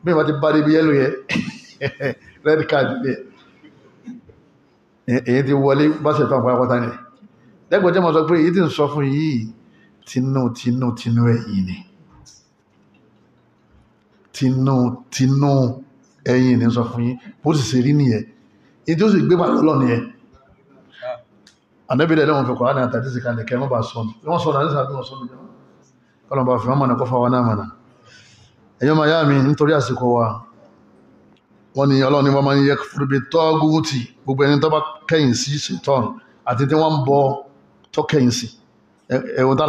bí bá ti bá débi yẹ́lò yẹn (laughs) red card ní èyí tí wọlé bá ṣe tán pátápátá ní lẹ́gbọ̀n jẹ́ mọ́ sọ pé èyí tí ń sọ fún yìí tinú tinú tinú ẹ̀yìn ni tinú tinú. Ẹ̀yìn ni sọ fún yín bó sì ṣe rí nìyẹn. Èyí tó sì gbé pàdé lọ nìyẹn. Ànábìlẹ̀ lẹ́wọ̀n fẹ́ kọ́ láti àtàtì sí kalẹ̀ kẹ́ mọ́ bá sọ́nù. Wọ́n sọ́nù àti sàbí wọn sọ́nù jẹ́. Kọlọ̀bà fi wọ́n mọ̀nà kọfà wọn náà mọ̀nà. Ẹ̀yọ́ ma yá mi nítorí àsìkò wa wọ́n ni ọlọ́ni wọ́n máa ń yẹ fúrúbí tọ́gútì. Gbogbo ẹni tó bá kẹ́yìn sí ṣètọ́n àti tí wọ́n ń bọ tó kẹ́yìn sí. Ẹ̀wọ̀n tá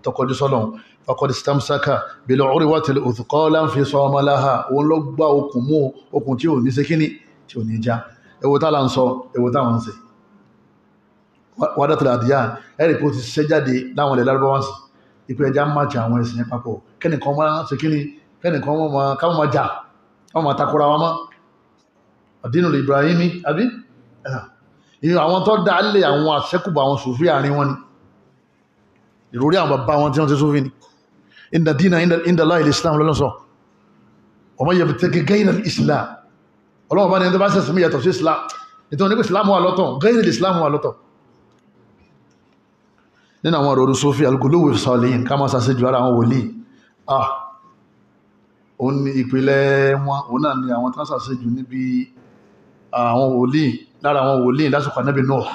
ń tọkọjú sọ́lọ̀ fakọ́dí stamsaka bílẹ̀ orí wà tẹ̀lé òtùkọ́ láǹfi sọ ọmọ láha òun ló gbá okùn mú okùn tí ò ní ṣe kíní tí ò ní já. Ẹ̀wọ̀n tá láǹsọ̀ ẹ̀wọ̀n táwọn ń ṣe. Wádàtàlá àdìyà ẹ̀rì kó ti ṣẹ́ jáde láwọn ilẹ̀ lárúbáwá sí ipò ẹja máa jà àwọn ẹ̀sìn papọ̀. Kẹ́nìkan máa ṣe kíni kẹ́nìkan máa káwọn máa jà. Káwọn máa takora wọn mọ́. Àdínú Ibrahimi àbí? Àwọn tó dá lé àwọn àṣẹ́kùbọ̀ àwọn sòfí àárín wọn ni ìròrí àwọn bàbá wọn tí wọ́n ti sófin ni inda dina inda Allah islam lọ́lọ́sọ ọmọ yẹ tẹ́kẹ́ gẹ́yìn islam ọlọ́wọ́ bá ní ẹni tó bá sẹ̀sìn mí yàtọ̀ sí islam. Nítorí nípa islam wà lọ́tọ̀ gẹ́yìn islam wà lọ́tọ̀. Nínú àwọn ọ̀rọ̀ sófí algolówó sọlẹ́yìn ká máa sàṣẹ́jù ara àwọn wòlíì. Ah o ní ìpìlẹ̀ wọn o náà ni àwọn tán sàṣẹ́jù níbi àwọn wòlíì lára àwọn wòlíì lásìkò anábì Nuh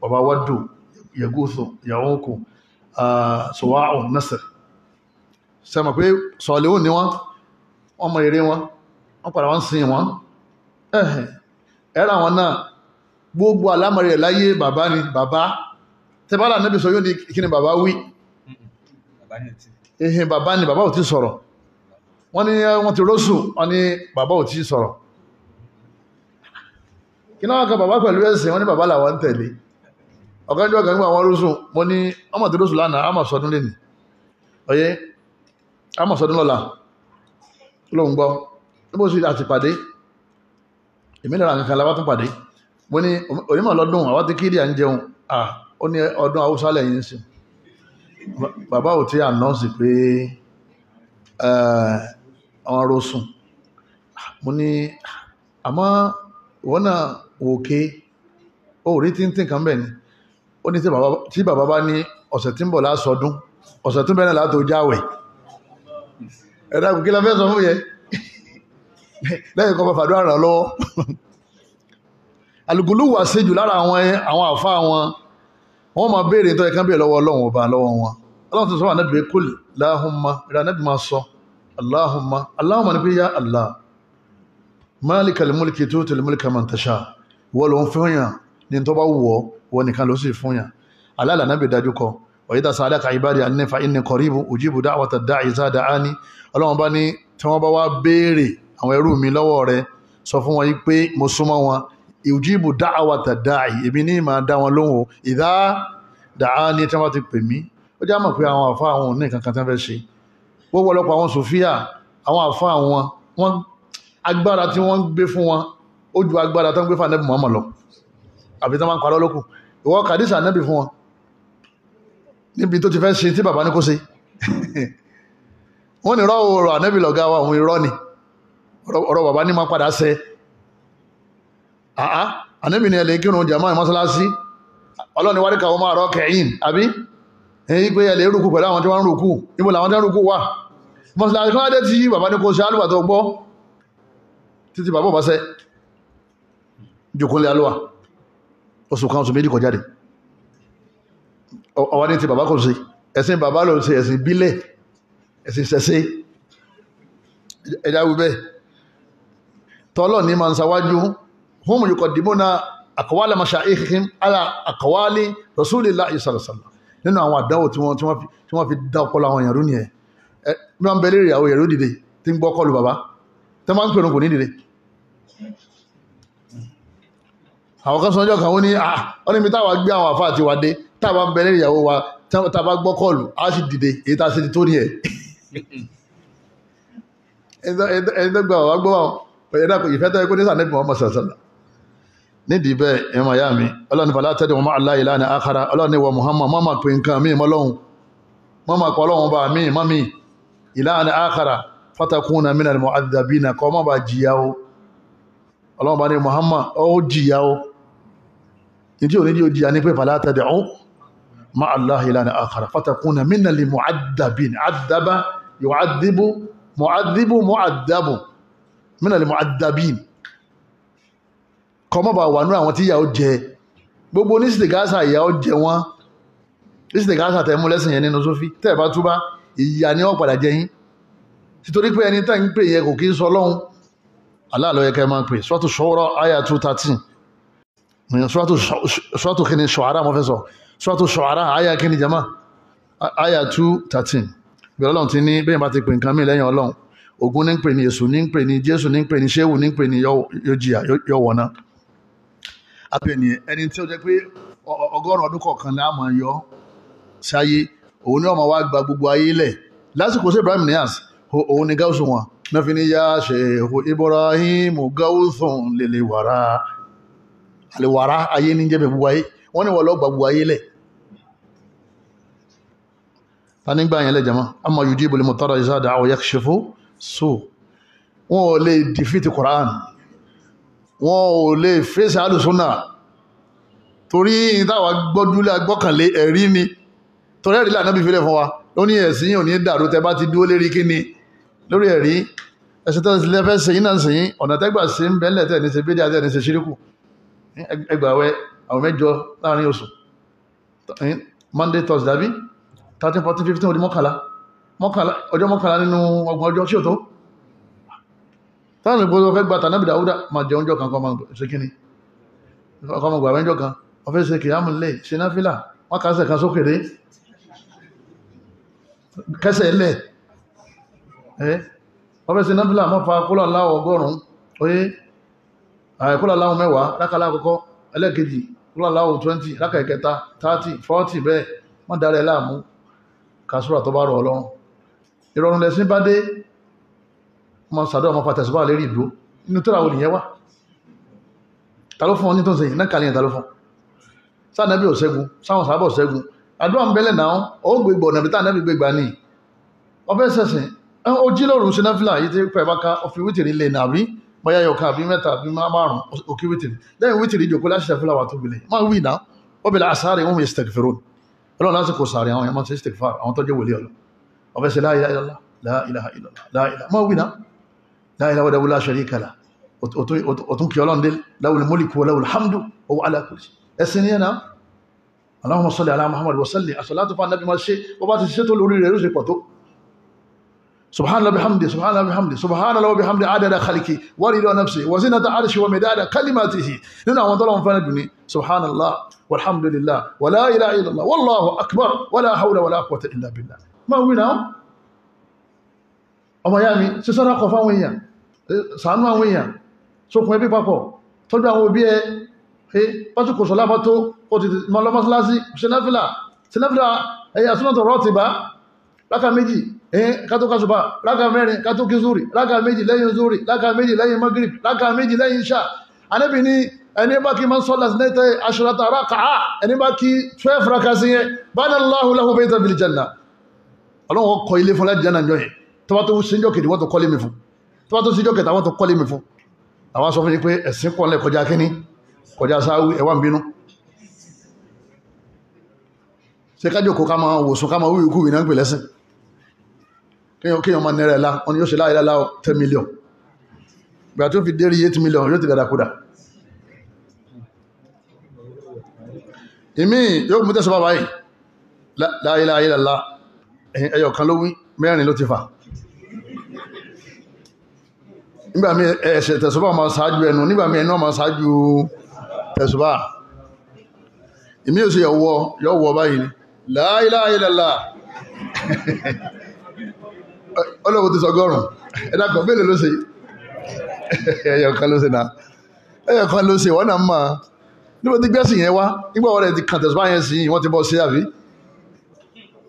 bàbá wádù yẹgúsù yàwókù sọwáhùn nasir sẹ́mọ̀ pé sọ̀lẹ́hùn ni wọ́n wọ́n mọ èrè wọn wọ́n padà wọ́n sin wọn. Ẹ̀rọ àwọn náà. Gbogbo alámọ̀rẹ̀ rẹ̀ láyé bàbá ni bàbá. Tẹ́bálà nẹ́bí sọ yóò ní kí ni bàbá wí? Ehin bàbá ni bàbá ò tí sọ̀rọ̀. Wọ́n ní wọ́n ti rọ́sù wọ́n ní bàbá ò tí sọ̀rọ̀. Kí náà kan bàbá pẹ̀lú ẹ̀sìn? Wọ́n ní bàbá làwọn tẹ̀lé ọ̀gánjọ́ ọ̀gán nígbà wọn rọ́sù mo ní ọmọ tí rọ́sù lánàá àmọ̀ sọdún lẹ́nì ọyẹ́ amọ̀sọ́dún lọ́la. Ló ń gbọ́. Níbo sí àti pàdé? Èmi nǹkan tún pàdé. Mo ní onímọ̀ lọ́dún àwọn tí kíri à ń jẹun. À ó ní ọdún haúsá lẹ́yìn sí bàbá ò tí ànọ́ọ̀sì pé àwọn arosùn mo ní àmọ́ ìwọ́n náà òkè ó rí tí ń tí nǹkan bẹ̀ ni ó ní tí bàbá bá ní ọ̀sẹ̀ tí ń bọ̀ lásọdún ọ̀sẹ̀ tó bẹ̀rẹ̀ látò jáwẹ̀ ẹ̀dá kò kí la fẹ́ sọ fún yẹ lẹ́yìn kan fàdúrà ràn lọ́wọ́. Alùgùlù wà séjù lára àwọn àwọn àfa wọn. Wọ́n máa béèrè tó ẹ̀kan béèrè lọ́wọ́ ọlọ́run ọba lọ́wọ́ wọn. Ọlọ́run tó sọ wà nábìí kúlì láhùnmá ìrà máa sọ wọ́n wọ́n nìkan ló sì fún yàn. Aláàlá nábìí dájú kọ. Wàyídà sàádàkà ìbárí ànífà inni kọ̀ríbù òjìbù dáwàtà dá ìzáda á ní ọlọ́run bá ní tí wọ́n bá wá béèrè àwọn ẹrú mi lọ́wọ́ rẹ sọ fún wọn yí pé mo súnmọ́ wọn. Ìjíbù dáwàtà dá èmi ní máa dá wọn lóhùn ìdá dá ní tí wọ́n ti pè mí ó já mọ̀ pé àwọn àfa àwọn ní nǹkan kan tí wọ́n fẹ́ ṣe. Gbogbo ọlọ́pàá àwọn sòfíà àwọn àfa àwọn wọn agbára tí wọ́n gbé fún wọn ó ju agbára tó ń gbé fún àbí wọ́n máa ń parọ́ lókù. Ìwọ kàdísà anábì fún wọn. Níbi tó ti fẹ́ ṣe tí bàbá ní kó ṣe. Wọ́n ní rọ́ ọ̀rọ̀ ànẹ́bì lọ̀gá wa òun irọ́ ni. Ọ̀rọ̀ bàbá ní máa padà ṣẹ. Àá ànẹ́bì ni ẹ̀lẹ́ kírun jàmáà mọ́sálásí. Ọlọ́ni wárí kàwọ́ máa rọ́ kẹ̀yìn àbí? Èyí pé ẹ̀lẹ́ rúkú pẹ̀lú àwọn tí wọ́n ń rúkú. Níbo làwọn tí wọ́n rúkú wà? Mọ́sálásí kan dé tí bàbá ní kó ṣe alúwà tó gbọ́ títí bàbá bá ṣẹ. Jòkúnlé alúwà oṣù kan oṣù méjì kọjáde ọwọ́ ní ti bàbá kò sí ẹ̀sìn bàbá ló ṣe ẹ̀sìn bílẹ̀ ẹ̀sìn ṣẹ̀ṣẹ̀ ẹ̀dá wíbẹ̀ tọ́lọ̀ ní ma ń sáwájú hum yuqaddimuna aqwala mashayikhihim ala aqwali rasulillahi sallallahu alaihi wasallam. Nínú àwọn àdánwò tí wọ́n fi dá ọpọlọ àwọn èèyàn rú nìyẹn bí wọ́n bẹ lérí àwọn èèyàn dìde tí ń gbọ́ kọlù bàbá. Tí wọ́n máa ń pèrò kò àwọn kan sọ́jọ́ kan wọ́n ní ọ́ ní mi táwa gbé àwọn àfáà ti wá dé táwa ń bẹ lérí ìyàwó wa táwa gbọ́ kọlù á sì dìde èyí tá a ṣe ti tó ní ẹ̀. (laughs) Ẹni tó gbà wá gbọ́ wọn pẹ̀lú ẹ̀dá ìfẹ́ tó yẹ kó ní sànẹ́bí wọn mọ̀ sàṣàlá nídìí bẹ́ẹ̀ ẹ̀mọ̀ ya mi ọlọ́ni fàlá tẹ́lẹ̀ wọn máa láyé lánàá àkàrà ọlọ́ni wọ Muhammad mọ́ ní Muhammad ó jìyà ní tí ò ní jí ó jí a ní pé fàlátà dẹ̀ ọ́n ma Allah ilana akhara fatakuna minna li mu'addabin addaba yu'addibu mu'addibu mu'addabu minna li mu'addabin. Kọmọ bá wà ní àwọn tí ìyà ó jẹ gbogbo ní sìtìgáṣà ìyà ó jẹ wọn. Ní sìtìgáṣà tẹ mú lẹ́sìn yẹn Suratu kí ni Shu'ara mo fẹ́ sọ Suratu Shu'ara àyà kí ni jama àyà 213 bẹ̀rẹ̀ ọlọ́run ti ní bẹ́ẹ̀ bá ti pè nǹkan mí lẹ́yìn ọlọ́run Ògún ní ń pè ní Èṣù ní ń pè ní Jésù ní ń pè ní Ṣéwù ní ń pè ní yóò wọ̀ná apẹ̀ ní ẹni tí ó jẹ́ pé ọgọ́rùn ọdún kọ̀ọ̀kan ní a máa yọ sáyé. Òun ní ọmọ wa gba gbogbo ayé lẹ̀. Lásìkò sí Ibrahim Niass òun ni gáúsù wọn. Náà fi ní yá Ṣéhù Ibrahim gáúsùn lèlè wàrà àlè wàrà ayé ní jẹ́ gbogbo ayé. Wọ́n ní wọ́n lọ gba gbogbo ayé lẹ̀. Ta nígbà yẹn lẹ́jẹ̀mọ́ amma yujibu al-mutarra iza da'a wa yakshifu su. Wọn ò lè dìfìtì Quran. Wọn ò lè fèsì alùsùnà torí ìdáwà gbọ́dúlé agbọ́kànlé ẹ̀rí ni. Torí ẹ̀rí lànà bí fílẹ̀ fún wa. Ó ní ẹ̀sìn yìí ò ní dàrú tẹ bá ti dúó lérí kí ni? Lórí ẹ̀rí. Ẹ̀sìn tó ti lẹ́fẹ́ sẹ́yìn náà sẹ́yìn ọ̀nà tẹ́gbà sí ń bẹ́lẹ̀ tẹ́ ní ṣe bídí àti ẹni ṣe ṣíríkù ẹgbàwẹ́ àwọn mẹ́jọ láàárín oṣù. Monday Thursday àbí? Thirteen fourteen fifteen ọdún mọ́kànlá. Ọjọ́ mọ́kànlá nínú ọgbọ̀n ọjọ́ tí ó tó? Táwọn ìgbòho fẹ́ gba tànàbì dáúdà ma jẹ oúnjẹ kan kọmọ ṣe kíní ọkọmọ gbà mẹ́jọ kan. Wọ́n fẹ́ ṣe kìyàmù lè ṣe náfílà wọ́n kásẹ̀ kan sókèrè kẹsẹ̀ lẹ̀. Wọ́n fẹ́ ṣe náfílà mọ́ fa kólà láwọ̀ ọgọ́rùn-ún láwọ̀ mẹ́wàá lákàlá àkọ́kọ́ láwọ̀ 20 lákà ìkẹta 30 40 bẹ́ẹ̀ wọ́n darẹ̀ láàmú kásúrà tó bá rọ̀ ọlọ́run ìrọ̀rùn lẹ́sìn bá dé ọmọ sàdọ́ ọmọ pàtàkì lérí ìdó inú tó ràwọ̀ nìyẹn wá ta ọ ní tó ń sẹ́yìn náà kàlíyàn ta ló fún sáà nẹ́bí ò sáwọn sábà ò ṣẹ́gun àdúrà ń bẹ́lẹ̀ náà ó gbégbọ̀ nàbí tá nẹ́bí gbégbà ní ọfẹ́ sẹ̀sìn ó náfìlà yìí tí pẹ̀ bá ká òfin wítìrì lè nàbí bóyá yọ ká àbí mẹ́ta àbí márùn òkè wítìrì. Lẹ́yìn wítìrì ìjòkó láti ṣàfihàn wà tó bilẹ̀ máa wí náà ó bẹ̀rẹ̀ àsáàrẹ̀ wọn yẹ stekfirun ọlọ́run lásìkò sàárẹ̀ àwọn ẹ̀mọ́ sí stekfar àwọn tó jẹ́ wòlé ọlọ́ ọfẹ́ sí la ilaha illallah la ilaha illallah la ilaha máa wí náà la ilaha wahdahu la sharika lah. Òtún kí ọlọ́run dé lahul mulku wa lahul hamdu wa huwa ala kulli ẹ̀sìn ni ẹ̀nà Allahumma salli ala Muhammad wa salli àṣàlátù fún anábì máa ṣe ó bá ti ṣe tó lórí rẹ̀ ló ṣe pọ̀ tó subhanallah bihamdi subhanallah bihamdi subhanallah bihamdi adada khaliki wa rida nafsi wa zinata arshi wa midada kalimatihi nínú àwọn tọ́lọ̀ fún ẹnìdùn ní subhanallah walhamdulillah wa la ilaha illallah wallahu akbar wa la hawla wa la quwwata illa billah ma wí náà ọmọ ya mi sí sọ́dá kọ fáwọn èèyàn sàánú àwọn èèyàn sókun ẹbí papọ̀ tọ́jú àwọn òbí ẹ pásùkò sọ lábá tó ó ti mọ́ lọ́mọ́sílásí sinafila sinafila ẹ̀yà súnmọ́tọ̀ rọ́ọ̀tì bá láka méjì ẹ̀yìn kátó kásùbá láka mẹ́rin kátó kí zúrì láka méjì lẹ́yìn zúrì láka méjì lẹ́yìn magrib láka méjì lẹ́yìn ṣá anẹ́bì ní ẹni bá kí man sọ́lá sí nẹ́tẹ̀ aṣọ́látà rákàá ẹni bá kí 12 raka sí yẹn bana Allahu lahu baytan fil janna. Ọlọ́run kọ ilé fún láti jẹ́ nàjọ́ yẹn. Tó bá tó síjọ́ kejì wọ́n tó kọ́lé mi fún. Tó bá tó síjọ́ kẹta wọ́n tó kọ́lé mi fún. Àwọn sọ fún yí pé ẹ̀sìn pọ̀lẹ̀ kọjá kíní kọjá sáwí ẹwà ń bínú. Ṣe kájò kó ká máa wòsùn ká máa wí ikú ìná ń pè lẹ́sìn kíyàn máa nẹ́rẹ̀ lá wọn ni yóò ṣe láìlá lá 10 million. Gbà tó fi dérí 8 million yóò ti dàdàkúdà ìmí yóò mú tẹ́sọ bàbá yìí la ilaha illallah. Ẹyọ kan ló wí mẹ́rin ló ti fà. Nígbà mí ẹ̀ṣẹ̀ tẹ̀sọ́bà máa ṣáájú ẹnu. Nígbà mí ẹnu máa ṣáájú tẹ̀sọ́bà ìmí ò sí yọ̀wọ́ yọ̀wọ́ báyìí la ilaha illallah (laughs) ọlọ́wọ́ ti sọgọ́rùn ẹ̀dàkọ̀ mélòó ló ṣe? Ẹyọ kan ló ṣe náà. Ẹyọ kan ló ṣe wọ́n náà máa níbo ti gbẹ́sìn yẹn wá? Nígbà wọ́n rẹ̀ ti kàn tẹ̀sọ́bà yẹn sí wọ́n ti bọ́ sí àbí?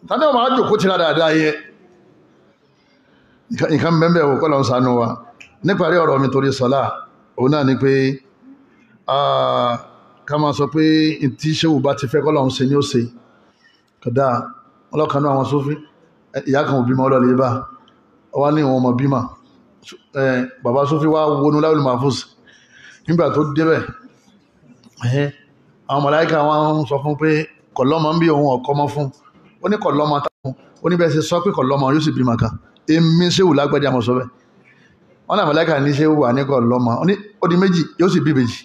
Tani ọmọ àjòkó ti rà dáadáa yẹ nǹkan bẹ́ẹ̀ wò kọ́ lọ́n sànú wa. Níparí ọ̀rọ̀ mi torí sọ́lá òun náà ni pé ká máa sọ pé tí ṣéwù bá ti fẹ́ kọ́ lọ́n ṣe ní ó ṣe. Kódà ọlọ́kanú àwọn sófí ìyá kan òbí máa lọ́lẹ̀ bá wá ní ìwọ̀n ọmọ bímà bàbá sófí wá wọnú láwùlù mahfuz. Nígbà tó débẹ̀ àwọn màláíkà wọn sọ fún pé kọ̀lọ́mọ ń bí òun ọ̀kọ́ mọ́ fún ó ní kọ̀lọ́mọ táwọn ó ní bẹ́ẹ̀ ṣe sọ pé kọ̀lọ́mọ yóò sì bímọ kan. Èmi ṣéwù lágbájá mọ̀ sọ bẹ́ẹ̀. Wọ́n náà mọ̀lẹ́kà ní ṣe wà ní kọ̀lọ́mọ. Ó di méjì yóò sì bí méjì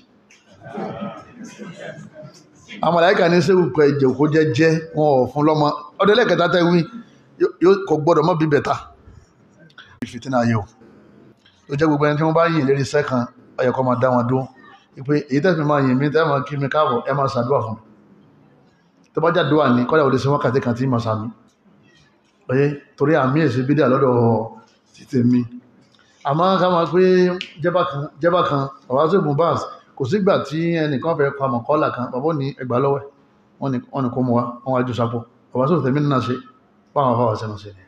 àwọn mọ̀lẹ́kà ní ṣe wùkọ̀ ẹ̀jẹ̀ kó jẹ́ jẹ́ wọn ò fún lọ́mọ. Ọdún ẹlẹ́kẹta tẹ́ wí kò gbọ́dọ̀ mọ́ bí bẹ̀ta ìfìtínà ayé o. Tó jẹ́ gbogbo ẹni tí wọ́n bá yìn lérí sẹ́kan ọyọ̀kọ́ máa dá wọn dún pé èyí tẹ́fì máa yìn mí tẹ́ máa kí mi káàbọ̀ ẹ máa ṣàdúrà fún mi. Tó bá jà dúwà ní kọ́dà òde sí wákàtí kan tí mà sàmì ọyẹ torí àmì èsì bídà lọ́dọ̀ títẹ̀ mi. Àmọ́ ká máa pé jẹ́bà kan bàbá tó gùn báàs kò sígbà tí ẹnìkan fẹ́ pa mọ̀kọ́là kan bàbá ní ẹgbà lọ́wẹ́ wọ́n ní kó mú wa wọ́n wájú sapọ̀ bàbá tó tẹ̀mí náà ṣe báwọn afáwà sẹ́nu sí ni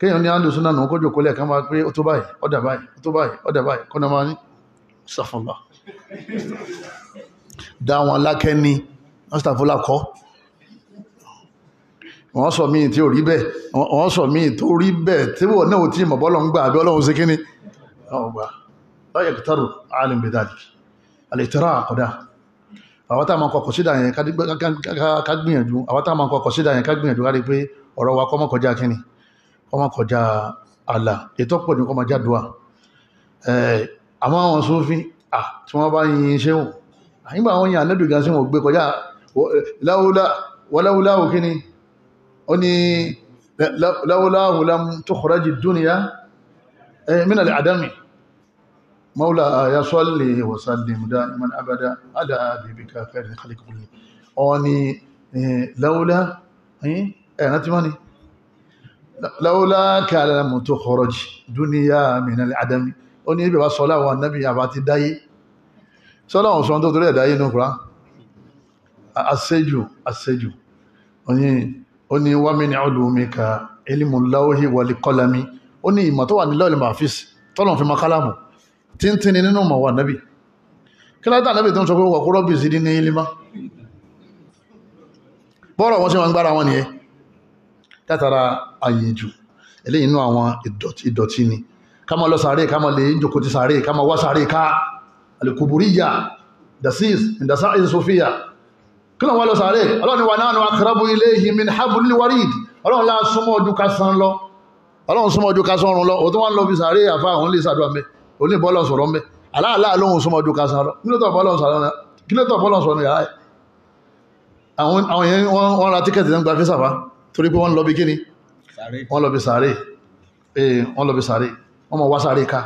kéèyàn ní súnà nù kójò kólẹ̀ kan máa pé ó tó báyìí ọ̀dà báyìí ó tó báyìí ọ̀dà báyìí kọ́nà máa ní. Sàfúnlá dá wọn lákẹ́ ní ọ́sítàfúlà kọ́ wọ́n sọ míì tí ò rí bẹ́ẹ̀ wọ́n sọ míì tó rí bẹ́ẹ̀ tí wọ́n náà tí mọ̀ bọ́lọ̀ ń gbà àbí ọlọ́run sí kíní ọgbà láyé kìtàrù alim bedali alìtìrà àkọ́dá àwọn tá a máa kọkọ̀ sídà yẹn ká gbìyànjú àwọn tá a máa kọkọ̀ sídà yẹn ká gbìyànjú ká rí pé ọ̀rọ̀ wa kọ́mọ kọjá kíní kọ́mọ kọjá àlà ètò pọ̀ ní kọ́mọ jádùá àmọ́ àwọn sófin tí wọ́n bá yin wò àyíbá àwọn yin ànẹ́dùgá sí wọn gbé kọjá. Wọ́láwúláwò kíní ó ní láwọ́láwọ́ lam tukhrajid dunya min al-adami maula ya salli wa sallim da'iman abada ẹ̀rọ tí wọ́n ni láwọ́lá kana lam tukhraj dunya min al-adami ó ní ibẹ̀ wá sọ́lá wọn nábi àbá ti dáyé sọ́lá wọn sọ́n tó torí ẹ̀dáyé nù kúrá àṣẹ́jù àṣẹ́jù ó ní ní wá min ulumika ilmu lawhi wal qalami. Ó ní ìmọ̀ tó wà ní lawhil mahfuz tọ́lọ̀ fi mọ kálámù tíntìn nínú mọ̀ wà nábì tó sọ ní látara àyèjù eléyìí inú àwọn ìdọ̀tí ni. Ká máa lọ sàárè ká máa lè jòkó ti sàárè ká máa wá sàárè ká. Alìkùbùríyà dasis ìdásá ìsòfíà kí lọ wọ́n lọ sàárè ọlọ́ni wà náà akrabu ilayhi min hablil warid. Ọlọ́run lá súnmọ́ ojú ká san lọ. Ọlọ́run súnmọ́ ojú ká san ọrùn lọ. O tó wọ́n lọ bí sàárè àfá àwọn lè sàdúrà mẹ́ o ní bọ́ọ̀lọ́ sọ̀rọ̀ mẹ́ aláàlá lóhun súnmọ́ ojú ká san lọ. Kí ló tọ̀ bọ́ọ̀lọ́ sọ̀rọ̀ yàrá àwọn yẹn wọ́n ra tíkẹ̀tì nígbà fẹ́ sàfá torí pé wọ́n lọ bí kíni? Wọ́n lọ bí sàárè wọ́n lọ bí sàárè wọ́n mọ̀ wá sàárè ká.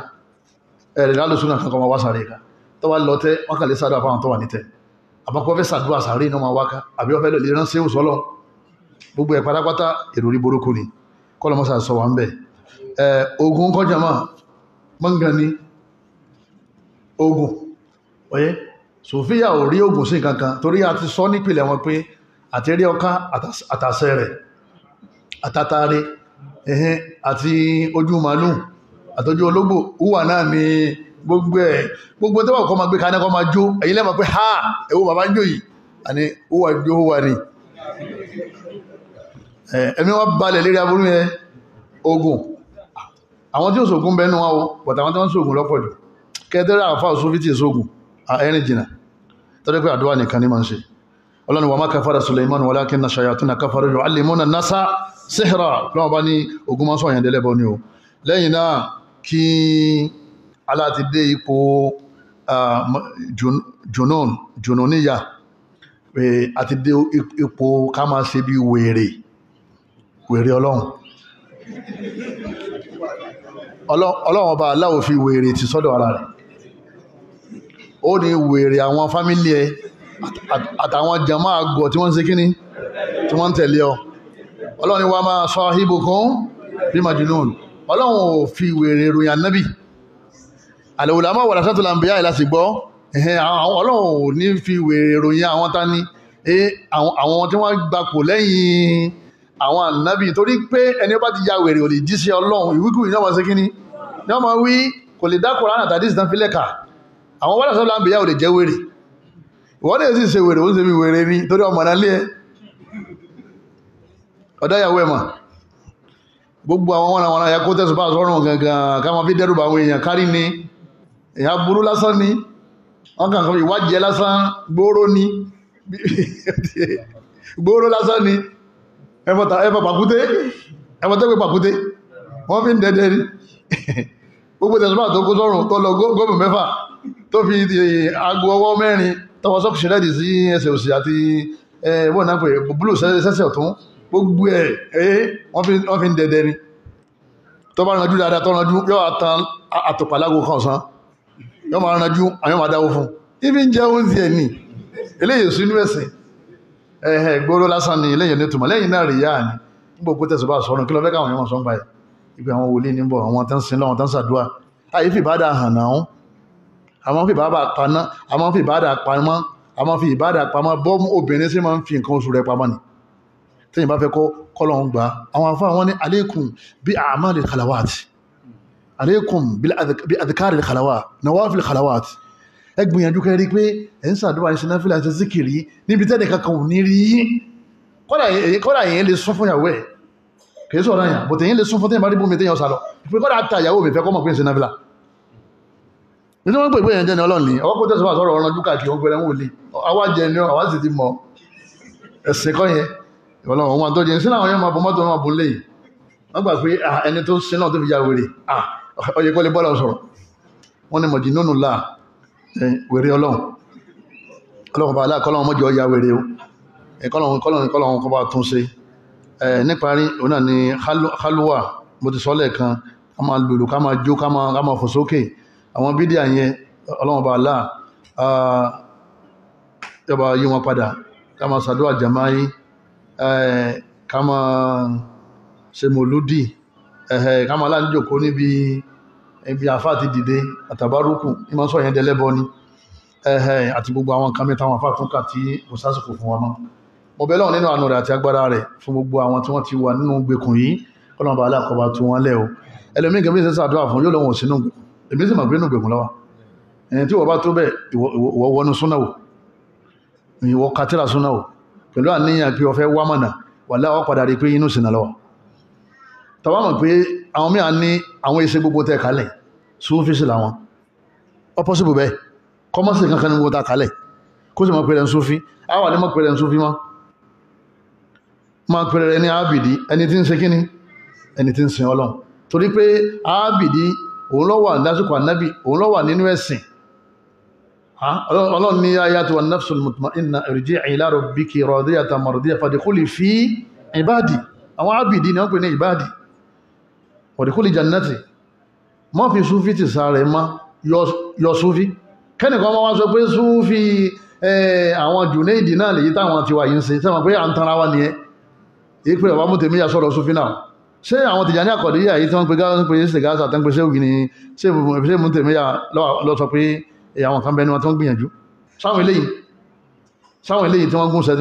Ẹ̀rẹ̀ lálùsúnà kankan mọ̀ wá sàárè ká. Tó wá lọ tẹ́ wọ́n kà lè sàdúrà fáwọn tó wà ní tẹ́. Àbákọ́ fẹ́ sàdúrà sàárè náà máa wáká àbí wọ́n fẹ́ lè rán sí òsọ́lọ́ gbogbo ẹ̀ pátápátá èrò rí burúkú ni. Kọ́lọ̀ mọ́sà sọ wà ń bẹ̀. Ogun kọjá máa mọ́ngàn ní ogun. Ọyẹ́ sòfíà ò rí ogun sí kankan torí a ti sọ nípìnlẹ̀ wọn pé àti rí ọká àtàṣẹ rẹ̀ àtàtàrí ẹ̀hẹ́n àti ojú màálù àtọ́jú ológbò wúwà náà ni gbogbo ẹ̀ gbogbo tó wà kọ́ ma gbé kaná kọ́ ma jó ẹ̀yin lẹ́mọ̀ pé ha! Ẹ̀wọ́ bàbá ń jó yìí. Àní wúwà jó wúwà ni. Ẹ̀mí wọ́n balẹ̀ lérí aburú yẹn ogun. Àwọn tí ó sògùn bẹnu wọn o bọ̀tà àwọn tí wọ́n sògùn lọ́pọ̀ jù. Kẹ́tẹ́rẹ́ àfà sófítì sógùn ẹ̀rin jìnnà tọ́jọ́ pé àdúrà nìkan ní ma ń ṣe. Ọlọ́ni wà má kafara Suleiman walakinna shayatina kafaru yu'allimuna nasa sihra lọ́wọ́ bá ní ogun máa sọ̀yàn délẹ́bọ̀ ni o. Lẹ́yìn náà kí aláti dé ipò junon junoniya àti dé ipò ká máa ṣe bí wèrè wèrè ọlọ́run. Ọlọ́run ọba aláwọ̀ fi wèrè ti sọ́dọ̀ ara rẹ̀. Ó ní wèrè àwọn fámílì ẹ àtàwọn jama àgọ̀ tí wọ́n ń ṣe kíní tí wọ́n ń tẹ̀lé ọ ọlọ́run ni wá máa sahibukum bí majnun. Ọlọ́run ò fi wèrè ròyìn ànábì. Al-ulama warasatul anbiya láti gbọ́. Ọlọ́run ò ní fi wèrè ròyìn àwọn tání àwọn tí wọ́n gbapò lẹ́yìn àwọn ànábì torí pé ẹni bá ti ya wèrè ò lè jí sí ọlọ́run. Ìwíkú ìyá wọn ṣe kíní ní ọmọ wí kò lè dá Kùránì àtàdí ìsìtàn fi lẹ́ka. Àwọn warasatul anbiya ò lè jẹ́ wèrè. Ìwọ́n ń náà ọ̀dáyàwó ẹ̀mà gbogbo àwọn wọn àwọn àyàkó tẹ́sùbá sọ́rùn gangan ká ma fi dẹ́rùbà àwọn èèyàn kárí ní èyà burú lásán ní wọ́n kàn kan ìwájẹ́ lásán gbóró ní (laughs) gbóró lásán ní ẹfà pàkúté. Ẹfà tẹ́gbẹ̀ pàkúté. Wọ́n fi ń dẹ́dẹ́ rí (laughs) gbogbo tẹ́sùbá tó kó sọ́rùn tó lọ gómìn mẹ́fà tó fi aago ọwọ́ mẹ́rin tọwọ́ sọ́kù ṣẹlẹ́dì sí ẹsẹ̀ òsì àti ẹ̀wọ̀n náà pé búlù sẹ́sẹ̀ ọ̀tún gbogbo ẹ̀ ẹ́ wọ́n fi ń dẹ̀dẹ̀ ni. Tó bá rànjú dáadáa tó rànjú yóò àtàn àtòpàlágò kan sán yóò máa rànjú àyọ́ máa dáwó fún ibi ń jẹ́ oúnjẹ ẹ̀ ní eléyìí sínú ẹ̀sìn. Ẹ̀hẹ̀ gbóró lásán ni eléyìí ní tùmọ̀ lẹ́yìn náà rí yáà ni gbogbo tẹ̀sí bá sọ̀rọ̀ kí lọ fẹ́ káwọn yẹn sọ ń báyìí ibi àwọn wòlíì ní bọ̀ àwọn tán sin lọ́wọ́ tán sàdúà àyè fi ìbádà hàn náà àwọn fi ìbádà paná àwọn fi ìbádà pamọ́ àwọn fi ìbádà pamọ́. Bọ́ọ̀mù obìnrin sí máa ń fi nǹkan oṣù rẹ̀ pamọ́ ni tẹ́yìn bá fẹ́ kọ́ kọ́lọ̀ ń gbà àwọn afọ́ àwọn ní alaykum bí àmàlì khalawati alaykum bí adhikari khalawat nawafil khalawat ẹ gbìyànjú kẹ́ rí pé ẹ̀ ń sàdúrà ní sinafila àti zikiri níbi tẹ́lẹ̀ kankan ò ní rí yí kọ́lá yẹn lè sún fún ìyàwó ẹ̀ kìí sọ̀rọ̀ yàn bò tẹ̀yìn lè sún fún tẹ́yìn bá rí bómi tẹ́yìn ọ̀sà lọ pé kọ́lá ta ìyàwó yẹn yẹn ìwọ̀lọ́wọ́ wọn tó jẹ́ sí láwọn yẹn máa bọ́ mọ́tò wọn bú lè wọ́n gbà pé ẹni tó sí náà tó fi ya wèrè. Ọyẹ kọ́ lè bọ́lá sọ̀rọ̀. Wọ́n ni mọ̀jì nínú là wèrè ọlọ́run. Ọlọ́run bá aláàkọ́lọ́run mọ́jọ ya wèrè o. Ni halluwa mo ti sọ lẹ́ẹ̀kan ká máa lùlù ká máa jó ká máa fò sókè. Àwọn bídíà yẹn ọlọ́run bá aláà yọba padà. Ká máa ṣàdúrà jàmáyé ṣe mọ̀lúdì. Ẹ̀hẹ̀ kama aláàjòkó níbi ibi àfá àti dìde àtàbárúkù ní ma sọ yẹn dẹlẹ́bọ ni. Àti gbogbo àwọn nǹkan mẹ́ta àwọn àfá tún kà tí kò sásìkò fún wa mọ́. Mo bẹ̀ Ọlọ́run nínú àánú rẹ̀ àti agbára rẹ̀ fún gbogbo àwọn tí wọ́n ti wà nínú gbèkùn yìí. Kọ́lọ́mọba aláàkọ́bá tún wọn lẹ́ o. Ẹlòmíì gẹ́gẹ́ bí ṣe sàdúrà fún yóò lọ́wọ́ sínú èmi sì mọ̀ pé inú gbèkùn lọ́wọ́ ẹ̀yìn tí wọ́n bá tó bẹ̀ ìwọ wọnú súnà wò. Ìwọ katira súnà wò pẹ̀lú àníyàn pé ọfẹ́ wá mọ̀nà wà láwọ́ padà rí pé inú sínà lọ́wọ́ tàbá mọ̀ pé àwọn míì ní àwọn iṣẹ́ gbogbo tẹ́ kalẹ̀ súnfíìsì làwọn. Ọpọ́sibù bẹ́ẹ̀. Kọ́mọ́sì kankan ní gbogbo tẹ́ kalẹ̀. Kó sì mọ̀ pé rẹ̀ ń súnfí àwọn àdé mọ̀ pé rẹ̀ ń súnfí mọ́ máa pẹ̀rẹ̀ rẹ̀ ní ábìdí ẹni tí ọlọ́run ní ayatu wan nafsul mutma'inna irji'i ila rabbiki radiyatan mardiyatan fadkhuli fi ibadi. Àwọn ábìdí ni wọ́n pè ní ibadi. Wadkhuli jannati. Mọ́ fi súfí ti sáré má yọ súfí kẹ́nìkan máa wá sọ pé súfí àwọn jùnéèdì náà lèyí táwọn ti wà yìí ń ṣe sẹ́wọ̀n pé à ń tanra wa nìyẹn? Èyí pé ọba mú tèmi yà sọ̀rọ̀ súfí náà. Ṣé àwọn Tìjàní àkọ̀díyà yìí tí wọ́n pe gáàsì pé ṣe gáàsì àtẹ́gbẹ́ ṣé ògì ni ṣé mú yà lọ sọ pé àwọn kan bẹni wọn tí wọ́n gbìyànjú. Sáwọn eléyìí sáwọn eléyìí tí wọ́n gúnṣẹ́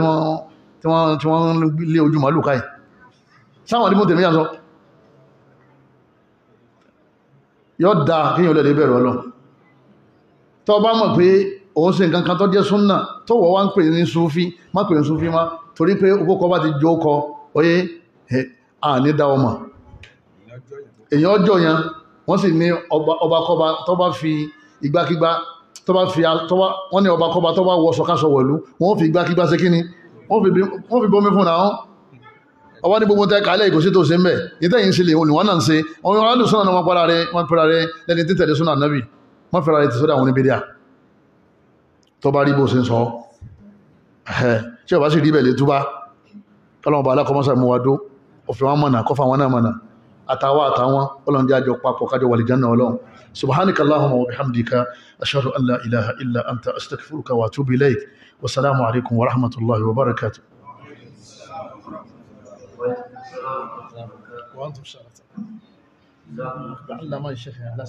tí wọ́n lé ojú màálù káì sáwọn ní mú tèmi yà sọ. Yóò da kíyàn lẹ́dẹ̀ bẹ̀rẹ̀ ọlọ́ tó bá mọ̀ pé òun ṣe nǹkan kan tó jẹ́ súnnà tó wọ́ wá ń pè ní súfí má pè ní súfí má torí pé okókọ bá ti jó kọ oyé àní dá ọmọ. Èyàn ọjọ́ yẹn wọ́n sì ní ọbakọba tó bá fi igbákígbá tó bá fi wọ́n ní ọbakọba tó bá wọ sọkásọ wọ̀lú wọ́n fi igbákígbá ṣe kíni wọ́n fi bomi fún àwọn ọwọ́ ní gbogbo tẹ́kàálẹ̀ ìkòsí tó ṣe ń bẹ̀. Ìtẹ́yìn sí lè wọ́n náà ń ṣe. Ọmọ ìwọ̀n sọ́nà wọn pàdà rẹ wọ́n pẹ̀lá rẹ lẹ́ni tí tẹ̀lé súnà nábì wọ́n fẹ́ra rẹ ti sọ́dọ̀ àwọn oníbídíà. Tó bá rí bó ṣe ń sọ tí ọba sì rí bẹ̀ lè túbá. Ọlọ́mọba alákọmọ́sà mú wa dó. Òfin wọn mọ̀nà kọfà wọn náà mọ̀nà àtàwà àtàwọn ọlọ́run jẹ́ àjọ papọ̀ kájọ wà lìjánà ọlọ́run سبحانك اللهم وبحمدك أشهد أن لا إله إلا أنت أستغفرك وأتوب إليك والسلام عليكم ورحمة الله وبركاته وأنتم شاء ما الشيخ لا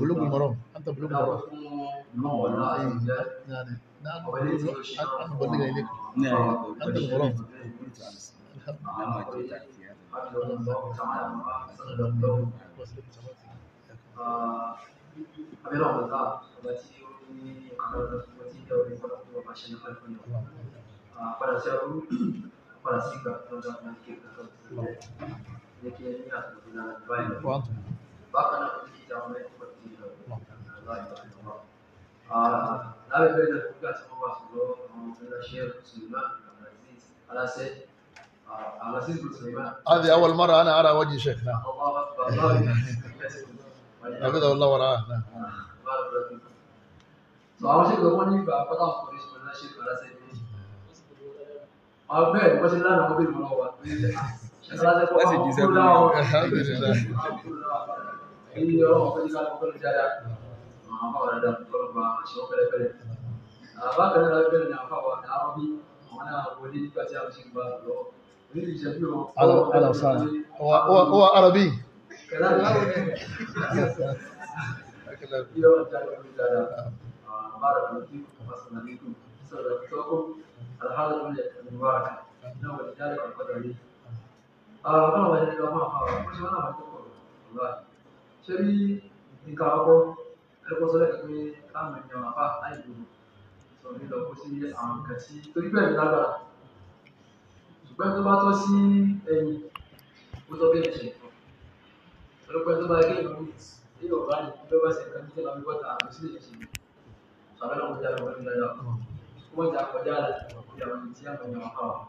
بلوغ المرام انت بلوغ المرام يعني نعم أنا بلغ اليكم انت المرام الحمد لله abẹ́rẹ́ ọ̀gá ọba tí ó ní àwọn ọmọ tí ìjọ orí fọ́nà fún ọba ṣe nípa ìfúnni padà sí ọdún padà sí ìgbà tó ń dá ọmọ ìké ìgbà tó ń tẹ̀lé ní kí ní àtúntò náà báyìí lọ. وانتم bákan náà kí ìjà ọmọ ẹ̀kọ́ ti lọ láì bá tó wà. lábẹ́ bẹ́ẹ̀ náà nígbà tí wọ́n bá sọ̀rọ̀ àwọn ọmọ ẹ̀dá ṣe Suleiman Abdulaziz aláṣẹ Abdulaziz Suleiman هذه أول مرة أنا أرى وجه شيخ نعم. الله أكبر. الله وراه نعم. بارك الله ṣe gbà lọ onílù ìṣẹ́jú wọn اهلا اهلا وسهلا هو هو هو عربي kẹlá ní àwọn iyo jari dada bara kunti masalabikum sadaqatukum alhala min mubarak na wa jari al qadari ah kana wa jari ma fa ko shi wana ko ko wallahi shari in ka ko e ko so le ka mi ka mi nya fa ai du so ni lo ko si an ka si to ri be mi lágbára ṣùgbọ́n tó bá tọ́ sí ẹ̀yìn ó tọ́ bí ẹ̀ ṣe olùkọ́ tó bá gé ìlú ní yorùbá ní bí bá ṣe nǹkan títí lọ́wọ́ bọ́ta àmì sílẹ̀ ṣe. Sàbẹ̀ náà kọjá lọ́wọ́ nígbà yà wọ́n jà kọjá rẹ̀ ìyàwó tí a mọ̀ yàn fáwọn.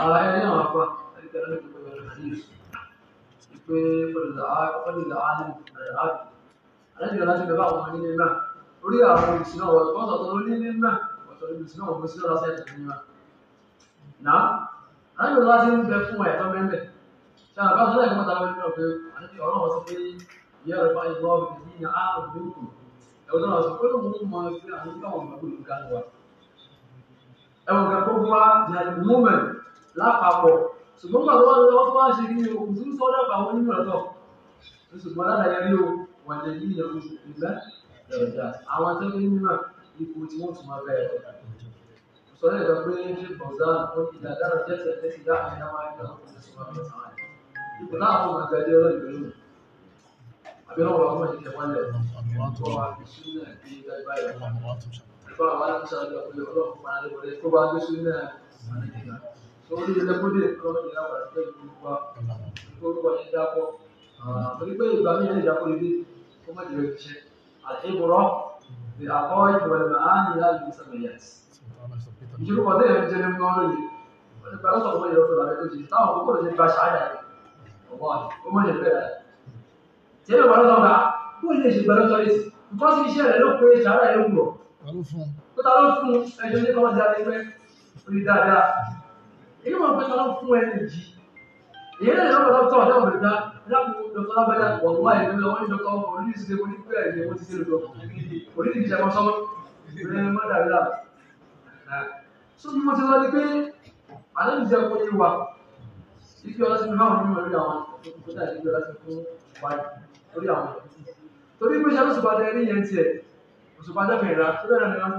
ara ẹni àwọn afọ ẹni tẹ̀lé ní gbogbo ní ìlú ìpè olùdà áàlù rẹ̀ áàlù alájùlọ láti bẹ̀rẹ̀ àwọn ọmọ nílé náà. Orí àwọn wọ́n náà ọ̀tọ̀ olùsìn náà wọ́n mú sí lọ́la sẹ́yìn tó ní wa. láti ń bẹ fún ẹ̀tọ́ mẹ́lẹ̀ ṣáà bá sọ́dọ̀ ẹ̀kọ́ tàbí nínú ọ̀pẹ àti ọ̀rọ̀ wọn sọ pé ìyá rẹ̀ fáyé lọ́wọ́ bí i ní àárọ̀ lóko ẹ̀wọ̀n náà sọ pé òun mọ sí àwọn ìgbà wọn gbàgbọ́ ló ga wa. ẹ̀wọ̀n kan gbogbo wa jẹ́ moment lápapọ̀. Ṣùgbọ́n gbàgbọ́ wọn lọ́wọ́ tó wá ṣe kí ni òkú tún sọ́dọ̀ àwọn ọ̀tọ̀ ṣùgbọ́n o wọ́n lè yí ìyẹn oṣù ìgbẹ́ ẹ̀rọ̀jà àwọn tó ní mímọ̀ ipò tí wọ́n tún máa bẹ̀rẹ̀ sọ̀rọ̀ ìgbà pé ṣe bọ̀zán ó ní ìdàdára jẹ́sẹ̀ tẹ́sí dá àyíká máa ń gbà ó ti sọ̀rọ̀ àwọn ọ̀sán rẹ̀. ipò náà fún màgá dé ọ̀rọ̀ ìgbèlú àbí ọ̀rọ̀ àwọn ọmọ ìṣẹ̀lẹ̀ wọn lẹ̀ wọ́n wá fi sínú ẹ̀ bí ìgbà fún ìlú wa orúkọ yẹn dápọ̀ torí pé ìgbà lè ìṣe ìṣòro kan ń jẹ́ ní mọ́ lóye ìgbà lọ́sọ̀ ọmọ ìyọ̀ fún àbẹ́tò ṣe táwọn àkókò lè gba ṣáájà rẹ̀ àti ó mọ̀ ṣe bẹ́ẹ̀ tí ẹ̀rọ ìgbà lọ́sọ̀ ọ̀gá kó ilé ṣe gbẹ̀rẹ̀ sọ èsì nǹkan sí iṣẹ́ rẹ̀ ló pé ṣáájà rẹ̀ wúrọ̀ tó ta ló fún ẹjọ́ ní kọ́mọ́sí adégbẹ́ orí dáadáa èyí mọ̀ pé ta ló fún ẹ ní jì èyí lè lọ́pọ̀ dọ́kítọ̀ ọ̀dọ́ òmìnir dá dákun dọ́kítọ̀ lábẹ́dá wọ̀n wá ìlú lọ wọ́n ní dọ́kítọ̀ oníṣẹ́ onígbẹ́ ni wọ́n ti ṣe lọ́dọ̀ oníṣẹ́ ìṣẹ́mọ́ sọ́mọ́ ìrìn mọ́dàrí láà so bí mo ti sọ ni pé àlejò jẹ́ kó yé wa ibi ọlá ti fi hàn nínú orí àwọn tó dà ibi ọlá ti fún wáyé orí àwọn torí pé ṣáà lóṣùpá tẹ ní yẹn tiẹ̀ òṣùpá jẹ́ fẹ̀rẹ̀ tó bẹ̀rẹ̀ ní wọn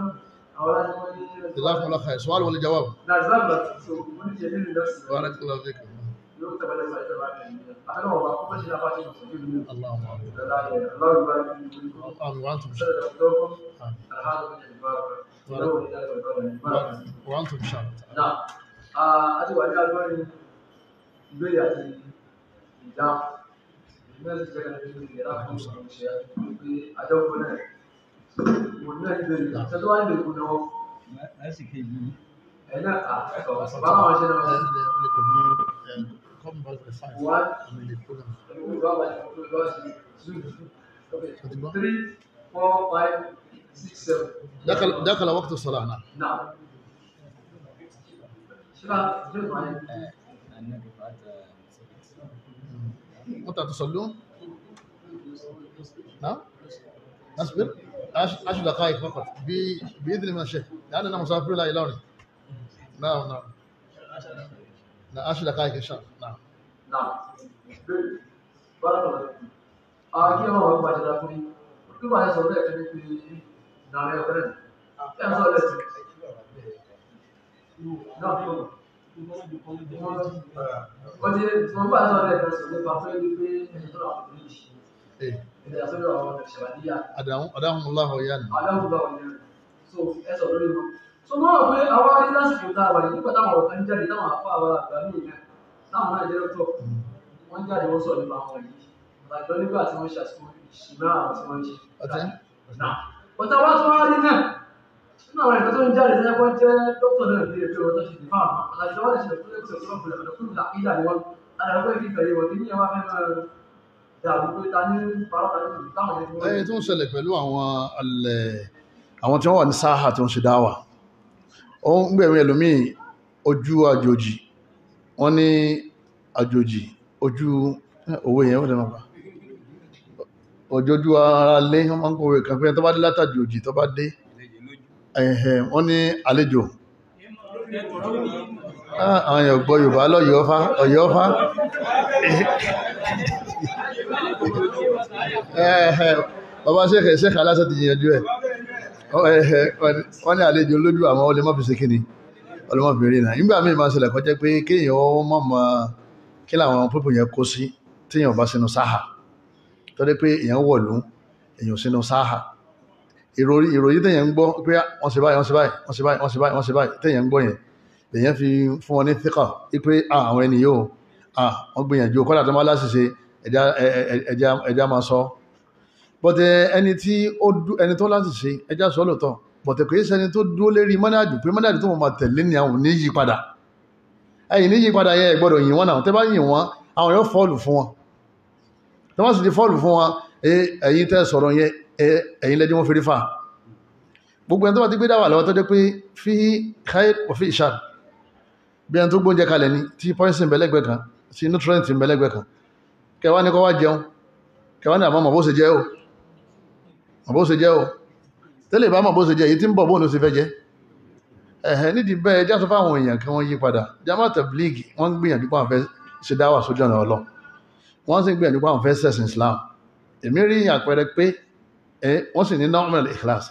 àwọn ọlá tí wọ́n ní جزاكم الله خير سؤال ولا جواب náà ìsìlámù láti so wọ́n ní tiẹ̀ nínú ìlọsìn بارك الله فيك yóò tẹ̀lé ìfà ìjọba àfẹ́lẹ́ wọn bá kó mọ́ṣẹ́ náà bá ṣe mọ̀ sí ìlú اللهم امين الله يبارك فيكم امين وانتم wọ́n tó ṣá. náà a ti wà ní agbọ́rin ìbéèrè àti ìdáhùn ìgbésẹ̀ ti sẹ́kẹ̀ nínú ìyára fún ìṣẹ́ pé àjọpọ̀ náà mo ní ẹni bèrè ṣe tó wá lè kú náà. ẹ̀ náà kà ẹ̀kọ́ báwọn ṣe náà come back by five. Three, four, five, دخل دخل وقت الصلاة نعم. نعم. شباب متى تصلون؟ نعم. أصبر. عشر دقائق فقط. بإذن من الشيخ لاننا مسافرين لا نعم، يلوني نعم نعم. عشر دقائق إن شاء الله. نعم. نعم. بارك الله فيك. آه كيف هو؟ يبغى يجرب فيه؟ كل ما يسوي له Não é grande. É só esse. Não, wọ́n ti wọ́n bá sọ̀rọ̀ ẹ̀kan sọ̀rọ̀ nípa pé wípé ẹni tó làwọn ọ̀dọ́ yìí ẹ̀dá sọ̀rọ̀ àwọn ṣàbàdíyà. Adáhùn Láhọ̀ yá ni. So ẹ sọ. So mo rò pé àwa rí lásìkò tá a wà yìí nípa táwọn ọ̀rọ̀ kan jáde táwọn afọ àwọn àgbà míì náà táwọn náà jẹ́ lọ́tọ̀ wọ́n jáde wọ́n sọ̀rọ̀ nípa àwọn yìí. Àgbà nígbà ọ̀tá wá tún wá rí náà nínú àwọn ẹ̀kọ́ tó ń jáde sẹ́yìn wọ́n jẹ́ dókítà náà ní ẹgbẹ́ wọn tó ṣe nípa àwọn aláṣẹ wọn ṣe fún ẹgbẹ́ tó ń bọ̀ lọ́dọ̀ fún ìlà ni wọn adarapẹ́ fi fẹ̀yẹ wọn ní ẹwà fẹ́ máa dàbí pé ta ní parọ́ta ní ìlú táwọn ẹgbẹ́ wọn. tó ń ṣẹlẹ̀ pẹ̀lú àwọn alẹ́ àwọn tí wọ́n wà ní sáhà tó ń ṣe dáwà. Ó ń gbẹ̀mí ẹlòmíì ojú àjòjì. Wọ́n ní àjòjì ojú owó yẹn wọ́n dẹ̀ máa ojójú ara lé wọ́n máa ń kọ̀wé kan pé tó bá dé látàjòjì tó bá dé. Wọ́n ní àlejò. Ah, àwọn èèyàn gbọ́ Yorùbá lọ́yọ̀ọ́ fá ọ̀yọ́ fá. Ẹ̀hẹ̀ bàbá ṣẹ́kẹ̀ ṣẹ́kẹ̀ aláṣẹ ti yànjú ẹ̀. Wọ́n ní àlejò lójú àwọn olè mọ́ fi ṣe kíni ọlọ́mọbìnrin náà nígbà míì máa ṣẹlẹ̀ kọjá pé kéèyàn ó mọ̀ mọ́ kí làwọn pípò yẹn kó sí téèyàn bá sínú sáhà tó dé pé èèyàn wọ̀lú èèyàn sínú sáhà ìròyìn téèyàn ń gbọ́ pé wọ́n ṣe báyìí wọ́n ṣe báyìí wọ́n ṣe báyìí wọ́n ṣe báyìí wọ́n ṣe báyìí téèyàn ń gbọ́ yẹn èèyàn fi fún wọn ní fíkà wípé ah, àwọn ẹni yóò ah, wọ́n gbìyànjú kọ́dà tó máa láṣìṣe ẹja máa sọ. Bọ́tẹ̀ ẹni tí ẹni tó láṣìṣe ẹja sọ lóòótọ́ bọ̀tẹ̀ kò sẹni tó dúró lérí mọ́nájú pé mọ́nájú tó máa tẹ̀lé ni àwọn ní yí padà. Ẹ̀yìn ní yí padà yẹn gbọ́dọ̀ yìn wọ́n náà. Tẹ́ bá yìn wọ́n àwọn yóò fọ́ọ̀lù fún wọn tẹ́ wọ́n sì ti fọ́ọ̀lù fún wọn ẹ̀yin tẹ́ sọ̀rọ̀ yẹn ẹ̀yin lẹ́jọ́ wọn fi rí fà. Gbogbo ẹni tó bá ti gbé dáwà ni tí poison bẹ̀lẹ́gbẹ̀ kan tí nutrient bẹ̀lẹ́gbẹ̀ kan kẹwàá ní kọ́ wá jẹun kẹwàá ní àmọ́ mọ̀ bó ṣe jẹ́ o mọ̀ bó ṣe jẹ́ o. Tẹ́lẹ̀ bá mọ̀ bó ṣe jẹ́ èyí tí ń bọ̀ bóun ẹ̀hẹ́ nídìí bẹ́ẹ̀ já sọ fáwọn èèyàn kí wọ́n yí padà. Jamaat Tabligh wọ́n gbìyànjú pé àwọn fẹ́ ṣe dáwà sójú ọ̀nà wọ́n sì gbìyànjú pé àwọn fẹ́ ṣẹ̀sìn Islam. Èmi rí àpẹẹrẹ pé wọ́n sì ní normal ikhlas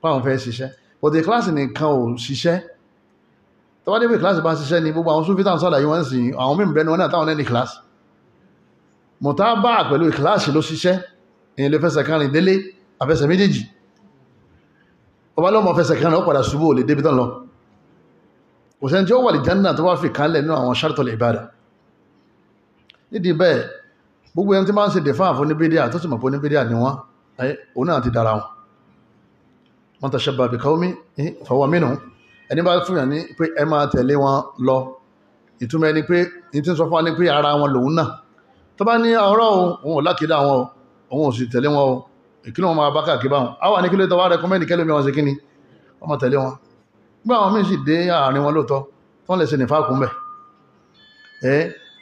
pé àwọn fẹ́ ṣiṣẹ́. But ikhlas nìkan ò ṣiṣẹ́. Tọ́wọ́ dé pé kíláàsì bá ṣiṣẹ́ ni gbogbo àwọn súnfítà ń ṣàlàyé wọ́n sì àwọn mímú bẹnu wọn náà táwọn kíláàsì mọ̀tá bá pẹ̀lú kíláàsì ló ṣiṣẹ́. Èyí lè fẹsẹ̀ kan rìn délé àfẹsẹ̀ méjèèjì. Ọba lọ́mọ fẹsẹ̀ kan rìn ó padà ṣubú ò lè débi tán lọ. Kò sẹ́ni tí ó wà lè jánà tó wá fi kánlẹ̀ nínú àwọn shartul ìbádà nídìí bẹ́ẹ̀ gbogbo ẹni tí máa ń ṣe dè fáàfún ní bídíà tó sì mọ̀ pé ní bídíà ni wọ́n òun náà ti dára wọn. Man tashabbaha bi qawmin fahuwa minhum. Ẹni bá fún yàn ní pé ẹ máa tẹ̀lé wọn lọ ìtumọ̀ ẹni pé ní tí ń sọ fún wa ní pé ara wọn lòun náà. Tó bá ní ọ̀rọ̀ òun ò lákìdá wọn òun ò sì tẹ̀lé wọn o ìkílọ̀ wọn máa bá káàkiri bá wọn. Àwọn ní kílẹ̀ tó wá rẹkọmẹ́ndì kẹ́lómi wọn ṣe kíni wọ́n wọn.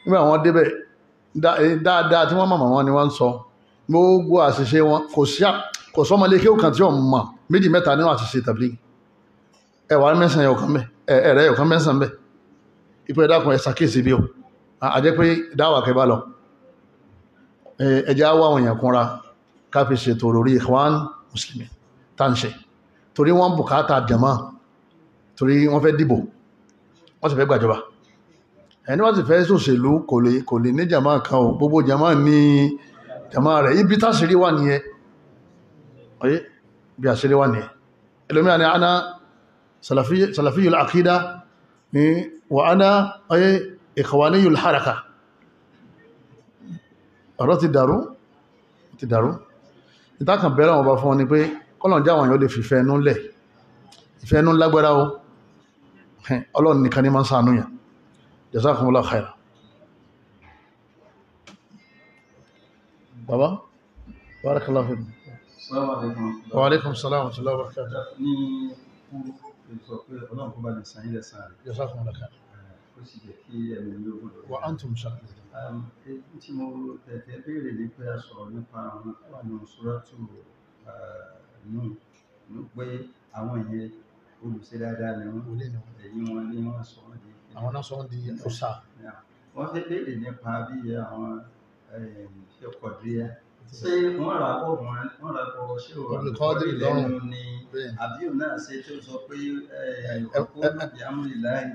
Nígbà wọn wọn dáadáa tí wọ́n mọ̀ wọn ni wọ́n ń sọ. Gbogbo àṣìṣe wọn kò sọ́mọ ilé kéwù kan tí ò mọ̀. Méjì mẹ́ta nínú àṣìṣe tàbílígì ẹwà mẹ́sàn ẹ̀yọ̀kan bẹ́ ẹ̀rẹ́ ẹ̀yọ̀kan mẹ́sàn bẹ́ ipò ẹ̀dàkùn ẹ̀sà kéèsì bí o. Àjẹ́ pé dáwà kẹba lọ. Ẹjẹ́ àwọ̀ àwọn èèyàn kúnra káfí ṣètò lórí Ikhwan Muslimin tánṣe torí wọ́n bùkátà jama torí wọ́n fẹ́ dìbò. Wọ́n sì fẹ́ gbàjọba ẹni wọ́n sì fẹ́ sòṣèlú kò lè ní jama kan o. Gbogbo jama ní jama rẹ̀. Ibi táṣírí wà nìyẹn. Ọyẹ́ bí àṣírí wà nìyẹn. Ẹlòmíràn ni ana salafiyul aqida ni wa ana ọyẹ́ ikhwaniyul haraka. Ọ̀rọ̀ ti dàrú ti dàrú. Ìtàkàn bẹ̀rẹ̀ wọn bá fún wọn ni pé kọ́lọ̀n jáwọn yóò lè fi ìfẹ́ ẹnu lẹ̀. Ìfẹ́ ẹnu lágbára o. Ọlọ́run nìkan ní máa ń ṣàánú jazakumullahu khaira bàbá barakallahu fikum. Wa alaikum salam wa rahmatullahi wa barakatuh kú sọ pé ọlọ́run kó bá lè san ilẹ̀ san rẹ̀. Jazakumullahu khaira ó sì jẹ́ kí ẹ̀mí yóò gbọ́dọ̀ wa antum shakirun tí mo tẹ̀tẹ̀ béèrè ní pé a sọ̀rọ̀ nípa àwọn tó wà ní Suratu nù pé àwọn ìyẹn olùṣe dáadáa ni wọ́n. Ni wọ́n. ni wọ́n sọ wọ́n di àwọn náà sọ wọ́n di ọ̀sà wọ́n fẹ́ béèrè nípa bí àwọn ṣe kọ̀díríà ṣé wọ́n rà bọ̀ wọ́n rà bọ̀ ṣé Abdul Qadir lọ́rùn. ni? Bẹ́ẹ̀ àbí òun náà ṣe tó sọ pé ọkọ̀ ìyàmúlìláyìn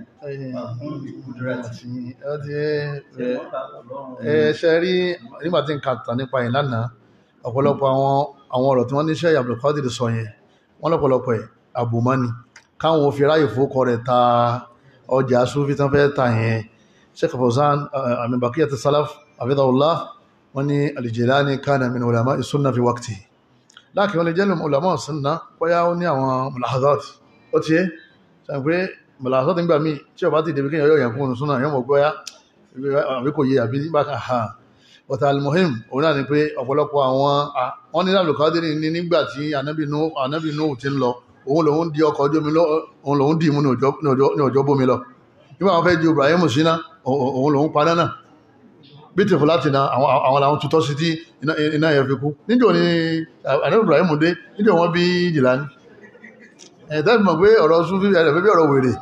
ọkùn ìkúdúrátì àti ẹ ẹ ṣe rí nígbà tí n kà tà nípa yìí lánàá ọ̀pọ̀lọpọ̀ àwọn àwọn ọ̀rọ̀ tí wọ́n Abdul Qadir sọ yẹn wọ́n lọ́pọ̀lọpọ̀ ẹ̀ àbùmọ́ni káwọn fi ráyè fowókọ rẹ̀ ta ọjà sufi tán fẹ́ ta yẹn. Sheikh Fawzan àmì Baqiyat as-Salaf hafidhahullah wọ́n ní al-Jilani kana min ulama as-sunnah fi waqtihi láàkì wọ́n lè jẹ́ ulama as-sunnah bóyá ó ní àwọn mulahazat. Ó ti yé? Sàn pé mulahazat nígbà míì tí ọba ti dèbí kéèyàn yóò yàn un súnà yóò mọ̀ gbọ́yá àbí kò yé àbí bákan ha ọ̀tà almuhim òun náà ni pé ọ̀pọ̀lọpọ̀ àwọn wọ́n ní Qadir ní nígbà tí Ànábì Nuhu ti ń lọ òun lòun di ọkọ̀ ojú omi lọ òun lòun dì í mú ní òjò- bómi lọ. Nígbà wọn fẹ́ ju Ibrahim síná òun òun lòun paná náà. Bíìtìfù láti na àwọn àwọn làwọn tutọ́ sí tí iná- yẹn fi kú. Níjọ́ ni Ànábì Ibrahim dé níjọ́ wọn bí Jìlání ẹ̀ tẹ́lẹ̀ mọ̀ pé ọ̀rọ̀ súnfí ẹ̀rẹ̀ pé bí ọ̀rọ̀ wèrè.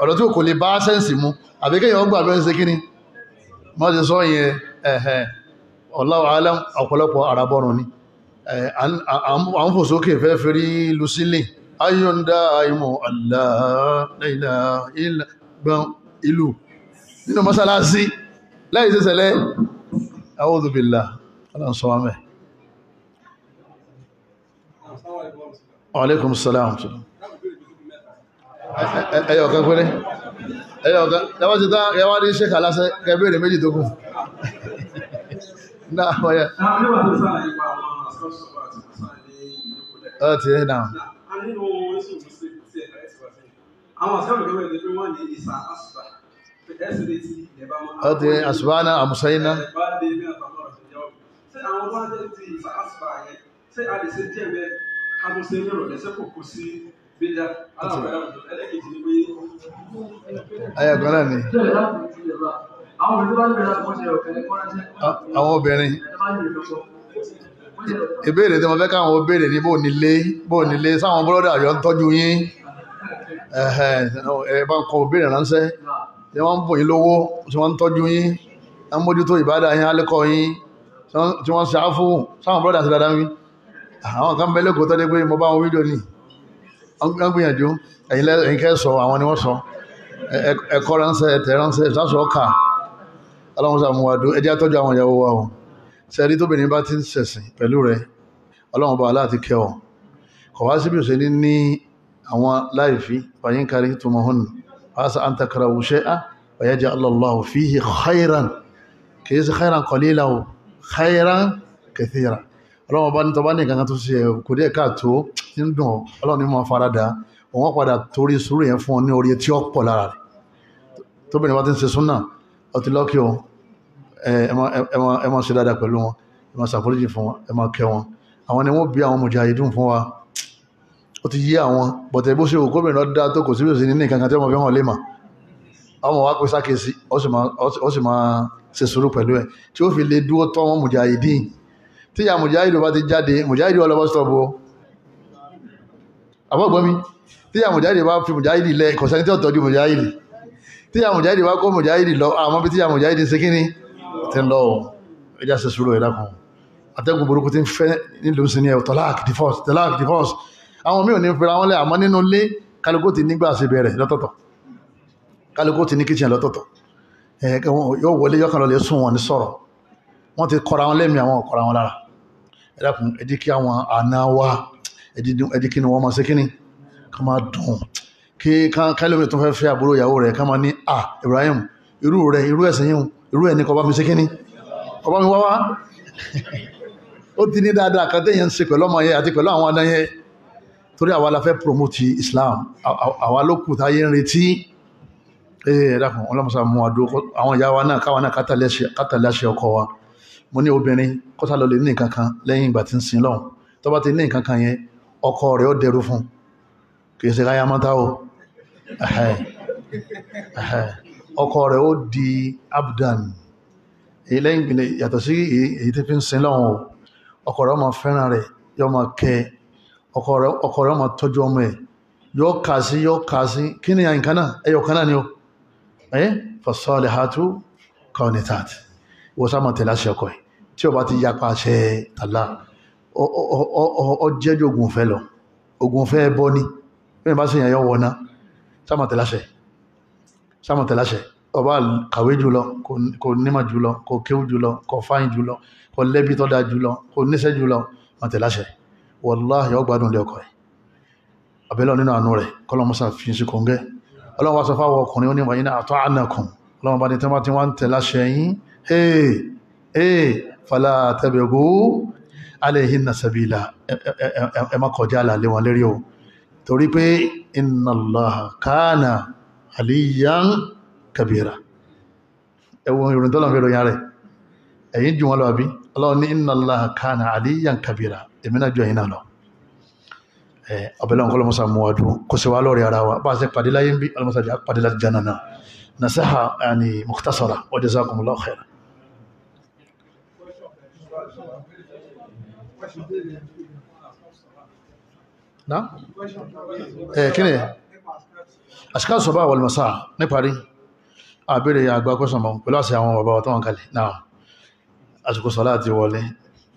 Ọ̀rọ̀ tí kò lè bá sẹ́ǹsì mu. Àbí kéèyàn gbà bẹ́ẹ̀ ṣe kíni wọ́n ti sọ yẹn ẹ̀hẹ̀ Allahu ọ̀pọ̀lọpọ̀ àràbọ̀rùn ni à ń- fò sókè fẹ́ fẹ́rí lucille. Ayọ́ndá ìmọ̀ aláàlá gbọ́n ìlú. Nínú mọ́sálásí láì sẹ́sẹ̀lẹ̀ a'udhu billah. Ọlọ́run sọ wá mẹ́. Wa alaikum salam ẹyọ kan péré. Ẹyọ kan yàwá ti tán yàwá ní ṣékà lásẹ̀ kẹbẹ̀rẹ̀ méjì tó kù. (laughs) Náà wọ́yẹ Ọ ti ẹ̀ náà ọ ti àṣùbánà àmùsáyínà Ẹ̀bá dé ní àtàwọn ọ̀rọ̀ tó jẹ́ ọ̀gbìn. Ṣé àwọn bá jẹ́ ti ìsà àṣùbà yẹn? Ṣé a lè ṣe díẹ̀ bẹ́ẹ̀ ká tó ṣe nírọ̀ lẹ́sẹ̀ kò kó sí bídà? Aláwọ̀ ẹlẹ́kejì ni pé ẹyọ kan náà ni àwọn obìnrin ìbéèrè tí mo fẹ́ káwọn béèrè ní bó nílé bó nílé sáwọn bọ́lọ́dà yọ ń tọ́jú yín? Ẹ̀hẹ̀ ẹ̀ bá ń kọ béèrè ránṣẹ́. Tí wọ́n ń bò yín lówó? Tí wọ́n ń tọ́jú yín? Ń mójútó ìbádà yín alẹ́kọ̀ọ́ yín? Tí wọ́n- ṣàáfù? Sáwọn bọ́lọ́dà sí dáadáa mi àwọn kan bẹ lẹ́kọ̀ọ́ tọ́jú pé mo bá wọn fídíò ní wọ́n gbìyànjú. Ẹ̀yin kẹ́ sẹ́ẹ̀rí tóbìnrin bá ti ń ṣẹ̀sìn pẹ̀lú rẹ̀ ọlọ́run bá aláàtí kẹ́ ọ. Kọ̀ wá síbi òṣèlú ní àwọn láìfí fàyín kárí tó mọ̀ hùn fásá an takara wuṣẹ́ á wàyá jẹ́ allahu fihi khairan kìí sí khairan qalila o khairan kathira. Ọlọ́run bá ní tọ́ bá ní kankan tó ṣe kò díẹ̀ káàtó ń dùn ọlọ́run ní mọ̀ farada òun padà torí sùúrù yẹn fún ọ ní orí tí ó pọ̀ lára rẹ̀. Tóbìnrin bá ti ń ṣe súnà ọtí lọ́kì o ẹ máa- ṣe dáadáa pẹ̀lú wọn. Ẹ máa ṣàforíjì fún wọn. Ẹ máa kẹ́ wọn. Àwọn ni wọ́n bí àwọn mujahideen fún wa. Ó ti yí àwọn bọ̀tẹ̀ bó ṣe òkú obìnrin ọdá tó kò sí òsì ní nǹkan kan tí wọ́n fi hàn lè mà. Ọmọ wa pèsè àkèsí ó sì máa- ó sì ṣe sùúrù pẹ̀lú ẹ̀. Tí ó fi lè dúró tọ́ wọn mujahideen tí ìyá mi? Tí ìyá mujahideen bá fi mujahideen lẹ kò sẹ́ni tí ó tọ́jú bá kó mujahideen lọ àmọ́ bí tí ìyá mujahideen ṣe ti ń lọ ẹjá ṣe sùúrù ẹ̀dá kan atẹ́gùn burúkú ti ń fẹ́ nílùú sí ní ẹ̀ tọ́láàkì divorce tọ́láàkì divorce. Àwọn míì ò ní fẹ́ra wọn lẹ́ àmọ́ nínú ilé kálukú ti nígbà sí bẹ̀rẹ̀ lọ́tọ̀ọ̀tọ̀. Kálukú ti ní kitchen wọn yóò wọlé yọkàn lọ lè sùn wọn ní sọ̀rọ̀. Wọ́n ti kọ́ra wọn lẹ́mìí àwọn ọ̀kọ́ra wọn lára. Ẹ dákun ẹ jẹ́ kí àwọn ni wọ́n tó fẹ́ fẹ́ àbúrò ìyàwó rẹ̀ ká ní à Ibrahim irú rẹ̀ irú ẹ̀sìn yìí irú ẹ̀ ní kó bá mi ṣe kíni? Kó bá mi wá wá. Ó ti ní dáadáa kan téèyàn ń ṣe pẹ̀lú ọmọ yẹn àti pẹ̀lú àwọn ọ̀nà yẹn. Torí àwa la fẹ́ promote Islam. Àwa ló kù táyé ń retí. Ee dákun ọlọ́mọsá mú àdó àwọn ìyá wa náà káwa náà kátàlẹ́ àṣẹ ọkọ wa. Mo ní obìnrin kọ́sà lọ lè ní nǹkan kan lẹ́yìn ìgbà tí ń sin lọ́hùn. Tó ti ní nǹkan kan yẹn ọkọ rẹ̀ ó dẹrú fún kì í ṣe káyà mọ́ta o. ọkọ rẹ̀ ó di abdan. Èyí lẹ́yìn ìgbìlẹ̀ yàtọ̀ sí èyí tí fi ń sin o ọkọ rẹ̀ ó máa fẹ́ràn rẹ̀ yóò máa kẹ́ ọkọ rẹ̀ ó máa tọ́jú ọmọ ẹ̀ yóò kà sí yóò kà sí. Kí ni àyìnká náà? Ẹyọ kan náà ni o. Ẹ́ fasalihatu qanitat. Wọ́n sá mọ̀ tẹ̀lé àṣẹ ọkọ̀ ẹ̀. Tí ó bá ti yapa àṣẹ tàlá ọ jẹ́jọ́ ogun fẹ́ lọ. Ogun fẹ́ bọ́ ní bẹ́ẹ̀ bá sì yàn yọ wọná sá mọ̀ tẹ̀lé àṣẹ sá mọ̀ tẹ̀lé àṣẹ. Ọba kàwé jùlọ kò nímọ̀ jùlọ kò kéwú jùlọ kò fáyín jùlọ kò lẹ́bí tó dáa jùlọ kò níṣẹ́ jùlọ mọ̀ tẹ̀lé àṣẹ. Wallahi ó gbádùn lé ọkọ̀ ẹ̀ àbẹ́lọ́ nínú àánú rẹ̀ kọ́lọ́mọ́sá fi sí kòǹgẹ́ ọlọ́run wá sọ fáwọn ọkùnrin oníwà yìí náà àtọ́ ànàkùn ọlọ́run bá ní tí wọ́n ti wọ́n tẹ̀ láṣẹ yìí ee ee wọn lérí o. Torí pé inna Allaha kana aliyan kabira ẹwọ́n ìrìn tọ́lọ̀ fẹ́ ròyìn rẹ̀ ẹ̀yìn jù wọn lọ àbí ọlọ́run ní inna Allaha kana aliyan kabira èmi náà jù ẹ̀yìn náà lọ ọ̀bẹ̀lẹ̀ ọ̀kọ́ lọ́mọ́sá mú wa dùn kò sí wá lórí ara wa bá a ṣe pàdé láyé ń bí ọlọ́mọ́sá jẹ́ pàdé láti jẹ́ náà nasiha yani mukhtasara wa jazakumullahu khairan na ẹ̀ kí ni àṣíká sọ̀bá wal masa ní parí àbẹ̀rẹ̀ àgbà kọ́sọ̀mọ̀ pẹ̀lú àṣẹ àwọn bàbá tó wọn kalẹ̀. Náà àsìkò sọ́lá àti wọlé.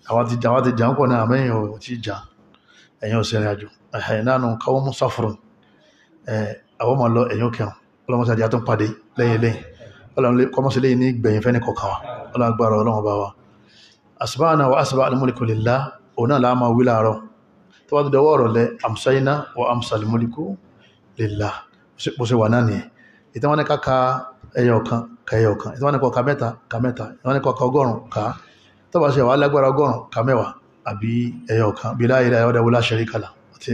Àwọn ti jà ń pọ̀ náà mẹ́yìn ò ti jà. Ẹ̀yìn òsìnrìn àjò. Ẹ̀hẹ̀ náà káwọ́ mú sáfùrùn àwọn ọmọ lọ ẹ̀yìn òkèrùn ọlọ́mọsájá tó ń pàdé lẹ́yìn lẹ́yìn kọmọsílẹ̀ ní gbẹ̀yìn fẹ́ ní kọkàwà ọlọ́gbàrà ọlọ́mọ bá wa. Asibáàna wa asibá alimoliku lillah òun bó ṣe wà náà nìyẹn. Ìtàn wọn ní ká ka ẹyọ kan ka ẹyọ kan. Ìtàn wọn ní kọ ka mẹ́ta ka mẹ́ta. Ìtàn wọn ní kọ ka ọgọ́rùn ká tó bá ṣe wà lágbára ọgọ́rùn ka mẹ́wàá àbí ẹyọ kan. Bí láyé láyé ọdẹ wọlá ṣẹ̀rí kàlà àti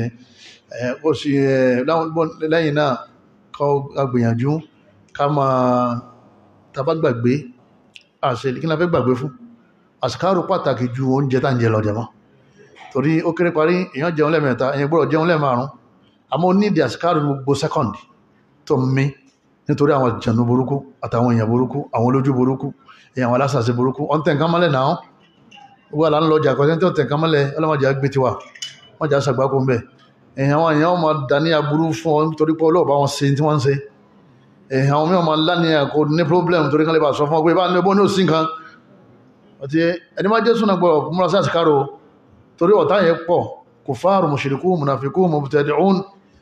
ó sì lẹ́yìn náà kọ́ agbìyànjú ká máa tàbá gbàgbé àṣẹ kí la fẹ́ gbàgbé fún? Àṣìkárò pàtàkì ju oúnjẹ tá ń jẹ lọ jẹmọ́ torí ó kéré parí èèyàn jẹun lẹ́mẹ̀ta èèyàn gbọ́dọ̀ jẹun lẹ́màrún àmọ́ nídìí àṣìkárò gbogbo sẹ́kọ̀ndì tó mí nítorí àwọn ìjànú burúkú àtàwọn èèyàn burúkú àwọn olójú burúkú èèyàn àwọn alásàṣe burúkú. Ọ̀n tẹ̀ nǹkan mọ́lẹ̀ náà. Gbogbo àlà ń lọ jà kọ́sẹ́ tó tẹ̀ nǹkan mọ́lẹ̀ ọlọ́mọdé àgbé tiwa. Wọ́n jà sàgbákò ń bẹ̀ èèyàn àwọn èèyàn máa dání aburú fún ọ nítorí pé ọlọ́ọ̀bá wọn ṣe tí wọ́n ń èèyàn àwọn mìíràn máa láni àkó ní problem torí kan lè bá sọ fún ọ pé bá ní ọbọ̀ ní òsì nǹkan. Ọtí ẹni máa jésù náà gbọ́dọ̀ múra sí àsìkárò torí ọ̀tá yẹn pọ̀. Kò fáàrù mùṣìríkù mùnàfikù mubtadi'un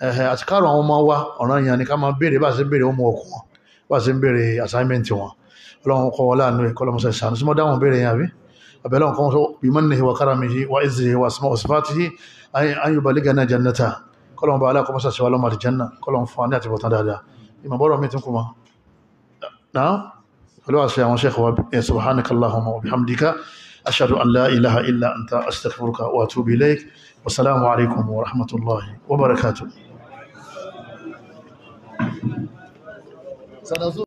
àti káàrọ̀ àwọn ọmọ wa ọ̀ràn ìyàn ni ká máa béèrè bá ṣe ń béèrè ọmọ ọkùn wọn bá ṣe ń béèrè assignment wọn. Ọlọ́run kọ́ wọn láàánú ẹ̀ kọ́lọ́mọsẹ̀ sànú sí mọ́ dáhùn béèrè yẹn àbí? Abẹ́lẹ́ ọ̀kan sọ bí mannihi wa karamihi wa izzihi wa asma wa sifatihi an yuballighana jannata. Kọ́lọ́mọ bá aláàkọ́mọsẹ̀ sí wa lọ́mọ àlìjánná kọ́lọ́mọ fún wa ní àti bọ̀tán dáadáa. Ìmọ̀ bọ́rọ̀ mi tún kú ma náà pẹ̀lú àṣẹ àwọn sheikh wa subhanaka allahumma wa bihamdika ashhadu an la ilaha illa anta astaghfiruka wa atubu ilayk. Wassalamu alaikum wa rahmatullahi wa Zona Azul